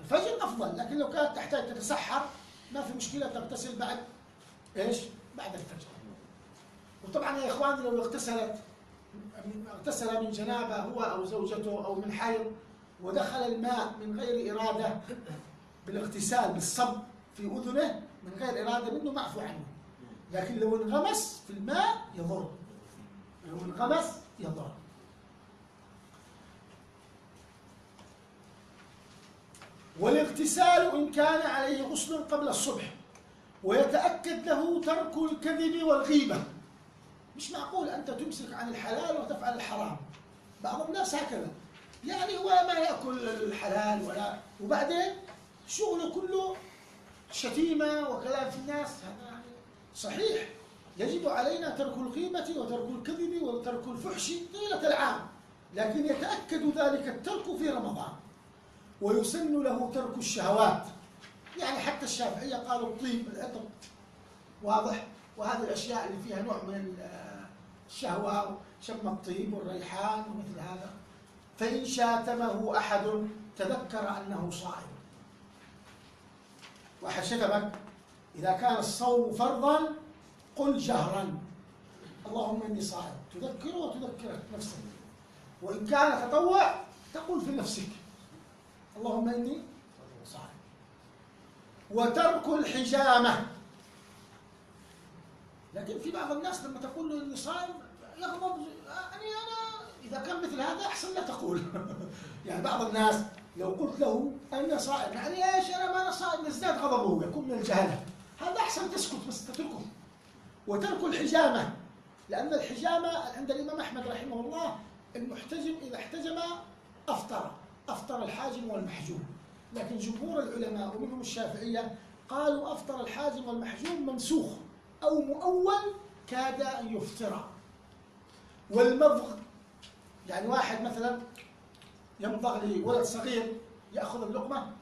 الفجر أفضل. لكن لو كانت تحتاج تتسحر ما في مشكلة تغتسل بعد. إيش؟ بعد الفجر. وطبعا يا إخواني لو اغتسلت اغتسل من جنابة هو أو زوجته أو من حيض ودخل الماء من غير إرادة بالاغتسال بالصب في أذنه من غير إرادة منه معفو عنه. لكن لو انغمس في الماء يضر. لو انغمس يضر. والاغتسال إن كان عليه غسل قبل الصبح ويتأكد له ترك الكذب والغيبة. مش معقول أنت تمسك عن الحلال وتفعل الحرام. بعض الناس هكذا. يعني هو ما يأكل الحلال ولا وبعدين شغله كله شتيمة وكلام في الناس هذا صحيح. يجب علينا ترك الغيبة وترك الكذب وترك الفحش طيلة العام لكن يتأكد ذلك الترك في رمضان. ويسن له ترك الشهوات. يعني حتى الشافعية قالوا الطيب العطر واضح؟ وهذه الأشياء اللي فيها نوع من الشهوة شم الطيب والريحان ومثل هذا. فإن شاتمه أحد تذكر أنه صائم. واحد شتمك إذا كان الصوم فرضا قل جهرا. اللهم إني صائم. تذكره وتذكر نفسك. وإن كان تطوع تقول في نفسك. اللهم إني صائم وترك الحجامة. لكن في بعض الناس لما تقول له إني صائم يغضب يعني أنا إذا كان مثل هذا أحسن لا تقول. *laughs* يعني بعض الناس لو قلت له أنا صائم يعني إيش أنا ما أنا صائم يزداد غضبه يكون من الجهلة هذا أحسن تسكت بس تتركه. وترك الحجامة. لأن الحجامة عند الإمام أحمد رحمه الله المحتجم إذا احتجم أفطر. أفطر الحاجم والمحجوم. لكن جمهور العلماء ومنهم الشافعية قالوا أفطر الحاجم والمحجوم منسوخ أو مؤول كاد أن يفطر. والمضغ يعني واحد مثلا يمضغ لولد صغير يأخذ اللقمة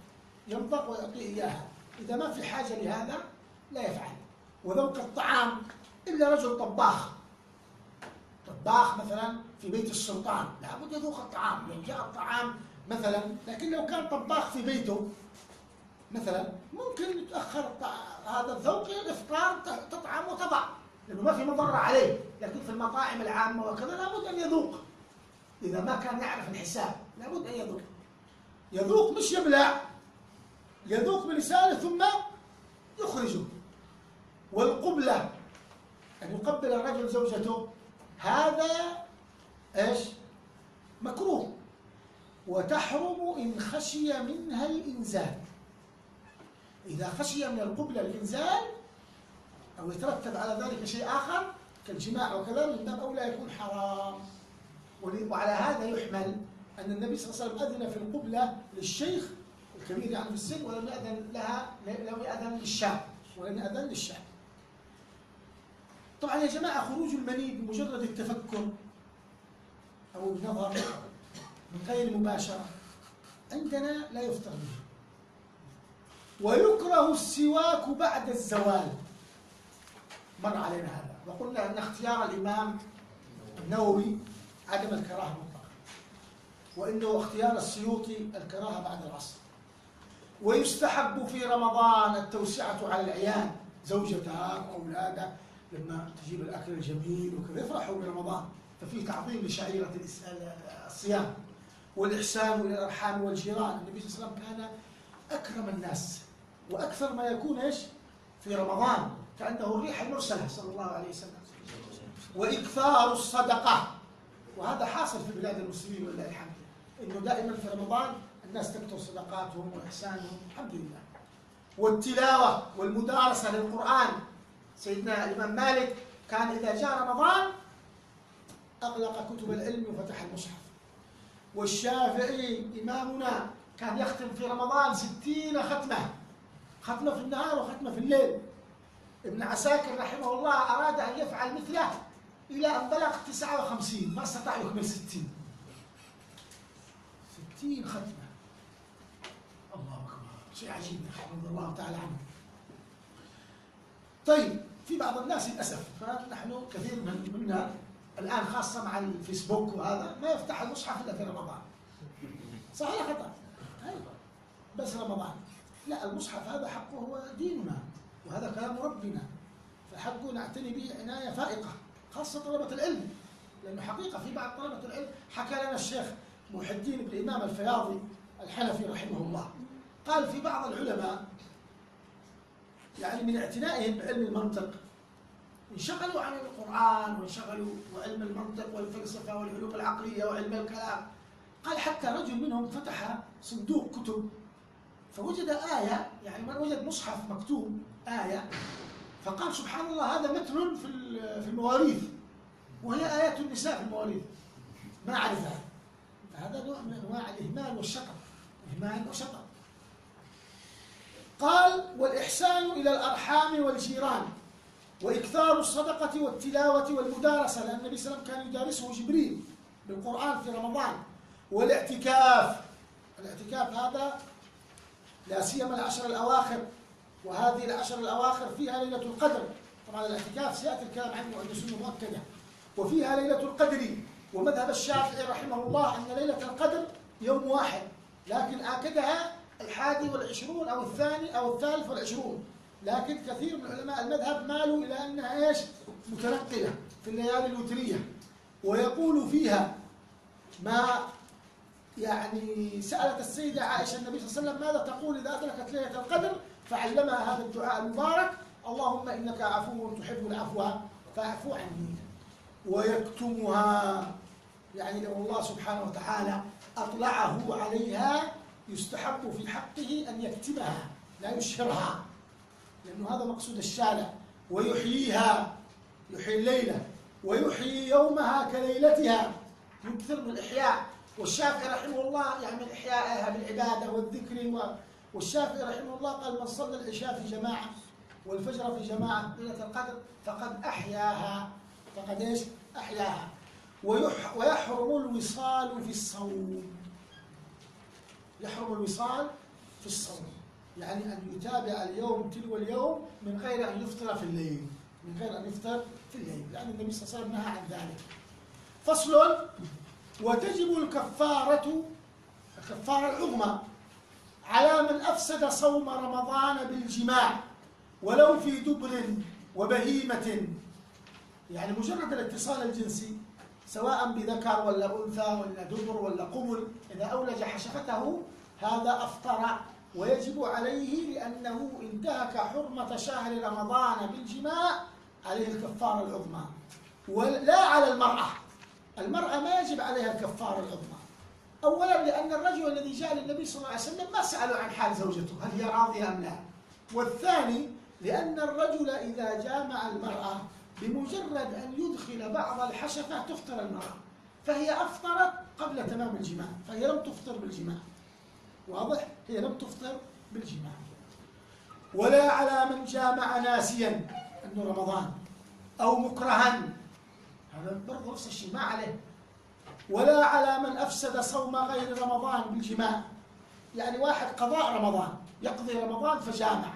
يمضغ ويعطيه إياها. إذا ما في حاجة لهذا لا يفعل. وذوق الطعام إلا رجل طباخ. طباخ مثلا في بيت السلطان لابد يذوق الطعام. يعني جاء الطعام مثلا لكن لو كان طباخ في بيته مثلا ممكن يتأخر هذا الذوق الإفطار تطعم وتضع لأنه ما في مضرة عليه. لكن في المطاعم العامة وكذا لابد أن يذوق. إذا ما كان يعرف الحساب لابد أن يذوق. يذوق مش يبلع يذوق بلسانه ثم يخرجه. والقبلة أن يقبل الرجل زوجته هذا إيش؟ مكروه. وتحرم إن خشي منها الإنزال. إذا خشي من القبلة الإنزال أو يترتب على ذلك شيء آخر كالجماع وكذا من باب أولى يكون حرام. وعلى هذا يحمل أن النبي صلى الله عليه وسلم أذن في القبلة للشيخ الكبير يعني في السن ولم يأذن لها لم يأذن للشاب ولم يأذن للشاب. طبعا يا جماعة خروج المني بمجرد التفكر أو النظر من غير مباشرة. عندنا لا يفطر به. ويكره السواك بعد الزوال. مر علينا هذا. وقلنا أن اختيار الإمام النووي عدم الكراهة مطلقا. وإنه اختيار السيوطي الكراهة بعد العصر. ويستحب في رمضان التوسعة على العيال زوجتك وأولادك لما تجيب الأكل الجميل وكذا. يفرحوا برمضان. ففي تعظيم لشعيرة الصيام. والإحسان إلى الأرحام والجيران. النبي صلى الله عليه وسلم كان أكرم الناس وأكثر ما يكون إيش؟ في رمضان كأنه الريح المرسلة صلى الله عليه وسلم. وإكثار الصدقة. وهذا حاصل في بلاد المسلمين ولله الحمد. إنه دائما في رمضان الناس تكثر صدقاتهم وإحسانهم الحمد لله. والتلاوة والمدارسة للقرآن. سيدنا الإمام مالك كان إذا جاء رمضان أغلق كتب العلم وفتح المصحف. والشافعي إمامنا كان يختم في رمضان ستين ختمة ختمة في النهار وختمة في الليل. ابن عساكر رحمه الله أراد أن يفعل مثله إلى أن بلغ 59 ما استطاع يكمل 60 60 ختمة. الله أكبر. شيء عجيب رضي الله تعالى عنه. طيب في بعض الناس للأسف فنحن كثير من منا الآن خاصة مع الفيسبوك وهذا ما يفتح المصحف إلا في رمضان. صحيح خطأ أيوة. بس رمضان. لا المصحف هذا حقه هو ديننا وهذا كلام ربنا. فحقه نعتني به عناية فائقة خاصة طلبة العلم. لأنه حقيقة في بعض طلبة العلم حكى لنا الشيخ محي الدين بن الإمام الفياضي الحنفي رحمه الله. قال في بعض العلماء يعني من اعتنائهم بعلم المنطق انشغلوا عن القرآن وانشغلوا وعلم المنطق والفلسفة والعلوم العقلية وعلم الكلام. قال حتى رجل منهم فتح صندوق كتب فوجد آية يعني من وجد مصحف مكتوب آية فقال سبحان الله هذا متن في في المواريث وهي آيات النساء في المواريث. ما أعرفها هذا. نوع من أنواع الإهمال والشطط إهمال وشطط قال والإحسان إلى الأرحام والجيران. وإكثار الصدقة والتلاوة والمدارسة لأن النبي صلى الله عليه وسلم كان يدارسه جبريل بالقرآن في رمضان. والاعتكاف الاعتكاف هذا لا سيما العشر الأواخر وهذه العشر الأواخر فيها ليلة القدر. طبعا الاعتكاف سيأتي الكلام عنه عند سنة مؤكدة. وفيها ليلة القدر. ومذهب الشافعي رحمه الله أن ليلة القدر يوم واحد لكن آكدها الحادي والعشرون أو الثاني أو الثالث والعشرون. لكن كثير من علماء المذهب مالوا إلى أنها إيش؟ متنقلة في الليالي الوترية. ويقول فيها ما يعني سألت السيدة عائشة النبي صلى الله عليه وسلم ماذا تقول إذا أدركت ليلة القدر؟ فعلمها هذا الدعاء المبارك. اللهم إنك عفو تحب العفو فاعفو عني. ويكتمها يعني لو الله سبحانه وتعالى أطلعه عليها يستحب في حقه أن يكتمها لا يشهرها. لأنه هذا مقصود الشارع. ويحييها يحيي الليلة. ويحيي يومها كليلتها. يكثر من الإحياء. والشافعي رحمه الله يعمل إحيائها بالعبادة والذكر والشافعي رحمه الله قال من صلى العشاء في جماعة والفجر في جماعة ليلة القدر فقد أحياها. فقد إيش؟ أحياها. ويحرم الوصال في الصوم. يحرم الوصال في الصوم. يعني أن يتابع اليوم تلو اليوم من غير أن يفطر في الليل من غير أن يفطر في الليل لأن النبي صلى الله عليه وسلم نهى عن ذلك. فصل وتجب الكفارة الكفارة العظمى على من أفسد صوم رمضان بالجماع ولو في دبر وبهيمة. يعني مجرد الاتصال الجنسي سواء بذكر ولا أنثى ولا دبر ولا قبل إذا أولج حشفته هذا أفطر ويجب عليه لأنه انتهك حرمة شهر رمضان بالجماع عليه الكفارة العظمى. ولا على المرأة. المرأة ما يجب عليها الكفارة العظمى. أولا لأن الرجل الذي جاء للنبي صلى الله عليه وسلم ما سأله عن حال زوجته هل هي راضية أم لا. والثاني لأن الرجل إذا جامع المرأة بمجرد أن يدخل بعض الحشفة تفطر المرأة. فهي أفطرت قبل تمام الجماع فهي لم تفطر بالجماع. واضح؟ هي لم تفطر بالجماع. ولا على من جامع ناسيا أنه رمضان أو مكرها. هذا برضه نفس الشيء ما عليه. ولا على من أفسد صوم غير رمضان بالجماع. يعني واحد قضاء رمضان يقضي رمضان فجامع.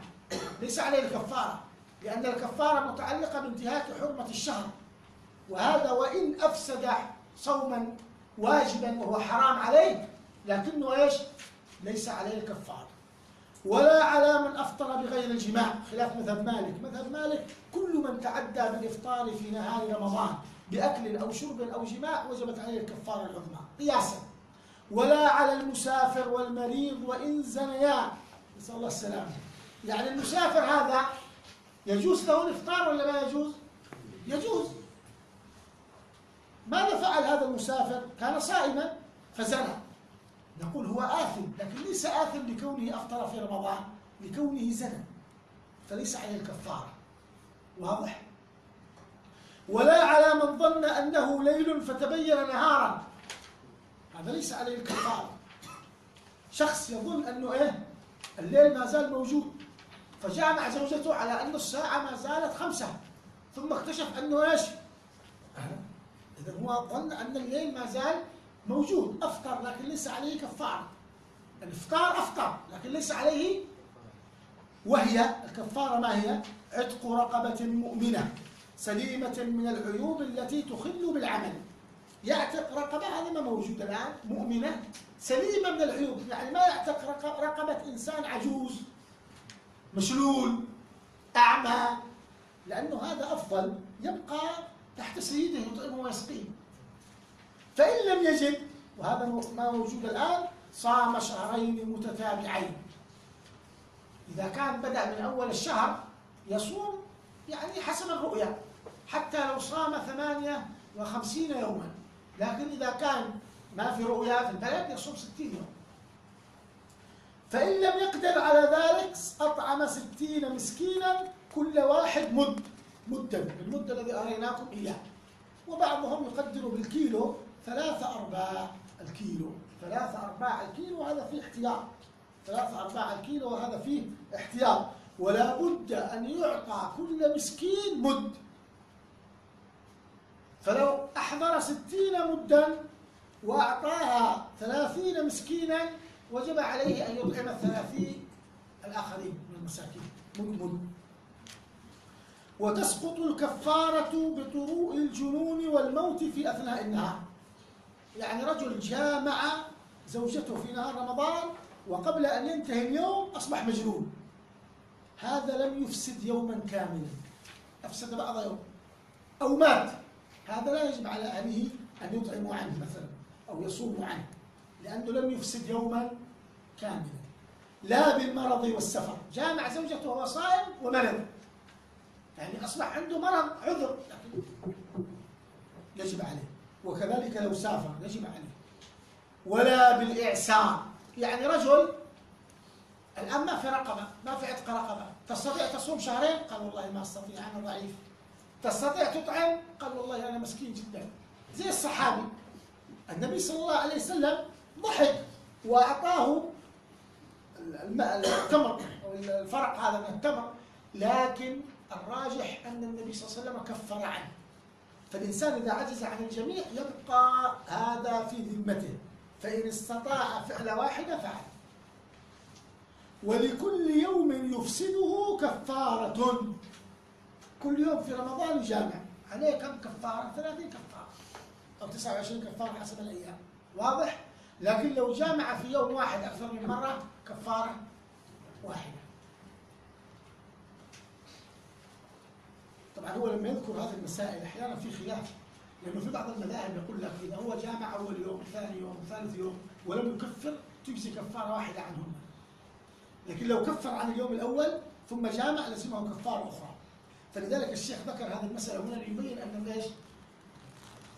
ليس عليه الكفارة لأن الكفارة متعلقة بانتهاك حرمة الشهر. وهذا وإن أفسد صوما واجبا وهو حرام عليه لكنه إيش؟ ليس عليه الكفارة ولا على من أفطر بغير الجماع. خلاف مذهب مالك. مذهب مالك كل من تعدى بالإفطار في نهار رمضان بأكل أو شرب أو جماع وجبت عليه الكفارة العظمى. قياسا. ولا على المسافر والمريض وإن زنيا. نسأل الله السلامة. يعني المسافر هذا يجوز له الإفطار ولا ما يجوز؟ يجوز. ماذا فعل هذا المسافر؟ كان صائما فزنى. نقول هو آثم لكن ليس آثم لكونه أفطر في رمضان لكونه زنى فليس عليه الكفارة. واضح؟ ولا على من ظن أنه ليل فتبين نهارا. هذا ليس عليه الكفارة. شخص يظن أنه إيه؟ الليل ما زال موجود. فجامع زوجته على أن الساعة ما زالت خمسة. ثم اكتشف أنه إيش؟ إذا هو ظن أن الليل ما زال موجود أفطر لكن ليس عليه كفارة الإفطار أفطر لكن ليس عليه وهي الكفارة ما هي؟ عتق رقبة مؤمنة سليمة من العيوب التي تخل بالعمل. يعتق رقبة هذا ما موجود الآن مؤمنة سليمة من العيوب. يعني ما يعتق رقبة إنسان عجوز مشلول أعمى لأنه هذا أفضل يبقى تحت سيده يطعمه ويسقيه. فإن لم يجد وهذا ما موجود الآن صام شهرين متتابعين. إذا كان بدأ من أول الشهر يصوم يعني حسب الرؤيا حتى لو صام ثمانية وخمسين يوما. لكن إذا كان ما في رؤيا في البلد يصوم ستين يوم. فإن لم يقدر على ذلك أطعم ستين مسكينا كل واحد مد مدا. المد الذي أريناكم إياه. وبعضهم يقدر بالكيلو. ثلاثة أرباع الكيلو. ثلاثة أرباع الكيلو هذا فيه احتياط. ثلاثة أرباع الكيلو وهذا فيه احتياط. ولا بد أن يعطى كل مسكين مد. فلو أحضر ستين مدا وأعطاها ثلاثين مسكينا وجب عليه أن يطعم الثلاثين الآخرين من المساكين. مد مد. وتسقط الكفارة بطروء الجنون والموت في أثناء النهار. يعني رجل جامع زوجته في نهار رمضان وقبل أن ينتهي اليوم أصبح مجنون. هذا لم يفسد يوما كاملا. أفسد بعض يوم. أو مات. هذا لا يجب على أهله أن يطعموا عنه مثلا أو يصوموا عنه لأنه لم يفسد يوما كاملا. لا بالمرض والسفر. جامع زوجته وهو صائم ومرض. يعني أصبح عنده مرض عذر لكن يجب عليه. وكذلك لو سافر يجب عليه. ولا بالإعسار. يعني رجل الآن ما في رقبة ما في عتق رقبة. تستطيع تصوم شهرين؟ قال والله ما أستطيع أنا ضعيف. تستطيع تطعم؟ قال والله أنا مسكين جدا. زي الصحابي. النبي صلى الله عليه وسلم ضحك وأعطاه التمر الفرق هذا من التمر. لكن الراجح أن النبي صلى الله عليه وسلم كفر عنه. فالإنسان إذا عجز عن الجميع يبقى هذا في ذمته فإن استطاع فعل واحدة فعل. ولكل يوم يفسده كفارة. كل يوم في رمضان يجامع. عليه كم كفارة؟ 30 كفارة. أو 29 كفارة حسب الأيام. واضح؟ لكن لو جامع في يوم واحد أكثر من مرة كفارة واحدة. طبعا هو لما يذكر هذه المسائل أحيانا في خلاف لأنه في بعض المذاهب يقول لك إذا هو جامع أول يوم ثاني يوم ثالث يوم ولم يكفر تجزي كفارة واحدة عنهن لكن لو كفر عن اليوم الأول ثم جامع لزمه كفارة أخرى فلذلك الشيخ ذكر هذه المسألة هنا ليبين أن إيش؟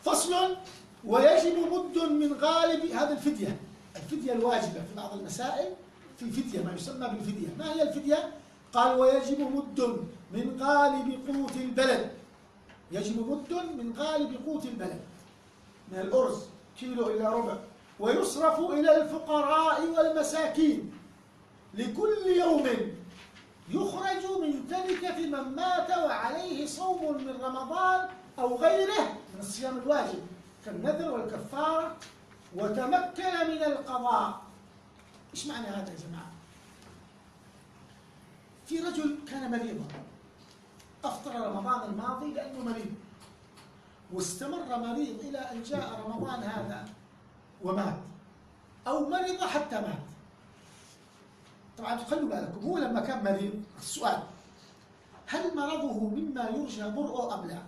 فصل ويجب مد من غالب هذه الفدية الفدية الواجبة في بعض المسائل في فدية ما يسمى بالفدية ما هي الفدية؟ قال ويجب مد من غالب قوت البلد. يجب مد من غالب قوت البلد. من الأرز كيلو إلى ربع. ويصرف إلى الفقراء والمساكين. لكل يوم يخرج من تركة من مات وعليه صوم من رمضان أو غيره من الصيام الواجب كالنذر والكفارة. وتمكن من القضاء. إيش معنى هذا يا جماعة؟ في رجل كان مريضا. أفطر رمضان الماضي لأنه مريض. واستمر مريض إلى أن جاء رمضان هذا ومات. أو مرض حتى مات. طبعا خلوا بالكم هو لما كان مريض السؤال هل مرضه مما يرجى برؤه أم لا؟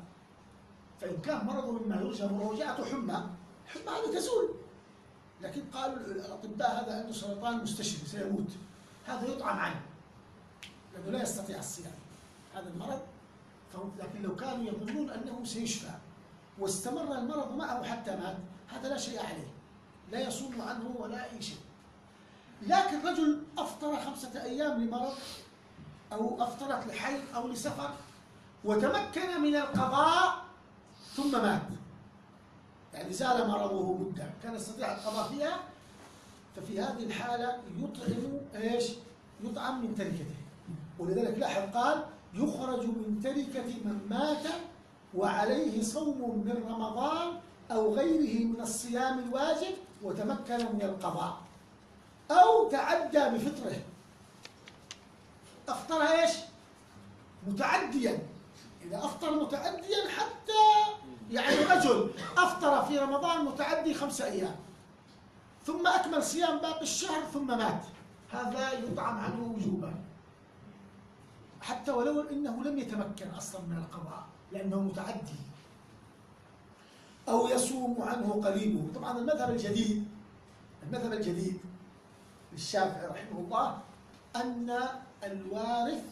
فإن كان مرضه مما يرجى برؤه جاءته حمى. حمى هذه تزول. لكن قالوا الأطباء هذا عنده سرطان مستشري سيموت. هذا يطعم عنه. لأنه لا يستطيع الصيام. هذا المرض لكن لو كانوا يظنون أنه سيشفى واستمر المرض معه حتى مات هذا لا شيء عليه. لا يصوم عنه ولا أي شيء. لكن رجل أفطر خمسة أيام لمرض أو أفطرت لحي أو لسفر وتمكن من القضاء ثم مات. يعني زال مرضه مدة. كان يستطيع القضاء فيها ففي هذه الحالة يطعم إيش؟ يطعم من تركته. ولذلك لاحظ قال يخرج من تركة من مات وعليه صوم من رمضان أو غيره من الصيام الواجب وتمكن من القضاء. أو تعدى بفطره. أفطر إيش؟ متعديا. إذا أفطر متعديا حتى يعني رجل أفطر في رمضان متعدي خمسة أيام. ثم أكمل صيام باقي الشهر ثم مات. هذا يطعم عنه وجوبا حتى ولو إنه لم يتمكن أصلا من القضاء لأنه متعدي. أو يصوم عنه قريبه طبعا المذهب الجديد المذهب الجديد للشافعي رحمه الله أن الوارث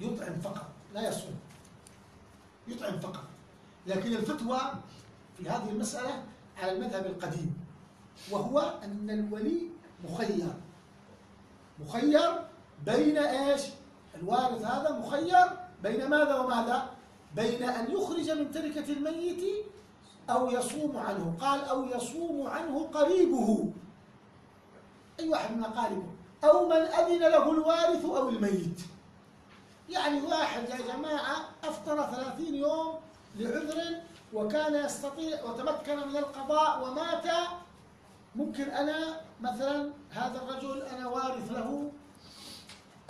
يطعم فقط لا يصوم. يطعم فقط. لكن الفتوى في هذه المسألة على المذهب القديم وهو أن الولي مخير. مخير بين إيش؟ الوارث هذا مخير بين ماذا وماذا؟ بين أن يخرج من تركة الميت أو يصوم عنه. قال أو يصوم عنه قريبه. أي واحد من أقاربه. أو من أذن له الوارث أو الميت. يعني واحد يا جماعة أفطر ثلاثين يوم لعذر وكان يستطيع وتمكن من القضاء ومات. ممكن أنا مثلا هذا الرجل أنا وارث له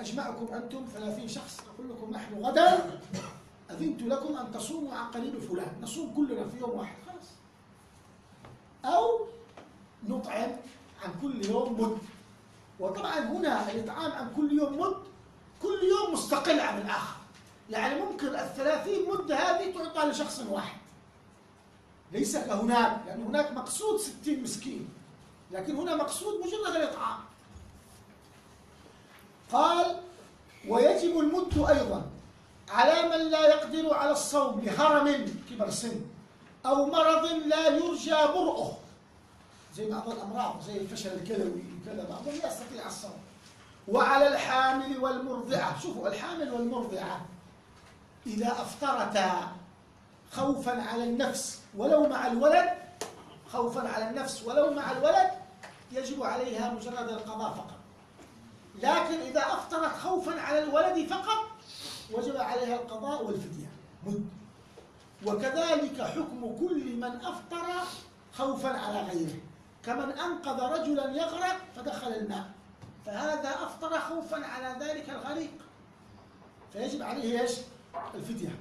أجمعكم أنتم ثلاثين شخص أقول لكم نحن غدا. أذنت لكم أن تصوموا عن قريب فلان. نصوم كلنا في يوم واحد. خلاص. أو نطعم عن كل يوم مد. وطبعا هنا الإطعام عن كل يوم مد. كل يوم مستقل عن الآخر. يعني ممكن الثلاثين مدة هذه تعطى لشخص واحد. ليس كهناك لأن هناك مقصود ستين مسكين. لكن هنا مقصود مجرد الإطعام. قال ويجب المد أيضا على من لا يقدر على الصوم لهرم كبر سن أو مرض لا يرجى برؤه زي بعض الأمراض زي الفشل الكلوي كذا بعضهم لا يستطيع الصوم. وعلى الحامل والمرضعة. شوفوا الحامل والمرضعة إذا أفطرتا خوفا على النفس ولو مع الولد خوفا على النفس ولو مع الولد يجب عليها مجرد القضاء فقط. لكن إذا أفطرت خوفا على الولد فقط وجب عليها القضاء والفدية. وكذلك حكم كل من أفطر خوفا على غيره. كمن أنقذ رجلا يغرق فدخل الماء. فهذا أفطر خوفا على ذلك الغريق. فيجب عليه إيش؟ الفدية.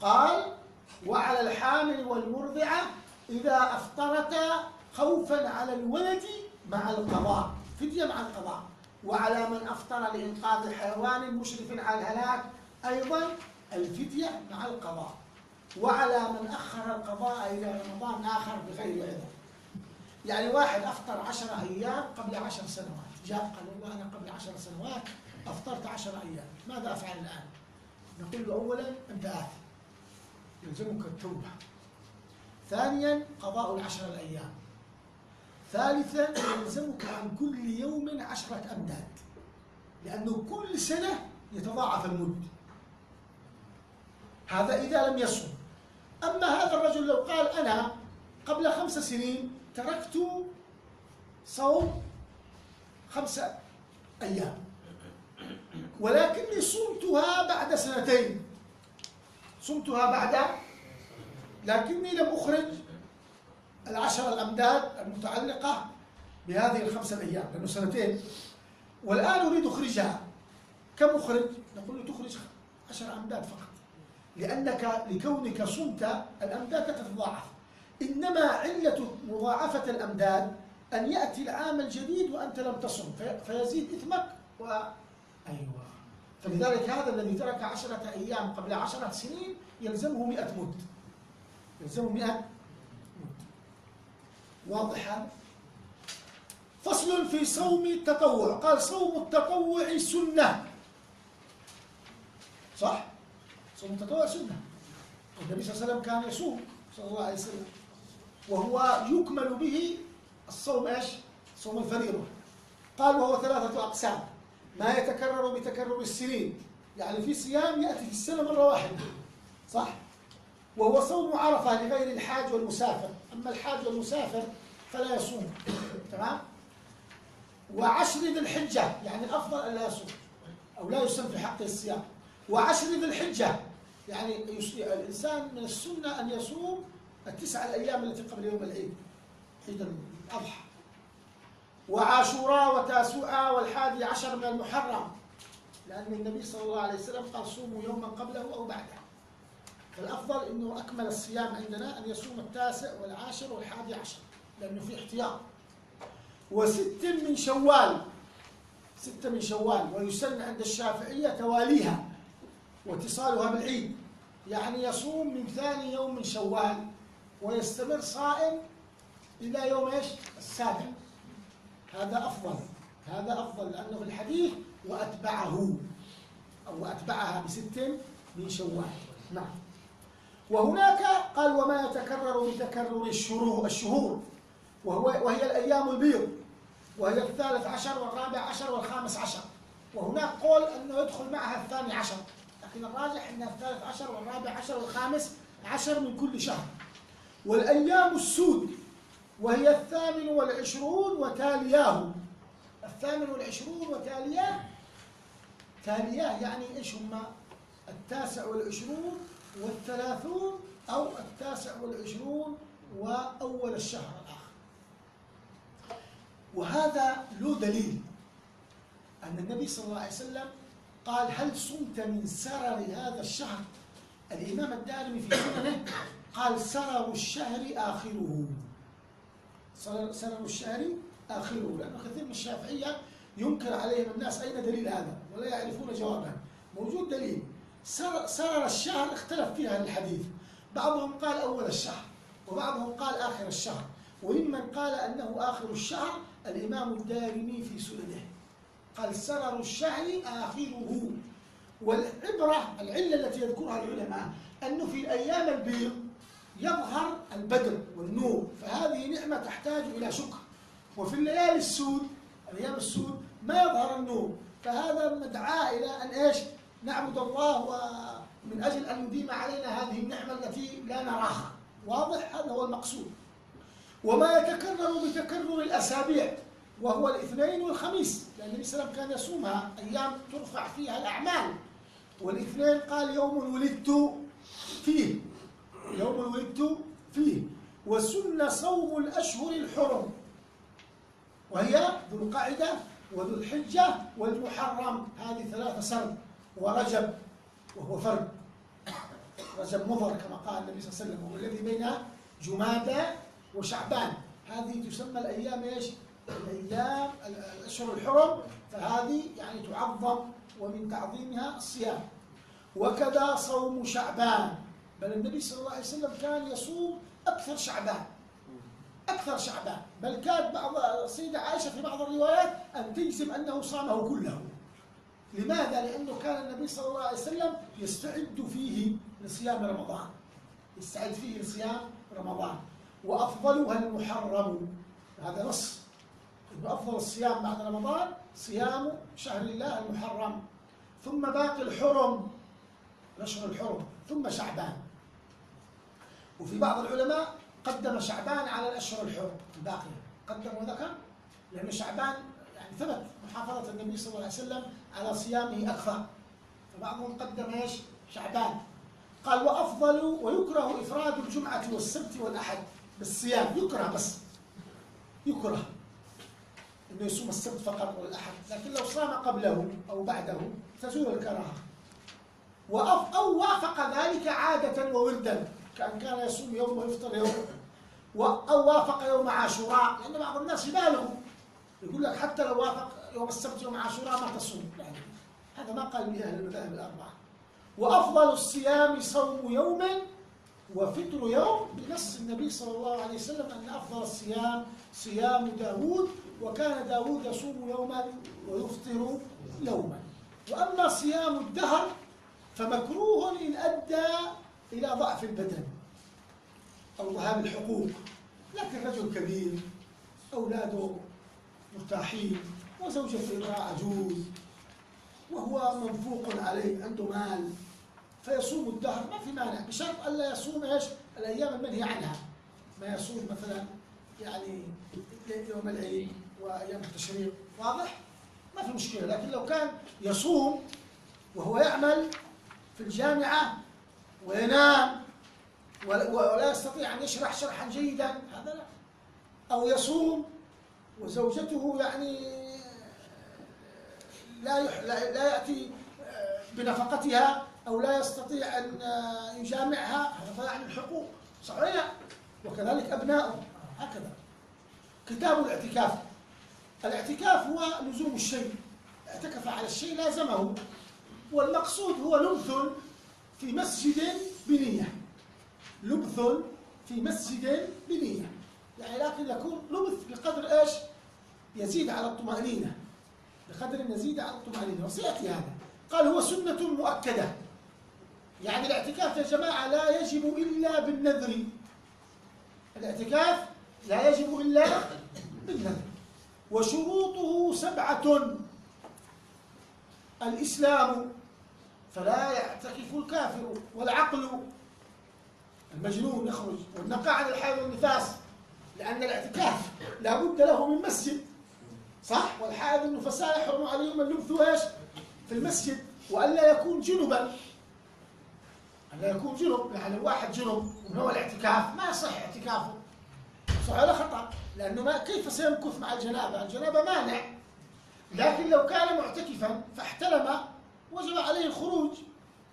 قال وعلى الحامل والمرضعة إذا أفطرتا خوفا على الولد مع القضاء. فدية مع القضاء. وعلى من أفطر لإنقاذ حيوان مشرف على الهلاك أيضا الفدية مع القضاء. وعلى من أخر القضاء إلى رمضان آخر بغير عذر. يعني واحد أفطر عشر أيام قبل عشر سنوات. جاء قال والله أنا قبل عشر سنوات أفطرت عشر أيام. ماذا أفعل الآن؟ نقول له أولا أنت آثم. يلزمك التوبة. ثانيا قضاء العشر الأيام. ثالثا يلزمك عن كل يوم عشرة أمداد لأنه كل سنة يتضاعف المد هذا إذا لم يصم. أما هذا الرجل لو قال أنا قبل خمس سنين تركت صوم خمسة أيام ولكني صمتها بعد سنتين. صمتها بعد؟ لكني لم أخرج العشر الأمداد المتعلقة بهذه الخمسة أيام لأنه سنتين. والآن أريد أخرجها. كم أخرج؟ نقول تخرج عشر أمداد فقط. لأنك لكونك صمت الأمداد تتضاعف. إنما علة مضاعفة الأمداد أن يأتي العام الجديد وأنت لم تصم فيزيد إثمك و أيوة. فلذلك هذا الذي ترك عشرة أيام قبل عشرة سنين يلزمه مئة مد. يلزمه مئة مد واضح فصل في صوم التطوع. قال صوم التطوع سنة. صح؟ صوم التطوع سنة. النبي صلى الله عليه وسلم كان يصوم. صلى الله عليه وسلم. وهو يكمل به الصوم إيش؟ صوم الفريضة. قال وهو ثلاثة أقسام. ما يتكرر بتكرر السنين. يعني في صيام يأتي في السنة مرة واحدة. صح؟ وهو صوم عرفة لغير الحاج والمسافر. أما الحاج والمسافر فلا يصوم. تمام؟ وعشر ذي الحجة يعني الأفضل أن لا يصوم أو لا يسمى في حقه الصيام. وعشر ذي الحجة يعني الإنسان من السنة أن يصوم التسع الأيام التي قبل يوم العيد عيد الأضحى. وعاشوراء وتاسوعاء والحادي عشر من المحرم لأن النبي صلى الله عليه وسلم قال صوموا يوما قبله أو بعده. فالأفضل أنه أكمل الصيام عندنا أن يصوم التاسع والعاشر والحادي عشر لأنه في احتياط. وست من شوال ستة من شوال ويسن عند الشافعية تواليها واتصالها بالعيد. يعني يصوم من ثاني يوم من شوال ويستمر صائم إلى يوم إيش؟ السابع. هذا أفضل هذا أفضل لأنه في الحديث وأتبعه أو وأتبعها بست من شوال. نعم. وهناك قال وما يتكرر بتكرر الشهور الشهور. وهو وهي الأيام البيض. وهي الثالث عشر والرابع عشر والخامس عشر. وهناك قول أنه يدخل معها الثاني عشر. لكن الراجح أنها الثالث عشر والرابع عشر والخامس عشر من كل شهر. والأيام السود. وهي الثامن والعشرون وتالياه. الثامن والعشرون وتالياه. تالياه يعني إيش هما؟ التاسع والعشرون والثلاثون أو التاسع والعشرون وأول الشهر الآخر. وهذا له دليل أن النبي صلى الله عليه وسلم قال هل صمت من سرر هذا الشهر؟ الإمام الدارمي في سننه قال سرر الشهر آخره. سرر الشهر آخره. لأنه كثير من الشافعية ينكر عليهم الناس أين دليل هذا ولا يعرفون جوابه. موجود دليل. سرر الشهر اختلف فيها الحديث. بعضهم قال أول الشهر وبعضهم قال آخر الشهر. وممن قال أنه آخر الشهر الإمام الدارمي في سننه. قال سرر الشهر آخره. والعبرة العلة التي يذكرها العلماء أنه في أيام البيض يظهر البدر والنور. فهذه نعمة تحتاج إلى شكر. وفي الليالي السود الأيام السود ما يظهر النور. فهذا مدعاة إلى أن إيش؟ نعبد الله ومن أجل أن يديم علينا هذه النعمة التي لا نراها. واضح؟ هذا هو المقصود. وما يتكرر بتكرر الأسابيع وهو الاثنين والخميس. لأن النبي صلى الله عليه وسلم كان يصومها أيام ترفع فيها الأعمال. والاثنين قال يوم ولدت فيه. يوم ولدت فيه. وسن صوم الأشهر الحرم. وهي ذو القعدة وذو الحجة والمحرم. هذه ثلاثة سرد. ورجب وهو فرد. رجب مضر كما قال النبي صلى الله عليه وسلم وهو الذي بين جمادى وشعبان. هذه تسمى الأيام إيش؟ الأيام الأشهر الحرم. فهذه يعني تعظم ومن تعظيمها الصيام. وكذا صوم شعبان. بل النبي صلى الله عليه وسلم كان يصوم أكثر شعبان. أكثر شعبان. بل كانت بعض السيدة عائشة في بعض الروايات أن تجزم أنه صامه كله. لماذا؟ لأنه كان النبي صلى الله عليه وسلم يستعد فيه لصيام رمضان. يستعد فيه لصيام رمضان. وأفضلها المحرم. هذا نص. أنه أفضل الصيام بعد رمضان صيام شهر الله المحرم. ثم باقي الحرم. الأشهر الحرم. ثم شعبان. وفي بعض العلماء قدم شعبان على الأشهر الحرم. الباقية قدم وذكر لأن شعبان ثبت محافظة النبي صلى الله عليه وسلم على صيامه أكثر فبعضهم قدم إيش؟ شعبان. قال وأفضل ويكره إفراد الجمعة والسبت والأحد بالصيام. يكره بس. يكره. إنه يصوم السبت فقط والأحد. لكن لو صام قبله أو بعده تزول الكراهة. وأف أو وافق ذلك عادة ووردا. كان كان يصوم يوم ويفطر يوم. أو وافق يوم عاشوراء. لأن بعض الناس يبالغوا. يقول لك حتى لو وافق يوم السبت يوم عاشوراء ما تصوم. يعني هذا ما قال به أهل المذاهب الأربعة. وأفضل الصيام صوم يوم وفطر يوم بنص النبي صلى الله عليه وسلم أن أفضل الصيام صيام داود وكان داود يصوم يوما ويفطر يوما. وأما صيام الدهر فمكروه إن أدى إلى ضعف البدن أو ذهاب الحقوق. لكن رجل كبير أولاده مرتاحين وزوجته امرأة عجوز وهو منفوق عليه عنده مال فيصوم الدهر. ما في مانع. بشرط الا يصوم إيش؟ الأيام المنهي عنها. ما يصوم مثلا يعني يوم العيد وأيام التشريق. واضح؟ ما في مشكلة. لكن لو كان يصوم وهو يعمل في الجامعة وينام ولا يستطيع أن يشرح شرحا جيدا هذا لا. أو يصوم وزوجته يعني لا لا يأتي بنفقتها أو لا يستطيع أن يجامعها هذا ضياع للحقوق صحيح؟ وكذلك أبنائه. هكذا. كتاب الاعتكاف. الاعتكاف هو لزوم الشيء. اعتكف على الشيء لازمه. والمقصود هو لبث في مسجد بنية. لبث في مسجد بنية. يعني لكن يكون لبث بقدر إيش؟ يزيد على الطمأنينة. بقدر يزيد على الطمأنينة. وسيأتي هذا. قال هو سنة مؤكدة. يعني الاعتكاف يا جماعة لا يجب إلا بالنذر. الاعتكاف لا يجب إلا بالنذر. وشروطه سبعة. الإسلام فلا يعتكف الكافر والعقل. المجنون يخرج. والنقاء عن الحيض والنفاس. لأن الاعتكاف لا بد له من مسجد. صح؟ والحائض النفساء يحرم عليهم اللبث إيش في المسجد. والا يكون جنبا. لا يكون جنب. يعني الواحد جنب. ومن هو الاعتكاف. ما يصح اعتكافه. صح ولا خطأ؟ لأنه ما كيف سيمكث مع الجنابة؟ الجنابة مانع. لكن لو كان معتكفا فاحتلم وجب عليه الخروج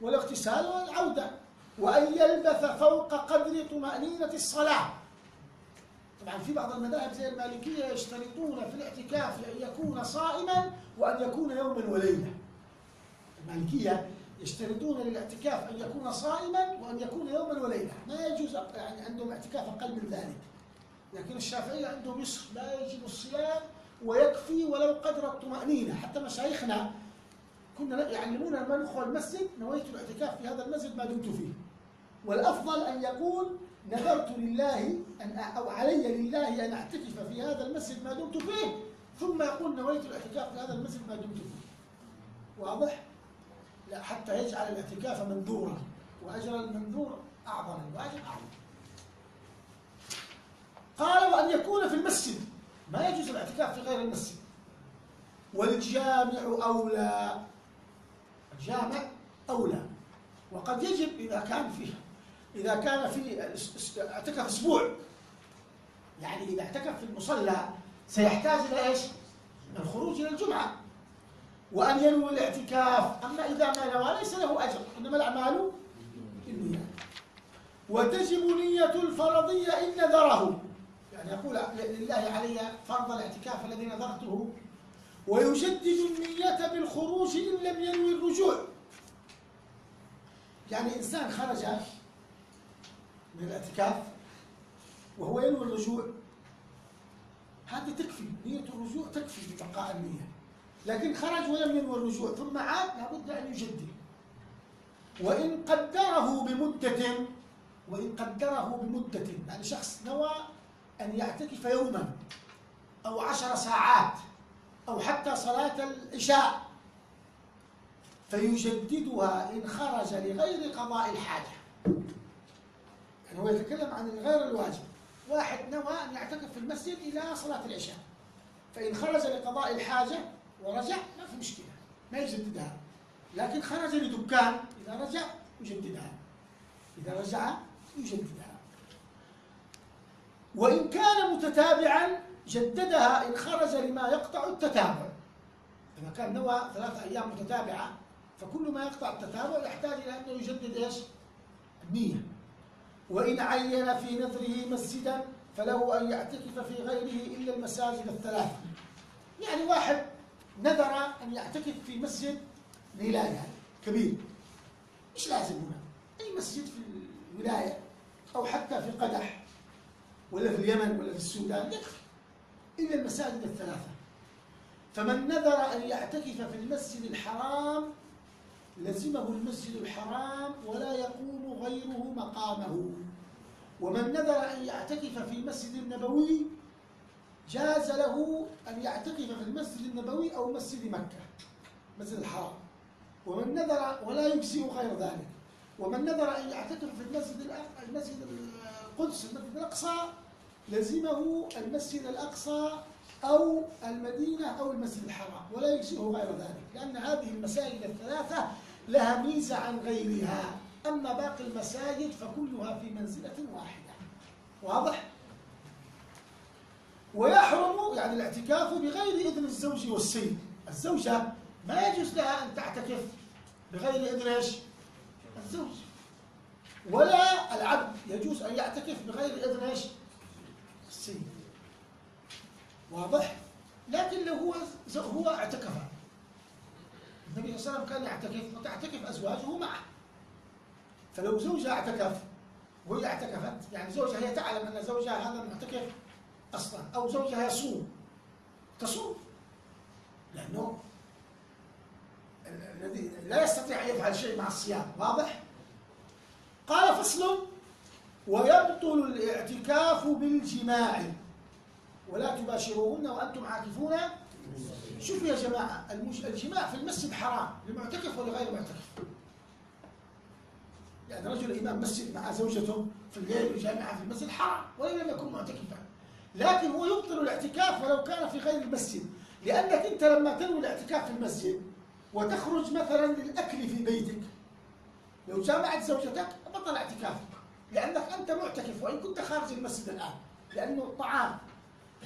والاغتسال والعودة. وأن يلبث فوق قدر طمأنينة الصلاة. طبعا في بعض المذاهب زي المالكية يشترطون في الاعتكاف أن يكون صائما وأن يكون يوما وليلة المالكية يشترطون للاعتكاف أن يكون صائما وأن يكون يوما وليلة ما يجوز يعني عندهم اعتكاف أقل من ذلك. لكن الشافعية عندهم يسر لا يجب الصيام ويكفي ولو قدر الطمأنينة. حتى مشايخنا كنا يعلمونا لما ندخل المسجد نويت الاعتكاف في هذا المسجد ما دمت فيه. والأفضل أن يقول نذرت لله أن أو علي لله أن أعتكف في هذا المسجد ما دمت فيه. ثم يقول نويت الاعتكاف في هذا المسجد ما دمت فيه. واضح؟ لا حتى يجعل الاعتكاف منذورا وأجر المنذور أعظم الواجب أعظم. قال وأن يكون في المسجد. ما يجوز الاعتكاف في غير المسجد. والجامع أولى. الجامع أولى. وقد يجب إذا كان فيه إذا كان في اعتكف أسبوع. يعني إذا اعتكف في المصلى سيحتاج إلى إيش؟ الخروج إلى الجمعة. وأن ينوي الاعتكاف. أما إذا ما نوى ليس له أجر. إنما الأعمال بالنيات. وتجب نية الفرضية إن نذره يعني يقول لله علي فرض الاعتكاف الذي نذرته. ويجدد النية بالخروج إن لم ينوي الرجوع. يعني إنسان خرج من الاعتكاف وهو ينوي الرجوع. هذه تكفي نية الرجوع تكفي ببقاء النية. لكن خرج ولم ينوي الرجوع ثم عاد لابد أن يجدد. وإن قدره بمدة وإن قدره بمدة. يعني شخص نوى أن يعتكف يوما أو عشر ساعات أو حتى صلاة العشاء فيجددها إن خرج لغير قضاء الحاجة. هو يتكلم عن غير الواجب. واحد نوى أن يعتكف في المسجد إلى صلاة العشاء. فإن خرج لقضاء الحاجة ورجع ما في مشكلة ما يجددها لكن خرج لدكان إذا رجع يجددها إذا رجع يجددها وإن كان متتابعا جددها إن خرج لما يقطع التتابع. إذا كان نوى ثلاثة أيام متتابعة فكل ما يقطع التتابع يحتاج إلى أنه يجدد إيش؟ النية. وإن عين في نذره مسجدا فله أن يعتكف في غيره إلا المساجد الثلاث. يعني واحد نذر أن يعتكف في مسجد ولاية كبير. مش لازم هنا؟ أي مسجد في الولاية أو حتى في قدح ولا في اليمن ولا في السودان يكفي. إلا المساجد الثلاثة. فمن نذر أن يعتكف في المسجد الحرام لزمه المسجد الحرام ولا يقوم غيره مقامه. ومن نذر أن يعتكف في المسجد النبوي جاز له أن يعتكف في المسجد النبوي أو مسجد مكة مسجد الحرام. ومن نذر ولا يجزئ غير ذلك. ومن نذر أن يعتكف في المسجد المسجد القدس المسجد الأقصى لزمه المسجد الأقصى أو المدينة أو المسجد الحرام ولا يجزئه غير ذلك لأن هذه المساجد الثلاثة لها ميزة عن غيرها أما باقي المساجد فكلها في منزلة واحدة واضح؟ ويحرم يعني الاعتكاف بغير إذن الزوج والسيد الزوجة ما يجوز لها أن تعتكف بغير إذن إيش؟ الزوج ولا العبد يجوز أن يعتكف بغير إذن إيش؟ السيد واضح؟ لكن لو هو هو اعتكف. النبي صلى الله عليه وسلم كان يعتكف وتعتكف أزواجه معه. فلو زوجها اعتكف وهي اعتكفت يعني زوجها هي تعلم أن زوجها هذا معتكف أصلا أو زوجها يصوم. تصوم. لأنه الذي لا يستطيع أن يفعل شيء مع الصيام. واضح؟ قال فصل ويبطل الاعتكاف بالجماع. ولا تباشروهن وأنتم عاكفون. شوفوا يا جماعة الجماع في المسجد حرام لمعتكف ولا غير معتكف؟ يعني رجل إمام مسجد مع زوجته في الليل وجامعة في المسجد حرام وإن لم يكن معتكفا. لكن هو يبطل الاعتكاف ولو كان في غير المسجد. لأنك أنت لما تنوي الاعتكاف في المسجد وتخرج مثلا للأكل في بيتك لو جامعت زوجتك بطل اعتكافك لأنك أنت معتكف وإن كنت خارج المسجد الآن لأنه الطعام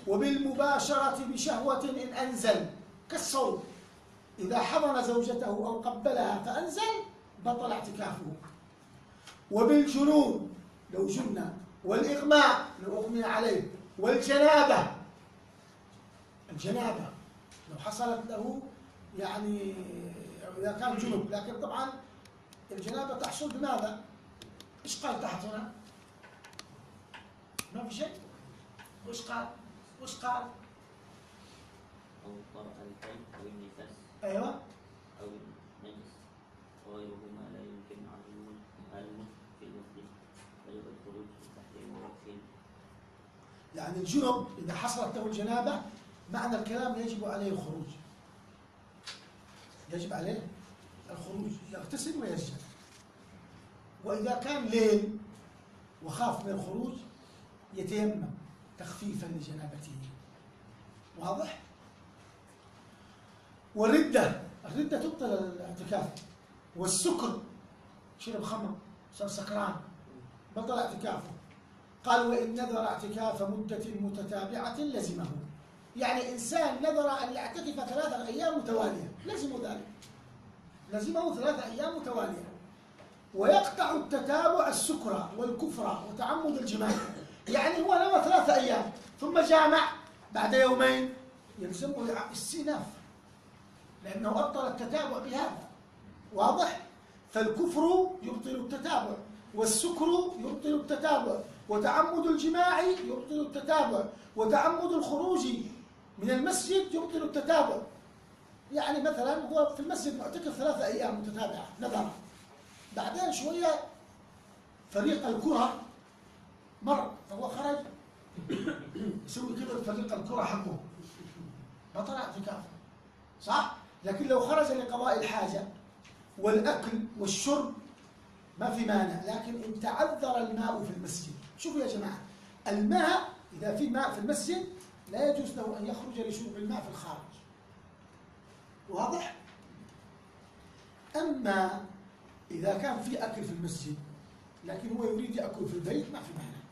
وبالمباشرة بشهوة إن أنزل كالصوم إذا حضن زوجته أو قبلها فأنزل بطل اعتكافه وبالجنون لو جن والإغماء لو أغمي عليه والجنابة الجنابة لو حصلت له يعني إذا كان جنوب لكن طبعا الجنابة تحصل بماذا؟ إيش قال تحت هنا؟ ما في شيء؟ وإيش قال؟ وإيش قال؟ أو طرأ الكلب أو النفاس أيوه. أو النجس وغيرهما لا يمكن عزم عزمه في المسجد بل الخروج تحريم وقف يعني الجنب إذا حصلت له الجنابة معنى الكلام يجب عليه الخروج. يجب عليه الخروج يغتسل ويسجد. وإذا كان ليل وخاف من الخروج يتيمم. تخفيفا لجنابته. واضح؟ والردة الردة تبطل الاعتكاف. والسكر شرب خمر صار سكران بطل اعتكافه. قال وإن نذر اعتكاف مدة متتابعة لزمه. يعني إنسان نذر أن يعتكف ثلاثة أيام متوالية. لزمه ذلك. لزمه ثلاثة أيام متوالية. ويقطع التتابع السكرى والكفرة وتعمد الجماع يعني هو نوى ثلاثة أيام ثم جامع بعد يومين يلزمه استئناف لأنه أبطل التتابع بهذا. واضح؟ فالكفر يبطل التتابع والسكر يبطل التتابع وتعمد الجماع يبطل التتابع وتعمد الخروج من المسجد يبطل التتابع. يعني مثلا هو في المسجد معتكف ثلاثة أيام متتابعة نظرا بعدين شوية فريق الكرة مر. فهو خرج يسوي كذا فريق الكرة حقه. بطل اعتكافه صح؟ لكن لو خرج لقضاء الحاجة والأكل والشرب ما في مانع لكن إن تعذر الماء في المسجد. شوفوا يا جماعة الماء إذا في ماء في المسجد لا يجوز له أن يخرج لشرب الماء في الخارج. واضح؟ أما إذا كان في أكل في المسجد لكن هو يريد يأكل في البيت ما في مانع.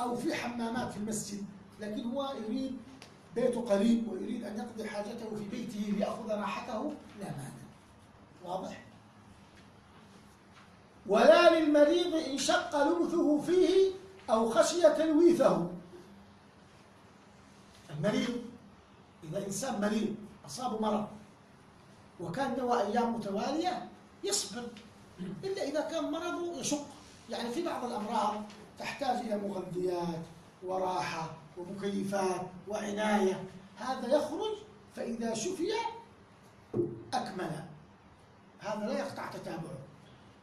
أو في حمامات في المسجد لكن هو يريد بيته قريب ويريد أن يقضي حاجته في بيته ليأخذ راحته. لا مانع. واضح؟ ولا للمريض إن شق لمثه فيه أو خشي تلويثه. المريض إذا إنسان مريض أصابه مرض وكان له أيام متوالية يصبر. إلا إذا كان مرضه يشق. يعني في بعض الأمراض تحتاج إلى مغذيات وراحة ومكيفات وعناية. هذا يخرج فإذا شفي أكمل. هذا لا يقطع تتابعه.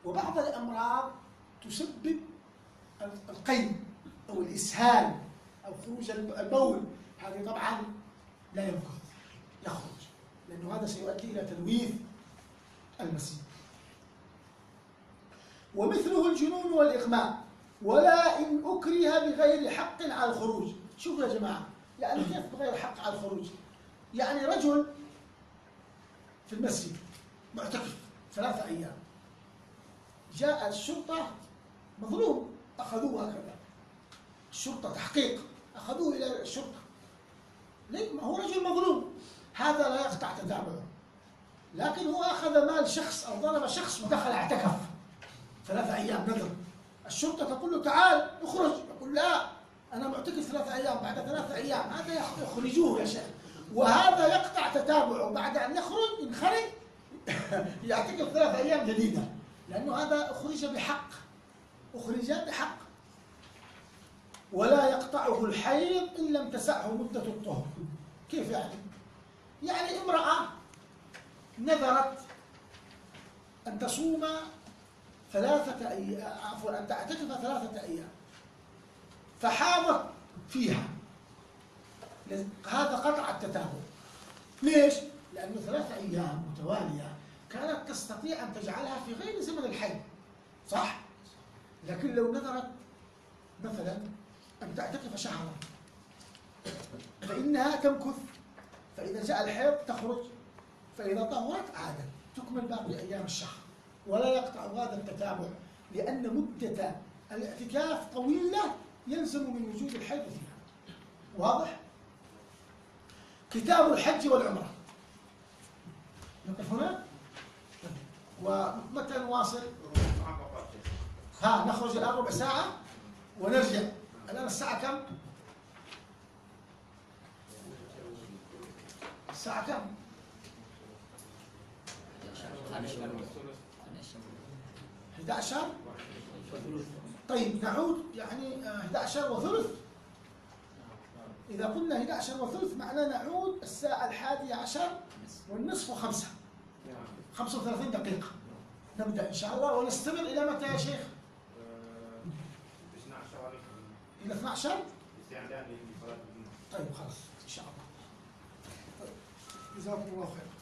وبعض الأمراض تسبب القيء أو الإسهال أو خروج البول. هذه طبعا لا يمكث يخرج لأنه هذا سيؤدي إلى تلويث المسيح ومثله الجنون والإغماء ولا إن أكره بغير حق على الخروج. شوفوا يا جماعة يعني كيف بغير حق على الخروج؟ يعني رجل في المسجد معتكف ثلاثة أيام جاء الشرطة مظلوم أخذوه هكذا. الشرطة تحقيق أخذوه إلى الشرطة. ليه؟ ما هو رجل مظلوم. هذا لا يقطع تتابعه لكن هو أخذ مال شخص أو ضرب شخص ودخل اعتكف. ثلاثة أيام نذر. الشرطة تقول له تعال اخرج. يقول لا أنا معتكف ثلاثة أيام بعد ثلاثة أيام. هذا يخرجوه يا شيخ. وهذا يقطع تتابعه. بعد أن يخرج ينخرج *laughs* يعتكف ثلاثة أيام جديدة. لأنه هذا أخرج بحق. أخرج بحق. ولا يقطعه الحيض إن لم تسعه مدة الطهر. كيف يعني؟ يعني امرأة نذرت أن تصوم ثلاثة أيام عفوا أن تعتكف ثلاثة أيام. فحاضت فيها. هذا قطع التتابع. ليش؟ لأنه ثلاثة أيام متوالية كانت تستطيع أن تجعلها في غير زمن الحي. صح؟ لكن لو نذرت مثلا أن تعتكف شهرا فإنها تمكث فإذا جاء الحيض تخرج فإذا طهرت عادت تكمل باقي أيام الشهر. ولا يقطع هذا التتابع لأن مدة الاعتكاف طويلة يلزم من وجود الحيض فيها واضح؟ كتاب الحج والعمرة نقف هنا ومتى نواصل؟ ها نخرج الآن ربع ساعة ونرجع الآن الساعة كم؟ الساعة كم؟ 11 طيب نعود يعني 11 وثلث. إذا قلنا 11 وثلث معناه نعود الساعة الحادية عشر والنصف وخمسة 35 دقيقة. نبدأ إن شاء الله ونستمر إلى متى يا شيخ؟ إلى 12 طيب خلاص إن شاء الله. طيب جزاكم الله خير.